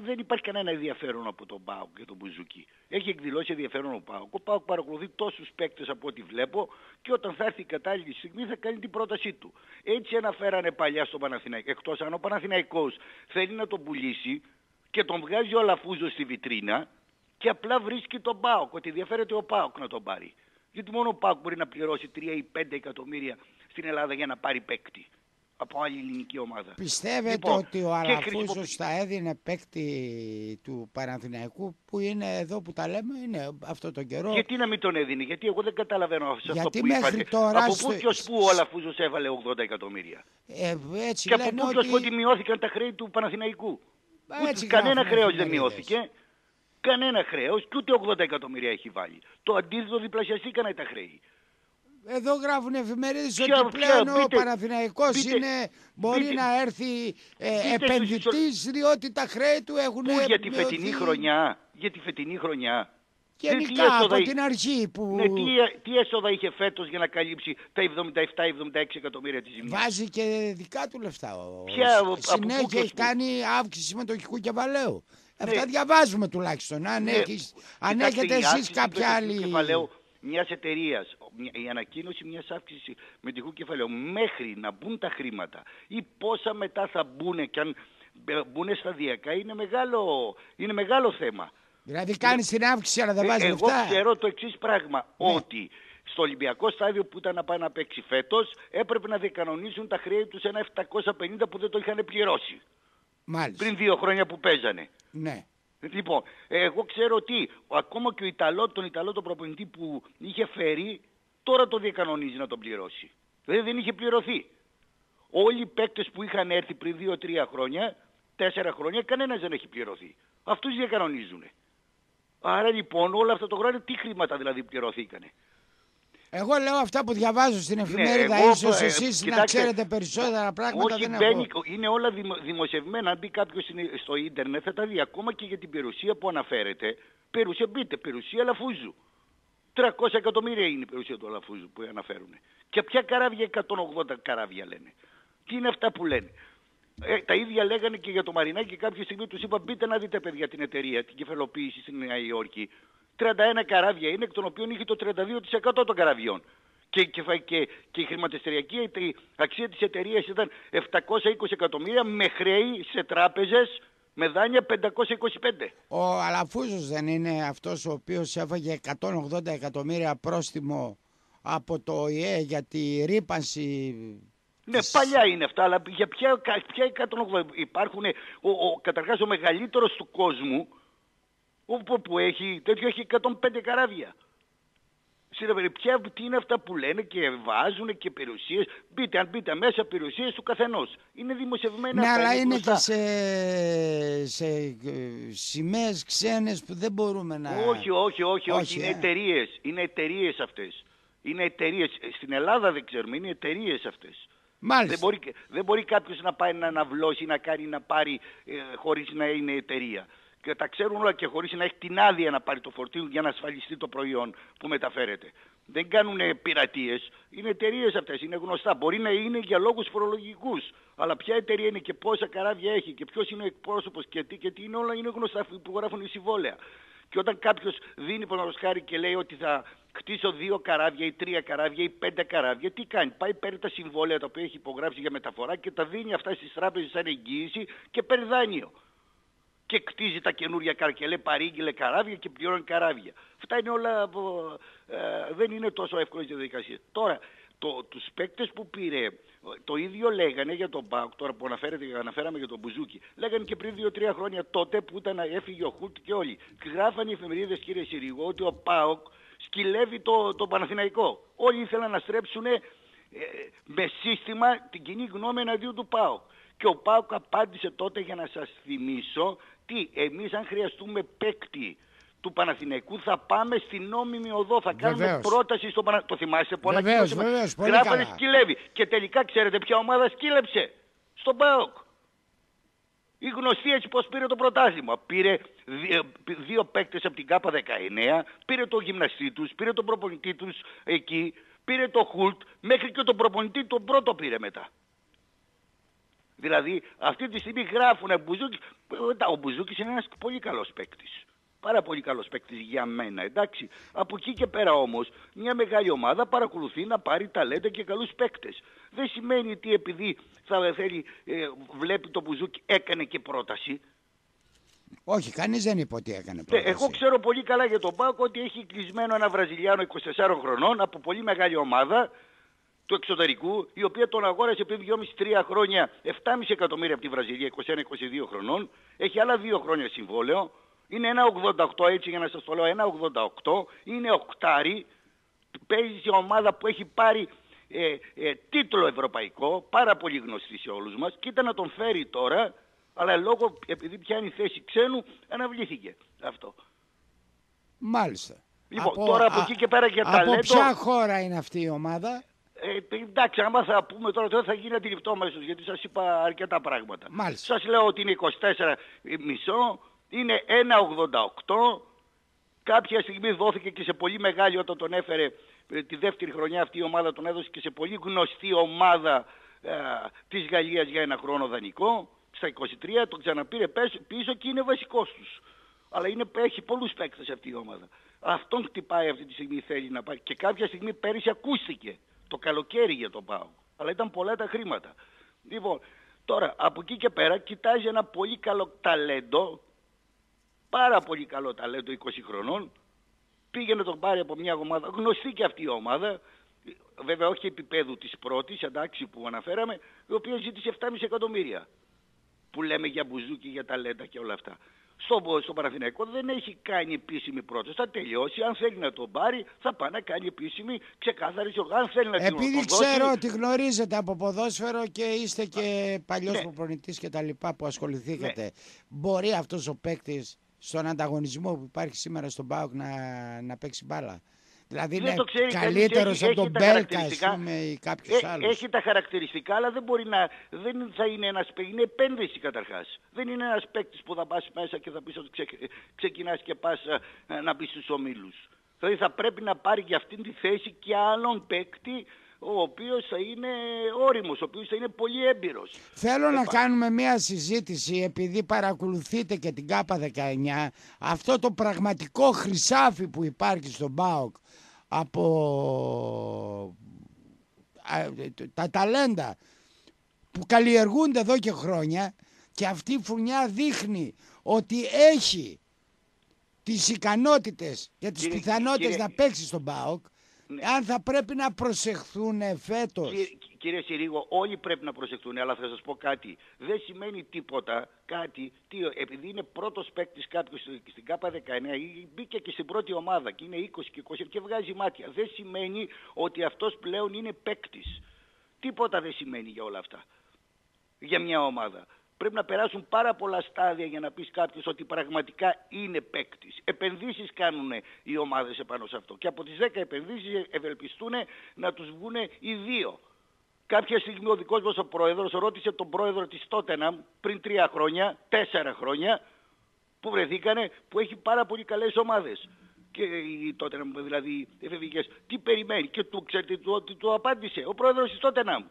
δεν υπάρχει κανένα ενδιαφέρον από τον Πάοκ και τον Μπουζούκη. Έχει εκδηλώσει ενδιαφέρον ο Πάοκ. Ο Πάοκ παρακολουθεί τόσους παίκτες από ό,τι βλέπω και όταν θα έρθει η κατάλληλη στιγμή θα κάνει την πρότασή του. Έτσι αναφέρανε παλιά στο Παναθηναϊκό. Εκτός αν ο Παναθηναϊκός θέλει να τον πουλήσει και τον βγάζει ο Αλαφούζος στη βιτρίνα και απλά βρίσκει τον Πάοκ, ότι ενδιαφέρεται ο Πάοκ να τον πάρει. Γιατί μόνο ο Πάοκ μπορεί να πληρώσει 3 ή 5 εκατομμύρια στην Ελλάδα για να πάρει παίκτη από άλλη ελληνική ομάδα. Πιστεύετε λοιπόν, ότι ο Αλαφούζος θα έδινε παίκτη του Παναθηναϊκού που είναι εδώ που τα λέμε, είναι αυτό το καιρό; Γιατί να μην τον έδινε, γιατί εγώ δεν καταλαβαίνω σε αυτό που μέχρι είπατε. Τώρα από πού και ως πού ο Αλαφούζος έβαλε 80 εκατομμύρια; Ε, έτσι και από πού και ως πού ότι μειώθηκαν τα χρέη του Παναθηναϊκού. Έτσι κανένα χρέος δεν μειώθηκε. Κανένα χρέος και ούτε 80 εκατομμύρια έχει βάλει. Το αντίθετο διπλασιαστήκαν τα χρέη. Εδώ γράφουν εφημερίδες ότι πλέον ο Παναθηναϊκός είναι, μπορεί να έρθει ε, επενδυτής διότι τα χρέη του έχουν Πού για τη φετινή χρονιά; Για τη φετινή χρονιά. Γενικά από την αρχή που... Ναι, τι, τι έσοδα είχε φέτος για να καλύψει τα 77-76 εκατομμύρια της ζημιάς; Βάζει και δικά του λεφτά. Ποια, Συνέχεια έχει κάνει αύξηση συμμετοχικού κεφαλαίου. Ναι. Αυτά διαβάζουμε τουλάχιστον. Αν, ναι. έχεις, αν έχετε εσείς κάποια άλλη... Κεφαλαίου μιας εταιρείας, η ανακοίνωση μιας αύξησης μετικού κεφαλαίου μέχρι να μπουν τα χρήματα ή πόσα μετά θα μπουν και αν μπουν σταδιακά είναι μεγάλο, είναι μεγάλο θέμα. Δηλαδή κάνεις την αύξηση αλλά δεν βάζεις Εγώ λεφτά. ξέρω το εξής πράγμα, ναι. ότι στο Ολυμπιακό στάδιο που ήταν να πάει να παίξει φέτος έπρεπε να διακανονίσουν τα χρέη τους ένα 750 που δεν το είχαν πληρώσει. Μάλιστα. Πριν δύο χρόνια που παίζανε. Ναι. Λοιπόν, εγώ ξέρω ότι ακόμα και ο Ιταλό, τον Ιταλό τον προπονητή που είχε φέρει, τώρα το διακανονίζει να τον πληρώσει. Δηλαδή δεν είχε πληρωθεί. Όλοι οι παίκτες που είχαν έρθει πριν 2-3 χρόνια, 4 χρόνια, κανένας δεν έχει πληρωθεί. Αυτούς διακανονίζουν. Άρα λοιπόν όλα αυτά το χρόνο τι χρήματα δηλαδή πληρωθήκανε. Εγώ λέω αυτά που διαβάζω στην ναι, εφημερίδα, ναι, ίσως ε, εσείς να ξέρετε περισσότερα πράγματα. Όχι, δεν μπαίνει, είναι όλα δημοσιευμένα. Αν μπει κάποιος στο ίντερνετ θα τα δει ακόμα και για την περιουσία που αναφέρεται. Περιουσία, μπείτε, περιουσία Λαφούζου. 300 εκατομμύρια είναι η περιουσία του Λαφούζου που αναφέρουν. Και ποια καράβια, 180 καράβια λένε. Τι είναι αυτά που λένε. Ε, τα ίδια λέγανε και για το Μαρινάκι και κάποια στιγμή τους είπα μπείτε να δείτε παιδιά την εταιρεία, την κεφαλοποίηση στην Νέα Υόρκη. 31 καράβια είναι, εκ των οποίων είχε το 32% των καραβιών. Και, και, και, και η χρηματιστηριακή η αξία της εταιρείας ήταν 720 εκατομμύρια με χρέη σε τράπεζες με δάνεια 525. Ο Αλαφούζος δεν είναι αυτός ο οποίος έφαγε 180 εκατομμύρια πρόστιμο από το ΟΗΕ για τη ρήπανση ναι, παλιά είναι αυτά, αλλά για ποια, ποια 180 υπάρχουν, ο, ο, καταρχάς ο μεγαλύτερος του κόσμου όπου που έχει, τέτοιο έχει 105 καράβια. Στην ποια, τι είναι αυτά που λένε και βάζουν και περιουσίες. Μπείτε, αν μπείτε μέσα περιουσίες του καθενός. Είναι δημοσιευμένα. Ναι, αλλά είναι και σε, σε ε, σημαίες ξένες που δεν μπορούμε να... Όχι, όχι, όχι, όχι. είναι ε. εταιρείες. Είναι εταιρείες αυτές. Είναι εταιρείες. Στην Ελλάδα δεν ξέρουμε, είναι εταιρείες αυτές. Μάλιστα. Δεν μπορεί, δεν μπορεί κάποιος να πάει να αναβλώσει, να κάνει, να πάρει ε, χωρίς να είναι εταιρεία και τα ξέρουν όλα και χωρίς να έχει την άδεια να πάρει το φορτίο για να ασφαλιστεί το προϊόν που μεταφέρεται. Δεν κάνουν πειρατείες, είναι εταιρείες αυτές, είναι γνωστά. Μπορεί να είναι για λόγους φορολογικούς, αλλά ποια εταιρεία είναι και πόσα καράβια έχει και ποιος είναι ο εκπρόσωπος και τι και τι είναι όλα είναι γνωστά που γράφουν οι συμβόλαια. Και όταν κάποιος δίνει χάρη και λέει ότι θα χτίσω δύο καράβια ή τρία καράβια ή πέντε καράβια, τι κάνει; Πάει παίρνει τα συμβόλαια τα οποία έχει υπογράψει για μεταφορά και τα δίνει αυτά στις τράπεζες σαν εγγύηση και παίρνει δάνειο. Και κτίζει τα καινούργια καρκελέ, παρήγγειλε καράβια και πληρώνει καράβια. Αυτά είναι όλα, ε, δεν είναι τόσο εύκολες διαδικασίες. Τώρα, το, τους παίκτες που πήρε, το ίδιο λέγανε για τον Πάοκ, τώρα που αναφέρεται, αναφέραμε για τον Μπουζούκι, λέγανε και πριν 2-3 χρόνια τότε που ήταν έφυγε ο Χουλτ και όλοι. Γράφανε οι εφημερίδες κύριε Συρίγο ότι ο Πάοκ σκυλεύει το, το Παναθηναϊκό. Όλοι ήθελαν να στρέψουν ε, με σύστημα την κοινή γνώμη εναντίον του ΠΑΟΚ. Και ο ΠΑΟΚ απάντησε τότε για να σας θυμίσω τι εμείς αν χρειαστούμε παίκτη του Παναθηναϊκού θα πάμε στην νόμιμη οδό. Θα κάνουμε βεβαίως. πρόταση στο Παναθηναϊκό. Το θυμάσαι πολλά βεβαίως, βεβαίως, Γράφανε σκυλεύει. Και τελικά ξέρετε ποια ομάδα σκύλεψε; Στον ΠΑΟΚ. Η γνωστή έτσι πως πήρε το πρωτάθλημα. Πήρε δύο, δύο παίκτες από την ΚΑΠΑ 19, πήρε το γυμναστή τους, πήρε τον προπονητή τους εκεί, πήρε το Χουλτ, μέχρι και τον προπονητή τον πρώτο πήρε μετά. Δηλαδή αυτή τη στιγμή γράφουνε Μπουζούκης, ο Μπουζούκης είναι ένας πολύ καλός παίκτης. Πάρα πολύ καλός παίκτης για μένα, εντάξει. Από εκεί και πέρα όμως, μια μεγάλη ομάδα παρακολουθεί να πάρει ταλέντα και καλούς παίκτες. Δεν σημαίνει ότι επειδή θα θέλει, ε, βλέπει το Μπουζούκι έκανε και πρόταση. Όχι, κανείς δεν είπε ότι έκανε ναι, πρόταση. εγώ ξέρω πολύ καλά για τον Πάκο ότι έχει κλεισμένο ένα Βραζιλιάνο 24 χρονών από πολύ μεγάλη ομάδα του εξωτερικού, η οποία τον αγόρασε πριν 2,5-3 χρόνια 7,5 εκατομμύρια από τη Βραζιλία, 21-22 χρονών. Έχει άλλα 2 χρόνια συμβόλαιο. Είναι ένα 88 έτσι για να σας το λέω, ένα 88. Είναι οκτάρι. Παίζει σε ομάδα που έχει πάρει ε, ε, τίτλο ευρωπαϊκό, πάρα πολύ γνωστή σε όλους μας. Κοίτα να τον φέρει τώρα, αλλά λόγω, επειδή πιάνει θέση ξένου, αναβλήθηκε αυτό. Μάλιστα. Λοιπόν, από, τώρα από εκεί και πέρα για τα Από ποια χώρα είναι αυτή η ομάδα; Ε, εντάξει, άμα θα πούμε τώρα, τώρα θα γίνει αντιληπτό μέσα γιατί σας είπα αρκετά πράγματα. Μάλιστα. Σας λέω ότι είναι 24 μισό, είναι 1,88. Κάποια στιγμή δόθηκε και σε πολύ μεγάλη όταν τον έφερε ε, τη δεύτερη χρονιά αυτή η ομάδα τον έδωσε και σε πολύ γνωστή ομάδα ε, της Γαλλίας για ένα χρόνο δανεικό. Στα 23 τον ξαναπήρε πίσω και είναι βασικός τους. Αλλά είναι, έχει πολλούς παίκτες αυτή η ομάδα. Αυτόν χτυπάει αυτή τη στιγμή θέλει να πάει. Και κάποια στιγμή πέρυσι ακούστηκε το καλοκαίρι για τον Πάο. Αλλά ήταν πολλά τα χρήματα. Λοιπόν, τώρα από εκεί και πέρα κοιτάζει ένα πολύ καλό ταλέντο, πάρα πολύ καλό ταλέντο 20 χρονών, πήγε να τον πάρει από μια ομάδα, γνωστή και αυτή η ομάδα, βέβαια όχι επίπεδου της πρώτης, εντάξει που αναφέραμε, η οποία ζήτησε 7,5 εκατομμύρια. Που λέμε για μπουζούκι, για ταλέντα και όλα αυτά στο, στο Παναθηναϊκό δεν έχει κάνει επίσημη πρόταση. Θα τελειώσει. Αν θέλει να τον πάρει, θα πάει να κάνει επίσημη ξεκάθαρη Αν θέλει να Επειδή ξέρω ότι γνωρίζετε από ποδόσφαιρο και είστε και ναι. παλιός ναι. προπονητής και τα λοιπά που ασχοληθήκατε, ναι. μπορεί αυτός ο παίκτης στον ανταγωνισμό που υπάρχει σήμερα στον ΠΑΟΚ να, να παίξει μπάλα; Δηλαδή είναι καλύτερος από τον Μπέλκα ή κάποιο ε, άλλο. Έχει τα χαρακτηριστικά, αλλά δεν μπορεί να. Δεν θα είναι ένας παίκτη. Είναι επένδυση καταρχάς. Δεν είναι ένας παίκτης που θα πας μέσα και θα πεις ότι ξε, ξεκινάς και πας ε, να μπεις στους ομίλους. Δηλαδή θα πρέπει να πάρει για αυτήν τη θέση και άλλον παίκτη ο οποίος θα είναι όριμος, ο οποίος θα είναι πολύ έμπειρος. Θέλω να κάνουμε μια συζήτηση επειδή παρακολουθείτε και την ΚΑΠΑ 19 αυτό το πραγματικό χρυσάφι που υπάρχει στον ΠΑΟΚ από τα ταλέντα που καλλιεργούνται εδώ και χρόνια και αυτή η φουνιά δείχνει ότι έχει τις ικανότητες και τις κύριε, πιθανότητες να παίξει στον ΠΑΟΚ ναι. αν θα πρέπει να προσεχθούν φέτος. Κύριε, κύριε Συρίγο, όλοι πρέπει να προσεχθούν, αλλά θα σας πω κάτι. Δεν σημαίνει τίποτα κάτι, τι, επειδή είναι πρώτος παίκτης κάποιος στην ΚΑΠΑ 19 μπήκε και στην πρώτη ομάδα και είναι 20 και 20 και βγάζει μάτια. Δεν σημαίνει ότι αυτός πλέον είναι παίκτης. Τίποτα δεν σημαίνει για όλα αυτά. Για μια ομάδα. Πρέπει να περάσουν πάρα πολλά στάδια για να πεις κάποιος ότι πραγματικά είναι παίκτης. Επενδύσεις κάνουν οι ομάδες επάνω σε αυτό. Και από τις 10 επενδύσεις ευελπιστούν να τους βγουν οι δύο. Κάποια στιγμή ο δικός μας ο πρόεδρος ρώτησε τον πρόεδρο της Τότεναμ πριν τρία χρόνια, τέσσερα χρόνια, που βρεθήκανε, που έχει πάρα πολύ καλές ομάδες. Και η Τότεναμ δηλαδή εφηβικές, τι περιμένει; Και του ξέρετε ότι του απάντησε ο πρόεδρος της Τότεναμ.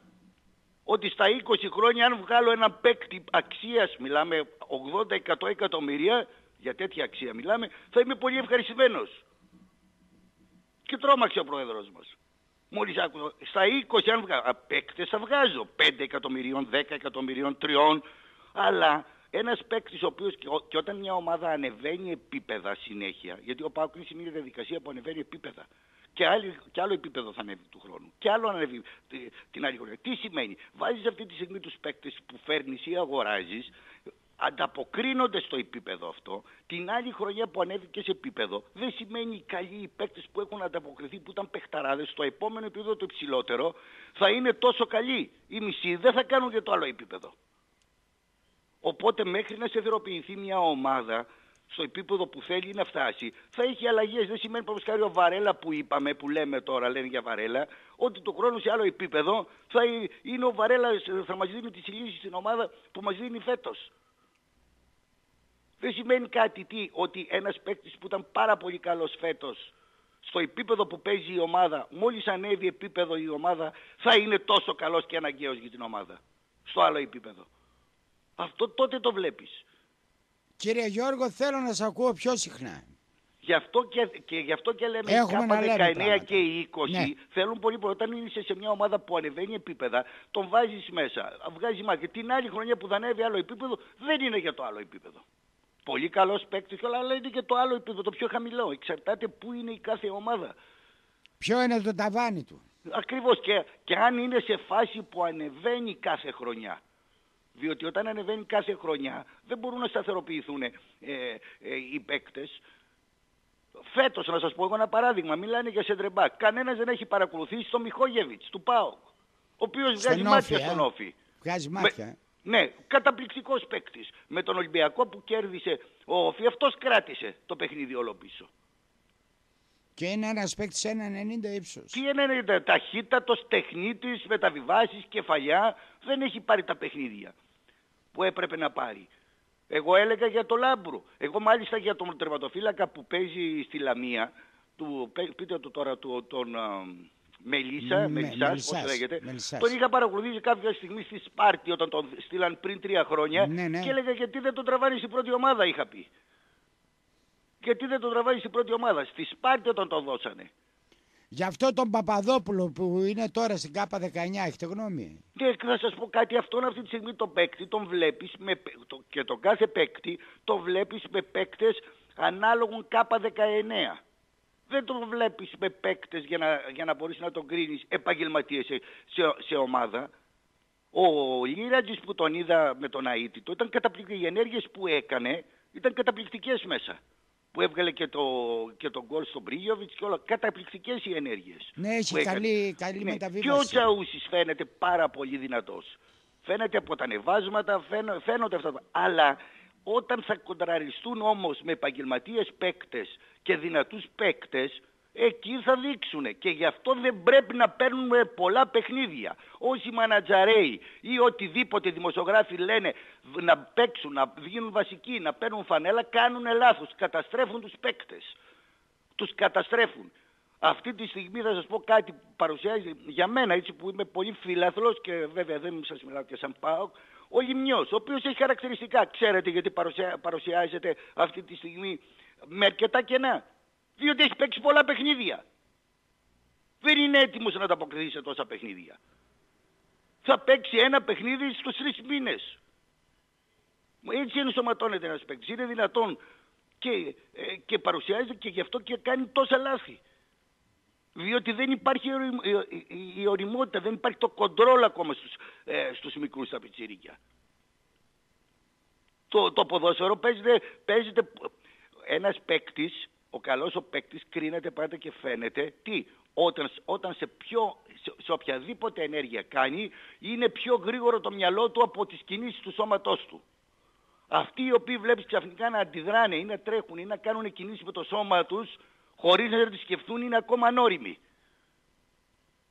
Ότι στα 20 χρόνια αν βγάλω ένα παίκτη αξίας, μιλάμε 80-100 εκατομμυρία, για τέτοια αξία μιλάμε, θα είμαι πολύ ευχαριστημένος. Και τρόμαξε ο πρόεδρος μας. Μόλις άκουσα, στα 20 αν βγάζω, παίκτες θα βγάζω, 5 εκατομμυρίων, 10 εκατομμυρίων, 3, αλλά ένας παίκτης ο οποίος και, όταν μια ομάδα ανεβαίνει επίπεδα συνέχεια, γιατί ο Πάουκ είναι μια διαδικασία που ανεβαίνει επίπεδα, και, άλλη, και άλλο επίπεδο θα ανέβει του χρόνου. Και άλλο ανέβει την άλλη χρονιά. Τι σημαίνει; Βάζεις αυτή τη στιγμή τους παίκτες που φέρνεις ή αγοράζεις ανταποκρίνονται στο επίπεδο αυτό. Την άλλη χρονιά που ανέβηκε σε επίπεδο δεν σημαίνει οι καλοί οι παίκτες που έχουν ανταποκριθεί που ήταν παιχταράδες στο επόμενο επίπεδο το υψηλότερο θα είναι τόσο καλοί. Οι μισοί δεν θα κάνουν και το άλλο επίπεδο. Οπότε μέχρι να σε μια ομάδα στο επίπεδο που θέλει να φτάσει, θα έχει αλλαγές. Δεν σημαίνει πως χάρη ο Βαρέλα που είπαμε, που λέμε τώρα, λένε για Βαρέλα, ότι το χρόνο σε άλλο επίπεδο θα είναι ο Βαρέλα, θα μας δίνει τις λύσεις στην ομάδα που μας δίνει φέτος. Δεν σημαίνει κάτι τι, ότι ένας παίκτης που ήταν πάρα πολύ καλός φέτος, στο επίπεδο που παίζει η ομάδα, μόλις ανέβει επίπεδο η ομάδα, θα είναι τόσο καλός και αναγκαίος για την ομάδα. Στο άλλο επίπεδο. Αυτό τότε το βλέπεις. Κύριε Γιώργο, θέλω να σας ακούω πιο συχνά. Γι' αυτό και, και, γι αυτό και λέμε Έχουμε οι 19 και οι 20 ναι. θέλουν πολύ πολύ. Όταν είσαι σε μια ομάδα που ανεβαίνει επίπεδα, τον βάζεις μέσα. Βγάζει μάχη. Την άλλη χρονιά που θα ανέβει άλλο επίπεδο, δεν είναι για το άλλο επίπεδο. Πολύ καλός παίκτης, αλλά είναι και το άλλο επίπεδο, το πιο χαμηλό. Εξαρτάται πού είναι η κάθε ομάδα. Ποιο είναι το ταβάνι του. Ακριβώς και, και αν είναι σε φάση που ανεβαίνει κάθε χρονιά. Διότι όταν ανεβαίνει κάθε χρονιά δεν μπορούν να σταθεροποιηθούν ε, ε, οι παίκτες. Φέτος, να σας πω εγώ ένα παράδειγμα, μιλάνε για Σεντρεμπάκ. Κανένας δεν έχει παρακολουθήσει τον Μιχόγεβιτς του ΠΑΟΚ, ο οποίος βγάζει μάτια ε; στον Όφη. Βγάζει μάτια. Με, ναι, καταπληκτικός παίκτης. Με τον Ολυμπιακό που κέρδισε ο Όφη, αυτός κράτησε το παιχνίδι όλο πίσω. Και είναι ένας παίκτης 1,90 ύψος. Τι 1,90, ταχύτατος, τεχνίτης, μεταβιβάσεις, κεφαλιά, δεν έχει πάρει τα παιχνίδια που έπρεπε να πάρει. Εγώ έλεγα για το Λάμπρου. Εγώ μάλιστα για τον τερματοφύλακα που παίζει στη Λαμία, του, πείτε το τώρα του, τον Μελίσσα, Μελισσάς, πώς λέγεται, τον είχα παρακολουθήσει κάποια στιγμή στη Σπάρτη όταν τον στείλαν πριν τρία χρόνια ναι, ναι. και έλεγα γιατί δεν τον τραβάνει στην πρώτη ομάδα είχα πει. Γιατί δεν τον τραβάει στην πρώτη ομάδα. Στη Σπάρτη όταν τον δώσανε. Γι' αυτό τον Παπαδόπουλο που είναι τώρα στην ΚΑΠΑ 19 έχετε γνώμη; Και θα σας πω κάτι, αυτόν αυτή τη στιγμή τον παίκτη τον βλέπεις με, το, και τον κάθε παίκτη τον βλέπεις με παίκτες ανάλογων ΚΑΠΑ 19. Δεν τον βλέπεις με παίκτες για να, για να μπορείς να τον κρίνεις επαγγελματίες σε, σε, ομάδα. Ο Λίρατζης που τον είδα με τον Αίτητο ήταν καταπληκτική. Οι ενέργειες που έκανε ήταν καταπληκτικές μέσα που έβγαλε και το, και τον γκολ στον Πρίγιοβιτς και όλα. Καταπληκτικές οι ενέργειες. Ναι, έχει καλή, καλή ναι. μεταβίβαση. Και ο Τσαούσης φαίνεται πάρα πολύ δυνατός. Φαίνεται από τα ανεβάσματα, φαίνονται αυτά. Αλλά όταν θα κοντραριστούν όμως με επαγγελματίες παίκτες και δυνατούς παίκτες, εκεί θα δείξουν και γι' αυτό δεν πρέπει να παίρνουμε πολλά παιχνίδια. Όσοι μανατζαρέοι ή οτιδήποτε δημοσιογράφοι λένε να παίξουν, να βγουν βασικοί, να παίρνουν φανέλα, κάνουν λάθος, καταστρέφουν τους παίκτες. Τους καταστρέφουν. Αυτή τη στιγμή θα σας πω κάτι που παρουσιάζει για μένα έτσι που είμαι πολύ φιλάθλος και βέβαια δεν σας μιλάω και σαν πάω. Ο Λιμνιός, ο οποίος έχει χαρακτηριστικά. Ξέρετε γιατί παρουσιάζεται αυτή τη στιγμή με αρκετά κενά διότι έχει παίξει πολλά παιχνίδια. Δεν είναι έτοιμος να ανταποκριθεί σε τόσα παιχνίδια. Θα παίξει ένα παιχνίδι στους τρεις μήνες. Έτσι ενσωματώνεται ένας παίκτης. Είναι δυνατόν και, ε, και παρουσιάζεται και γι' αυτό και κάνει τόσα λάθη. Διότι δεν υπάρχει η οριμότητα, δεν υπάρχει το κοντρόλ ακόμα στους, ε, στους μικρούς στα πιτσιρίκια. Το, το ποδόσφαιρο παίζεται, παίζεται ένας παίκτης ο καλός ο παίκτης κρίνεται πάντα και φαίνεται τι, όταν, όταν σε, πιο, σε, οποιαδήποτε ενέργεια κάνει είναι πιο γρήγορο το μυαλό του από τις κινήσεις του σώματός του. Αυτοί οι οποίοι βλέπεις ξαφνικά να αντιδράνε ή να τρέχουν ή να κάνουν κινήσεις με το σώμα τους χωρίς να τις σκεφτούν είναι ακόμα ανώριμοι.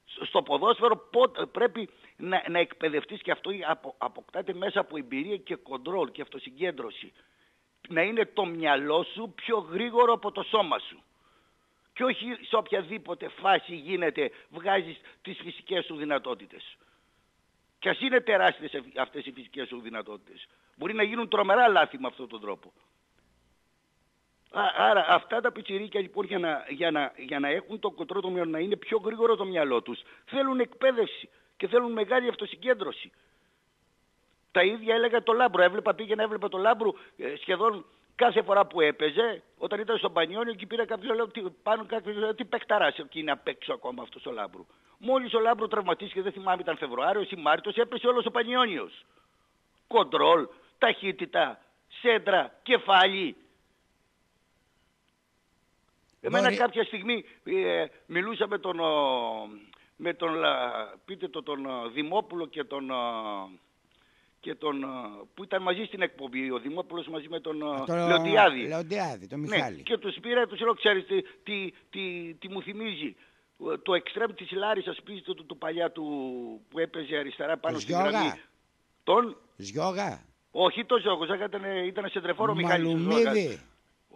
Στο ποδόσφαιρο πρέπει να, να εκπαιδευτείς και αυτό αποκτάται μέσα από εμπειρία και κοντρόλ και αυτοσυγκέντρωση να είναι το μυαλό σου πιο γρήγορο από το σώμα σου. Και όχι σε οποιαδήποτε φάση γίνεται βγάζεις τις φυσικές σου δυνατότητες. Και ας είναι τεράστιες αυτές οι φυσικές σου δυνατότητες. Μπορεί να γίνουν τρομερά λάθη με αυτόν τον τρόπο. Άρα αυτά τα πιτσιρίκια λοιπόν για να, για να, για να έχουν το κοντρό το μυαλό, να είναι πιο γρήγορο το μυαλό τους, θέλουν εκπαίδευση και θέλουν μεγάλη αυτοσυγκέντρωση. τα ίδια έλεγα το Λάμπρο. Έβλεπα, πήγαινε, έβλεπε το Λάμπρο ε, σχεδόν κάθε φορά που έπαιζε, όταν ήταν στο Πανιόνιο και πήρα κάποιος λέω τι, πάνω κάποιος λέω τι παικταράς εκεί είναι απ' έξω ακόμα αυτός ο Λάμπρου. Μόλις ο Λάμπρου τραυματίστηκε, δεν θυμάμαι ήταν Φεβρουάριος ή Μάρτιος, έπεσε όλος ο Πανιόνιος. Κοντρόλ, ταχύτητα, σέντρα, κεφάλι. Εμένα κάποια στιγμή ε, μιλούσα με τον, με τον, πείτε το, τον Δημόπουλο και τον, και τον, που ήταν μαζί στην εκπομπή, ο Δημόπουλος μαζί με τον το, Λεοντιάδη. Λεοντιάδη, τον ναι, Μιχάλη. Ναι, και τους πήρα, τους λέω, ξέρεις τι, τι, τι, τι μου θυμίζει. Το εξτρέμ της Λάρισας πίσω του, του, παλιά του που έπαιζε αριστερά πάνω στην γραμμή. Τον... Ζιώγα. Όχι το Ζιώγα, ήταν, ήταν σε τρεφόρο Μιχάλης.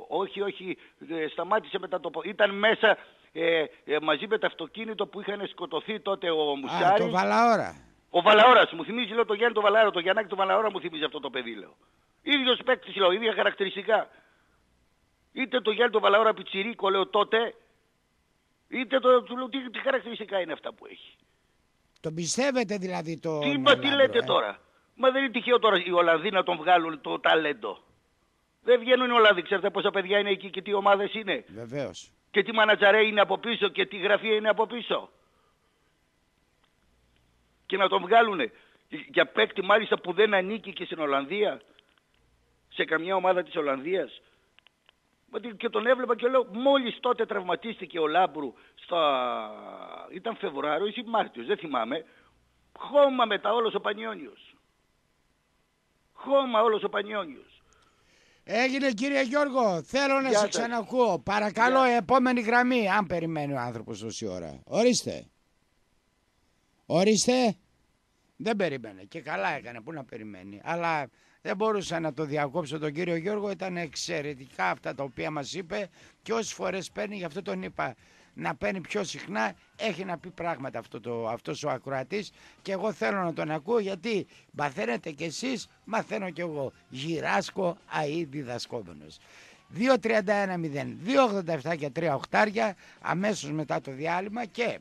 Όχι, όχι, ε, σταμάτησε μετά το... Ήταν μέσα ε, ε, μαζί με το αυτοκίνητο που είχαν σκοτωθεί τότε ο Μουσάρης. Α, το Βαλαόρα. Ο Βαλαόρας μου θυμίζει λέω το Γιάννη το Βαλαόρα, το Γιάννακη το Βαλαόρα μου θυμίζει αυτό το παιδί λέω. Ίδιος παίκτης λέω, ίδια χαρακτηριστικά. Είτε το Γιάννη το Βαλαόρα πιτσιρίκο λέω τότε, είτε το, του λέω τι, τι χαρακτηριστικά είναι αυτά που έχει. Το πιστεύετε δηλαδή το... Τι, μα, τι λέτε ε; τώρα; Μα δεν είναι τυχαίο τώρα οι Ολλανδοί να τον βγάλουν το ταλέντο. Δεν βγαίνουν οι Ολλανδοί, ξέρετε πόσα παιδιά είναι εκεί και τι ομάδες είναι. Βεβαίως. Και τι μανατζαρέ είναι από πίσω και τι γραφεία είναι από πίσω και να τον βγάλουν για παίκτη μάλιστα που δεν ανήκει και στην Ολλανδία, σε καμιά ομάδα της Ολλανδίας. Και τον έβλεπα και λέω μόλις τότε τραυματίστηκε ο Λάμπρου στα... ήταν Φεβρουάριο ή Μάρτιος, δεν θυμάμαι. Χώμα μετά όλος ο Πανιόνιος. Χώμα όλος ο Πανιόνιος. Έγινε κύριε Γιώργο, θέλω να σε ξανακούω. Παρακαλώ επόμενη γραμμή, αν περιμένει ο άνθρωπος τόση ώρα. Ορίστε. Ορίστε. Δεν περίμενε και καλά έκανε, πού να περιμένει. Αλλά δεν μπορούσα να το διακόψω τον κύριο Γιώργο, ήταν εξαιρετικά αυτά τα οποία μας είπε και όσες φορές παίρνει, γι' αυτό τον είπα να παίρνει πιο συχνά, έχει να πει πράγματα αυτό το, αυτός ο ακροατής και εγώ θέλω να τον ακούω γιατί μαθαίνετε κι εσείς, μαθαίνω κι εγώ. Γυράσκω αή διδασκόμενος. 2-31-0, 2-87 και 3 οχτάρια αμέσως μετά το διάλειμμα και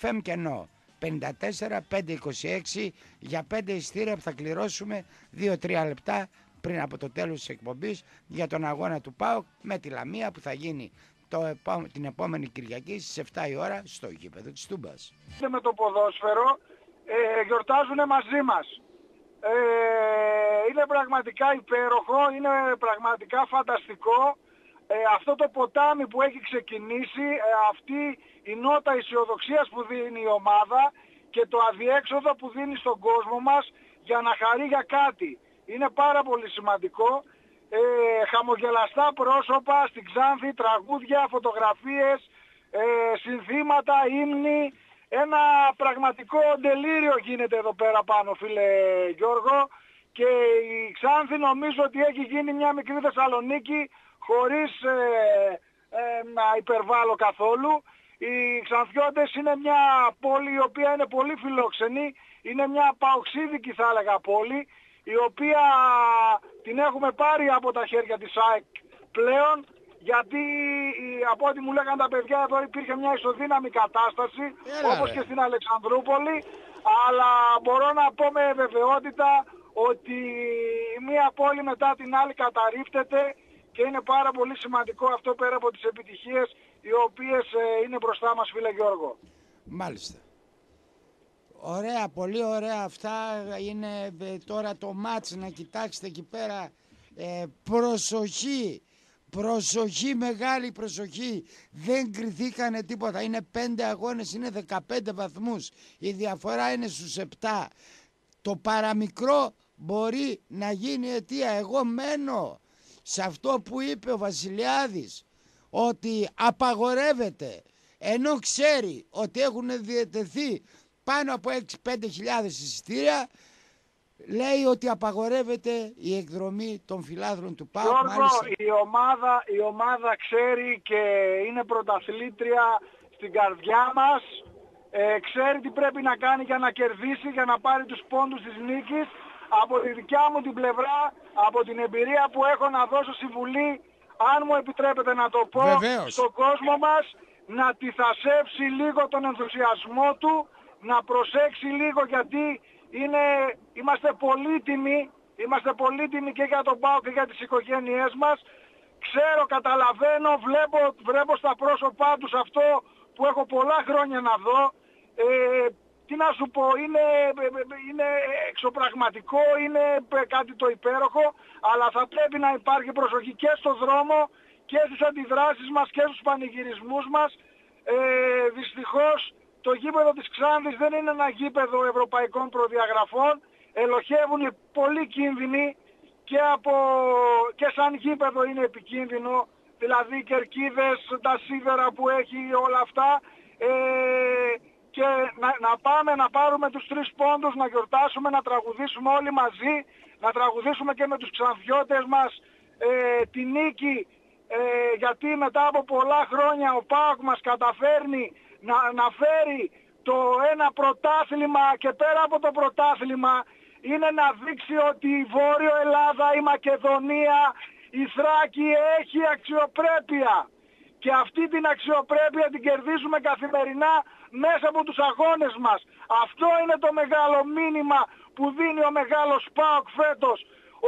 FM κενό 54-526 για 5 ειστήρια που θα κληρώσουμε 2-3 λεπτά πριν από το τέλος της εκπομπής για τον αγώνα του ΠΑΟΚ με τη Λαμία που θα γίνει το, την επόμενη Κυριακή στις 7 η ώρα στο γήπεδο της Τούμπας. Με το ποδόσφαιρο ε, γιορτάζουν μαζί μας. Ε, είναι πραγματικά υπέροχο, είναι πραγματικά φανταστικό ε, αυτό το ποτάμι που έχει ξεκινήσει, ε, αυτή η νότα αισιοδοξίας που δίνει η ομάδα και το αδιέξοδο που δίνει στον κόσμο μας για να χαρεί για κάτι. Είναι πάρα πολύ σημαντικό. Ε, χαμογελαστά πρόσωπα στην Ξάνθη, τραγούδια, φωτογραφίες, ε, συνθήματα, ύμνη. Ένα πραγματικό ντελήριο γίνεται εδώ πέρα πάνω φίλε Γιώργο και η Ξάνθη νομίζω ότι έχει γίνει μια μικρή Θεσσαλονίκη χωρίς ε, ε, να υπερβάλλω καθόλου. Οι Ξανθιώτες είναι μια πόλη η οποία είναι πολύ φιλόξενη, είναι μια παοξίδικη θα έλεγα πόλη, η οποία την έχουμε πάρει από τα χέρια της ΑΕΚ πλέον, γιατί από ό,τι μου λέγανε τα παιδιά εδώ υπήρχε μια ισοδύναμη κατάσταση, όπως και στην Αλεξανδρούπολη, αλλά μπορώ να πω με βεβαιότητα ότι μία πόλη μετά την άλλη καταρρίφτεται και είναι πάρα πολύ σημαντικό αυτό πέρα από τις επιτυχίες οι οποίες ε, είναι μπροστά μας φίλε Γιώργο. Μάλιστα. Ωραία, πολύ ωραία αυτά. Είναι ε, τώρα το μάτς να κοιτάξετε εκεί πέρα. Ε, προσοχή, προσοχή, μεγάλη προσοχή. Δεν κρυθήκανε τίποτα. Είναι πέντε αγώνες, είναι 15 βαθμούς. Η διαφορά είναι στους 7 το παραμικρό μπορεί να γίνει αιτία. Εγώ μένω σε αυτό που είπε ο Βασιλιάδης ότι απαγορεύεται. Ενώ ξέρει ότι έχουν διαιτεθεί πάνω από 6-5 χιλιάδες εισιτήρια λέει ότι απαγορεύεται η εκδρομή των φυλάδρων του ΠΑΟΚ. Γιώργο, η, ομάδα, η ομάδα ξέρει και είναι πρωταθλήτρια στην καρδιά μας. Ε, ξέρει τι πρέπει να κάνει για να κερδίσει, για να πάρει τους πόντους της νίκης από τη δικιά μου την πλευρά, από την εμπειρία που έχω να δώσω συμβουλή, αν μου επιτρέπετε να το πω, στον κόσμο μας, να τυθασέψει λίγο τον ενθουσιασμό του, να προσέξει λίγο γιατί είναι, είμαστε πολύτιμοι, είμαστε πολύτιμοι και για τον ΠΑΟ και για τις οικογένειές μας. Ξέρω, καταλαβαίνω, βλέπω, βλέπω στα πρόσωπά τους αυτό που έχω πολλά χρόνια να δω. Ε, τι να σου πω, είναι, είναι εξωπραγματικό, είναι κάτι το υπέροχο, αλλά θα πρέπει να υπάρχει προσοχή και στο δρόμο και στις αντιδράσεις μας και στους πανηγυρισμούς μας. Ε, δυστυχώς το γήπεδο της Ξάνδης δεν είναι ένα γήπεδο ευρωπαϊκών προδιαγραφών. Ελοχεύουν πολύ κίνδυνοι και, από, και σαν γήπεδο είναι επικίνδυνο. Δηλαδή κερκίδες, τα σίδερα που έχει όλα αυτά. Ε, και να, να πάμε να πάρουμε τους τρεις πόντους, να γιορτάσουμε, να τραγουδήσουμε όλοι μαζί, να τραγουδήσουμε και με τους ξανθιώτες μας ε, τη νίκη, ε, γιατί μετά από πολλά χρόνια ο ΠΑΟΚ μας καταφέρνει να, να φέρει το ένα πρωτάθλημα και πέρα από το πρωτάθλημα είναι να δείξει ότι η Βόρειο Ελλάδα, η Μακεδονία, η Θράκη έχει αξιοπρέπεια. Και αυτή την αξιοπρέπεια την κερδίζουμε καθημερινά μέσα από τους αγώνες μας. Αυτό είναι το μεγάλο μήνυμα που δίνει ο μεγάλος ΠΑΟΚ φέτος.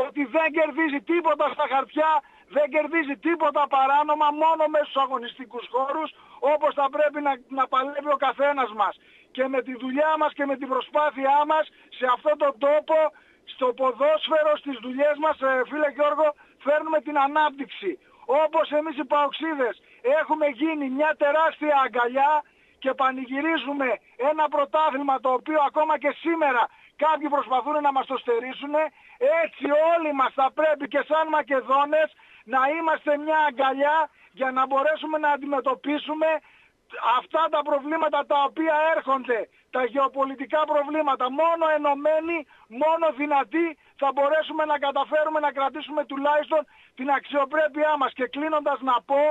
Ότι δεν κερδίζει τίποτα στα χαρτιά, δεν κερδίζει τίποτα παράνομα μόνο μέσα στους αγωνιστικούς χώρους όπως θα πρέπει να, να παλεύει ο καθένας μας. Και με τη δουλειά μας και με την προσπάθειά μας σε αυτόν τον τόπο, στο ποδόσφαιρο, στις δουλειές μας, ε, φίλε Γιώργο, φέρνουμε την ανάπτυξη. Όπως εμείς οι Παοξίδες έχουμε γίνει μια τεράστια αγκαλιά και πανηγυρίζουμε ένα πρωτάθλημα το οποίο ακόμα και σήμερα κάποιοι προσπαθούν να μας το στερήσουν, έτσι όλοι μας θα πρέπει και σαν Μακεδόνες να είμαστε μια αγκαλιά για να μπορέσουμε να αντιμετωπίσουμε αυτά τα προβλήματα τα οποία έρχονται, τα γεωπολιτικά προβλήματα. Μόνο ενωμένοι, μόνο δυνατοί θα μπορέσουμε να καταφέρουμε να κρατήσουμε τουλάχιστον την αξιοπρέπειά μας. Και κλείνοντας να πω,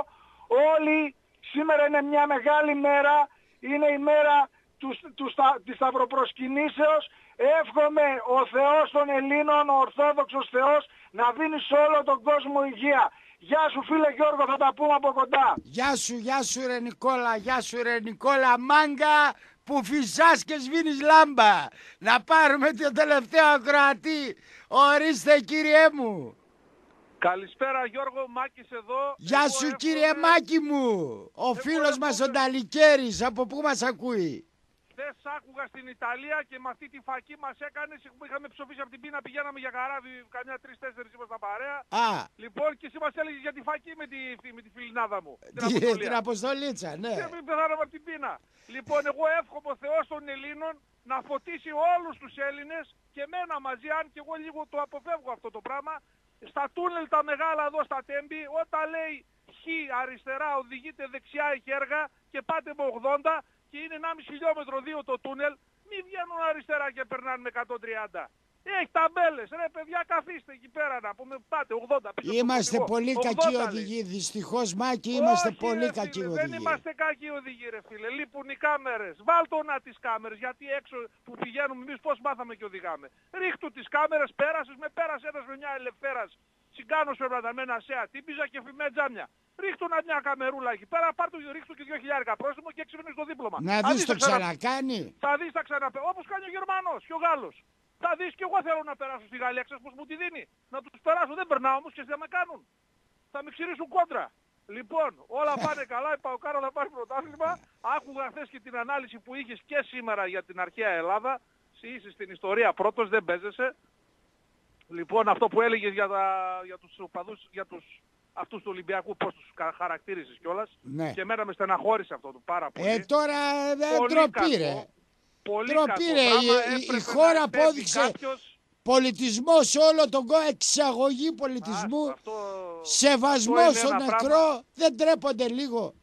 όλοι σήμερα είναι μια μεγάλη μέρα, είναι η μέρα του, του, της Σταυροπροσκυνήσεως. Εύχομαι ο Θεός των Ελλήνων, ο Ορθόδοξος Θεός, να δίνει σε όλο τον κόσμο υγεία. Γεια σου φίλε Γιώργο, θα τα πούμε από κοντά. Γεια σου, γεια σου ρε Νικόλα, γεια σου ρε Νικόλα, μάγκα που φυσάς και σβήνεις λάμπα. Να πάρουμε το τελευταίο ακροατή. Ορίστε κύριέ μου. Καλησπέρα Γιώργο, Μάκης εδώ. Γεια σου κύριε Μάκη μου. Ο φίλος μας ο Νταλικέρης, από πού μας ακούει; Χθε άκουγα στην Ιταλία και με αυτή τη φακή μας έκανες που είχαμε ψοφήσει από την πίνα, πηγαίναμε για καράβι, καμιά τρει-τέσσερι ήμασταν παρέα. Α. Λοιπόν, και εσύ μας έλεγες για τη φακή με τη, με τη φιλινάδα μου. Την, την Αποστολίτσα, ναι. Και μην πεθάναμε από την πείνα. Λοιπόν, εγώ εύχομαι ο Θεός των Ελλήνων να φωτίσει όλους τους Έλληνες και μένα μαζί, αν και εγώ λίγο το αποφεύγω αυτό το πράγμα, στα τούνελ τα μεγάλα εδώ στα τέμπη, όταν λέει χ αριστερά οδηγείται δεξιά έχει έργα και πάτε με 80 και είναι 1,5 χιλιόμετρο δύο το τούνελ, μην βγαίνουν αριστερά και περνάνε με 130. Έχει ταμπέλες, ρε παιδιά καθίστε εκεί πέρα να πούμε πάτε 80 πίσω Είμαστε πολύ κακοί οδηγοί, δυστυχώς Μάκη είμαστε Όχι, πολύ ρε, κακοί φίλε, οδηγοί. Δεν είμαστε κακοί οδηγοί ρε φίλε, λείπουν οι κάμερες. Βάλτο να τις κάμερες, γιατί έξω που πηγαίνουμε εμείς πώς μάθαμε και οδηγάμε. Ρίχτου τις κάμερες, πέρασες, με πέρασες ένας με μια ελευθέρας. Συγκάνος πρέπει με ένα σέα, τύπιζα και φημέ τζάμια. Ρίχτω να μια καμερούλα εκεί πέρα, πάρ' το ρίχτω και 2.000 πρόστιμο και έξι το δίπλωμα. Να δεις το ξανακάνει. Θα δεις τα ξαναπέ. Όπως κάνει ο Γερμανός και ο Γάλλος. Θα δεις και εγώ θέλω να περάσω στη Γαλλία, ξέρεις πως μου τη δίνει. Να τους περάσω, δεν περνάω όμως και δεν με κάνουν. Θα με ξυρίσουν κόντρα. Λοιπόν, όλα πάνε καλά, η Παοκάρα θα πάρει πρωτάθλημα. Άκουγα χθες και την ανάλυση που είχες και σήμερα για την αρχαία Ελλάδα. Είσαι στην ιστορία πρώτος, δεν παίζεσαι. Λοιπόν, αυτό που έλεγες για, τα, για τους οπαδούς, για τους αυτούς του Ολυμπιακού πώς τους χαρακτήρισες κιόλας. Ναι. Και μένα με στεναχώρησε αυτό το πάρα πολύ. Ε, τώρα δεν ντροπή ρε. Πολύ Ντροπή ρε. Η, η χώρα απόδειξε κάποιος... πολιτισμός σε όλο τον κόσμο, εξαγωγή πολιτισμού, Α, αυτό, σεβασμός στο νεκρό, πράγμα... δεν τρέπονται λίγο.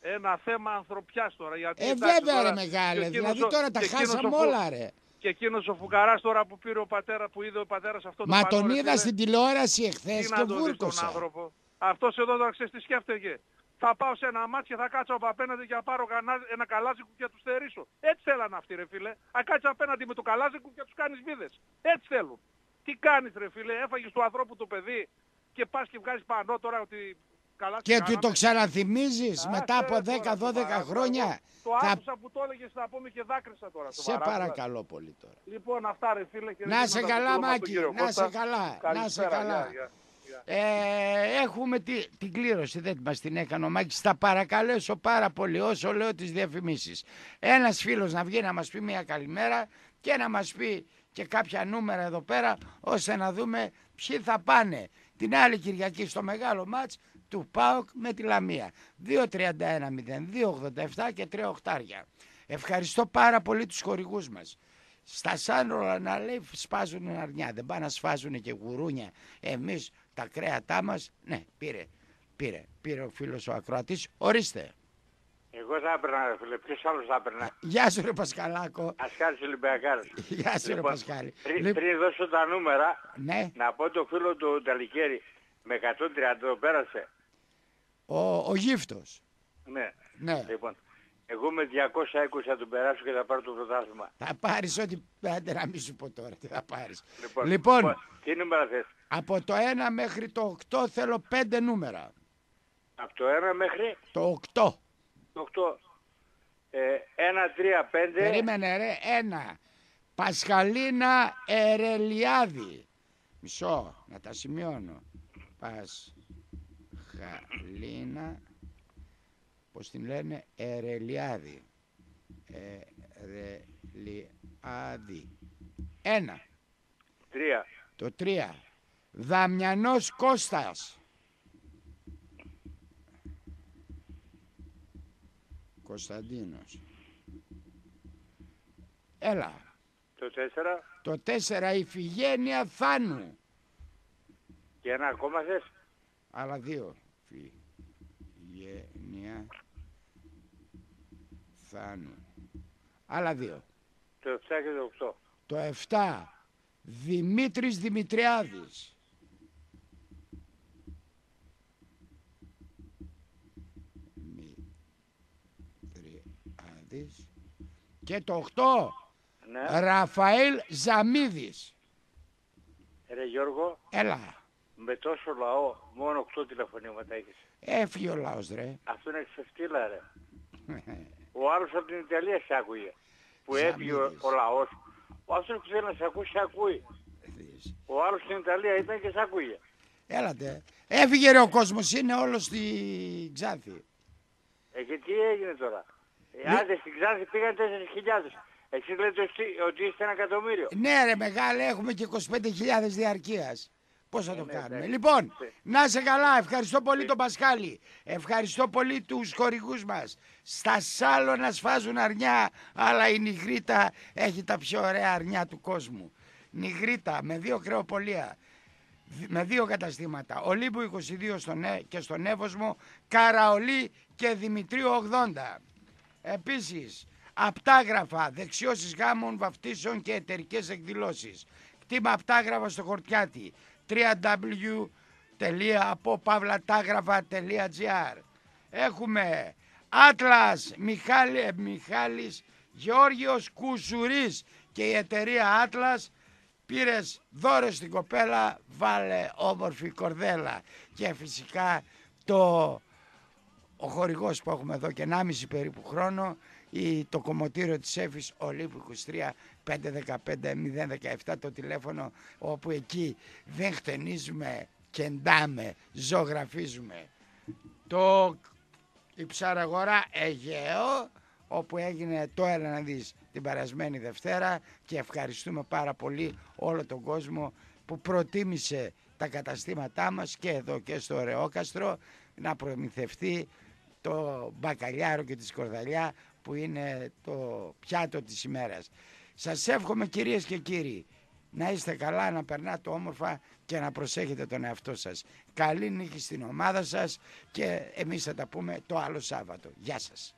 Ένα θέμα ανθρωπιάς τώρα. Γιατί, ε, εντάξει, βέβαια τώρα, ρε μεγάλε, δηλαδή τώρα τα χάσαμε όλα ρε. Και εκείνος ο Φουκαράς τώρα που πήρε ο πατέρα, που είδε ο πατέρας αυτό το Μα τον είδα στην τηλεόραση εχθές και βούρκωσα. Αυτός εδώ τώρα ξέρεις τι σκέφτεται. Θα πάω σε ένα μάτσο και θα κάτσω από απέναντι και θα πάρω ένα καλάζικο και θα τους θερήσω. Έτσι θέλανε αυτοί ρε φίλε. Θα κάτσει απέναντι με το καλάζικο και θα τους κάνεις βίδες. Έτσι θέλουν. Τι κάνεις ρε φίλε, έφαγες του ανθρώπου το παιδί και πας και βγάζεις πανό τώρα ότι καλά. Και του το ξαναθυμίζεις μετά από 10-12 χρόνια. Το θα... άκουσα που το έλεγες να πούμε και δάκρυσα τώρα. Σε παρακαλώ πολύ τώρα. Λοιπόν, αυτά ρε φίλε. Και να σε καλά, Μάκη. Να σε καλά. Να σε καλά. Ε, έχουμε τη, την κλήρωση, δεν μας την έκανε ο Μάκης. Θα παρακαλέσω πάρα πολύ όσο λέω τις διαφημίσεις. Ένας φίλος να βγει να μας πει μια καλημέρα και να μας πει και κάποια νούμερα εδώ πέρα ώστε να δούμε ποιοι θα πάνε την άλλη Κυριακή στο μεγάλο μάτς του ΠΑΟΚ με τη Λαμία. 2-31-0, 2-87 και 3 οχτάρια. Ευχαριστώ πάρα πολύ τους χορηγούς μας. Στα Σάνρωλα να λέει σπάζουν αρνιά, δεν πάνε να σφάζουν και γουρούνια. Εμείς τα κρέατά μας, ναι πήρε, πήρε, πήρε ο φίλος ο ακροατής, ορίστε. Εγώ θα έπαιρνα, φίλε. Ποιος άλλος θα έπαιρνα; Γεια σου ρε Πασκαλάκο. Ασχάρης Ολυμπιακάρης. Γεια σου λοιπόν, ρε Πασκάλη. Πριν, πριν δώσω τα νούμερα, ναι. να πω το φίλο του Ταλικέρη με 130 το πέρασε. Ο, ο Γύφτος. Ναι. ναι. Λοιπόν, εγώ με 220 θα τον περάσω και θα πάρω το πρωτάθλημα. Θα πάρεις ό,τι άντε να μην σου πω τώρα τι θα πάρεις. Λοιπόν, λοιπόν, λοιπόν τι νούμερα θες; Από το 1 μέχρι το 8 θέλω 5 νούμερα. Από το 1 μέχρι... Το 8. 8. Ε, 1, 3, 5. Περίμενε ρε, 1. Πασχαλίνα Ερελιάδη. Μισό, να τα σημειώνω. Πασχαλίνα, πώς την λένε, Ερελιάδη. Ερελιάδη. Ένα. Τρία. Το τρία. Δαμιανός Κώστας. Κωνσταντίνος. Έλα. Το τέσσερα. Το τέσσερα Ιφηγένεια Θάνου. Και ένα ακόμα θες; Άλλα δύο. Ιφηγένεια Θάνου. Άλλα δύο. Το 7 και το 8. Το 7 Δημήτρης Δημητριάδης. Και το 8 ναι. Ραφαήλ Ζαμίδης. Ρε Γιώργο. Έλα. Με τόσο λαό μόνο 8 τηλεφωνήματα έχεις. Έφυγε ο λαός ρε. Αυτό είναι ξεφτύλα ρε. ο άλλος από την Ιταλία σε άκουγε. Που έφυγε ο, ο λαός. Ο αυτός που θέλει να σε ακούει, σε ακούει. Ο άλλος στην Ιταλία ήταν και σε ακούγε. Έλατε. Έφυγε ρε ο κόσμος, είναι όλος στη Ξάνθη. Ε, και τι έγινε τώρα; Ε, άντε στην Ξάνθη πήγαν 4.000. Εσείς λέτε ότι είστε ένα εκατομμύριο. Ναι ρε μεγάλε, έχουμε και 25.000 διαρκείας. Πώς θα το ε, ναι, κάνουμε. Ναι. Λοιπόν, να σε καλά. Ευχαριστώ πολύ τον Πασχάλη. Ευχαριστώ πολύ τους χορηγούς μας. Στα να σφάζουν αρνιά, αλλά η Νιγρήτα έχει τα πιο ωραία αρνιά του κόσμου. Νιγρήτα με δύο κρεοπολία, με δύο καταστήματα. Ολύμπου 22 στον, και στον Εύωσμο, Καραολί και Δημητρίου 80. Επίσης, απτάγραφα, δεξιώσεις γάμων, βαφτίσεων και εταιρικές εκδηλώσεις. Κτήμα απτάγραφα στο Χορτιάτι, www.apopavlatagrafa.gr Έχουμε Atlas Μιχάλη, Μιχάλης ε, Γεώργιος Κουσουρής και η εταιρεία Atlas πήρε δώρο στην κοπέλα, βάλε όμορφη κορδέλα. Και φυσικά το ο που έχουμε εδώ και 1,5 περίπου χρόνο η, το κομμωτήριο της Εφης Ολύμπου 23 515 017 το τηλέφωνο όπου εκεί δεν χτενίζουμε, κεντάμε, ζωγραφίζουμε. Το η ψαραγορά Αιγαίο όπου έγινε το έλα να δεις την περασμένη Δευτέρα και ευχαριστούμε πάρα πολύ όλο τον κόσμο που προτίμησε τα καταστήματά μας και εδώ και στο Ρεόκαστρο να προμηθευτεί το μπακαλιάρο και τη σκορδαλιά που είναι το πιάτο της ημέρας. Σας εύχομαι κυρίες και κύριοι να είστε καλά, να περνάτε όμορφα και να προσέχετε τον εαυτό σας. Καλή νύχη στην ομάδα σας και εμείς θα τα πούμε το άλλο Σάββατο. Γεια σας.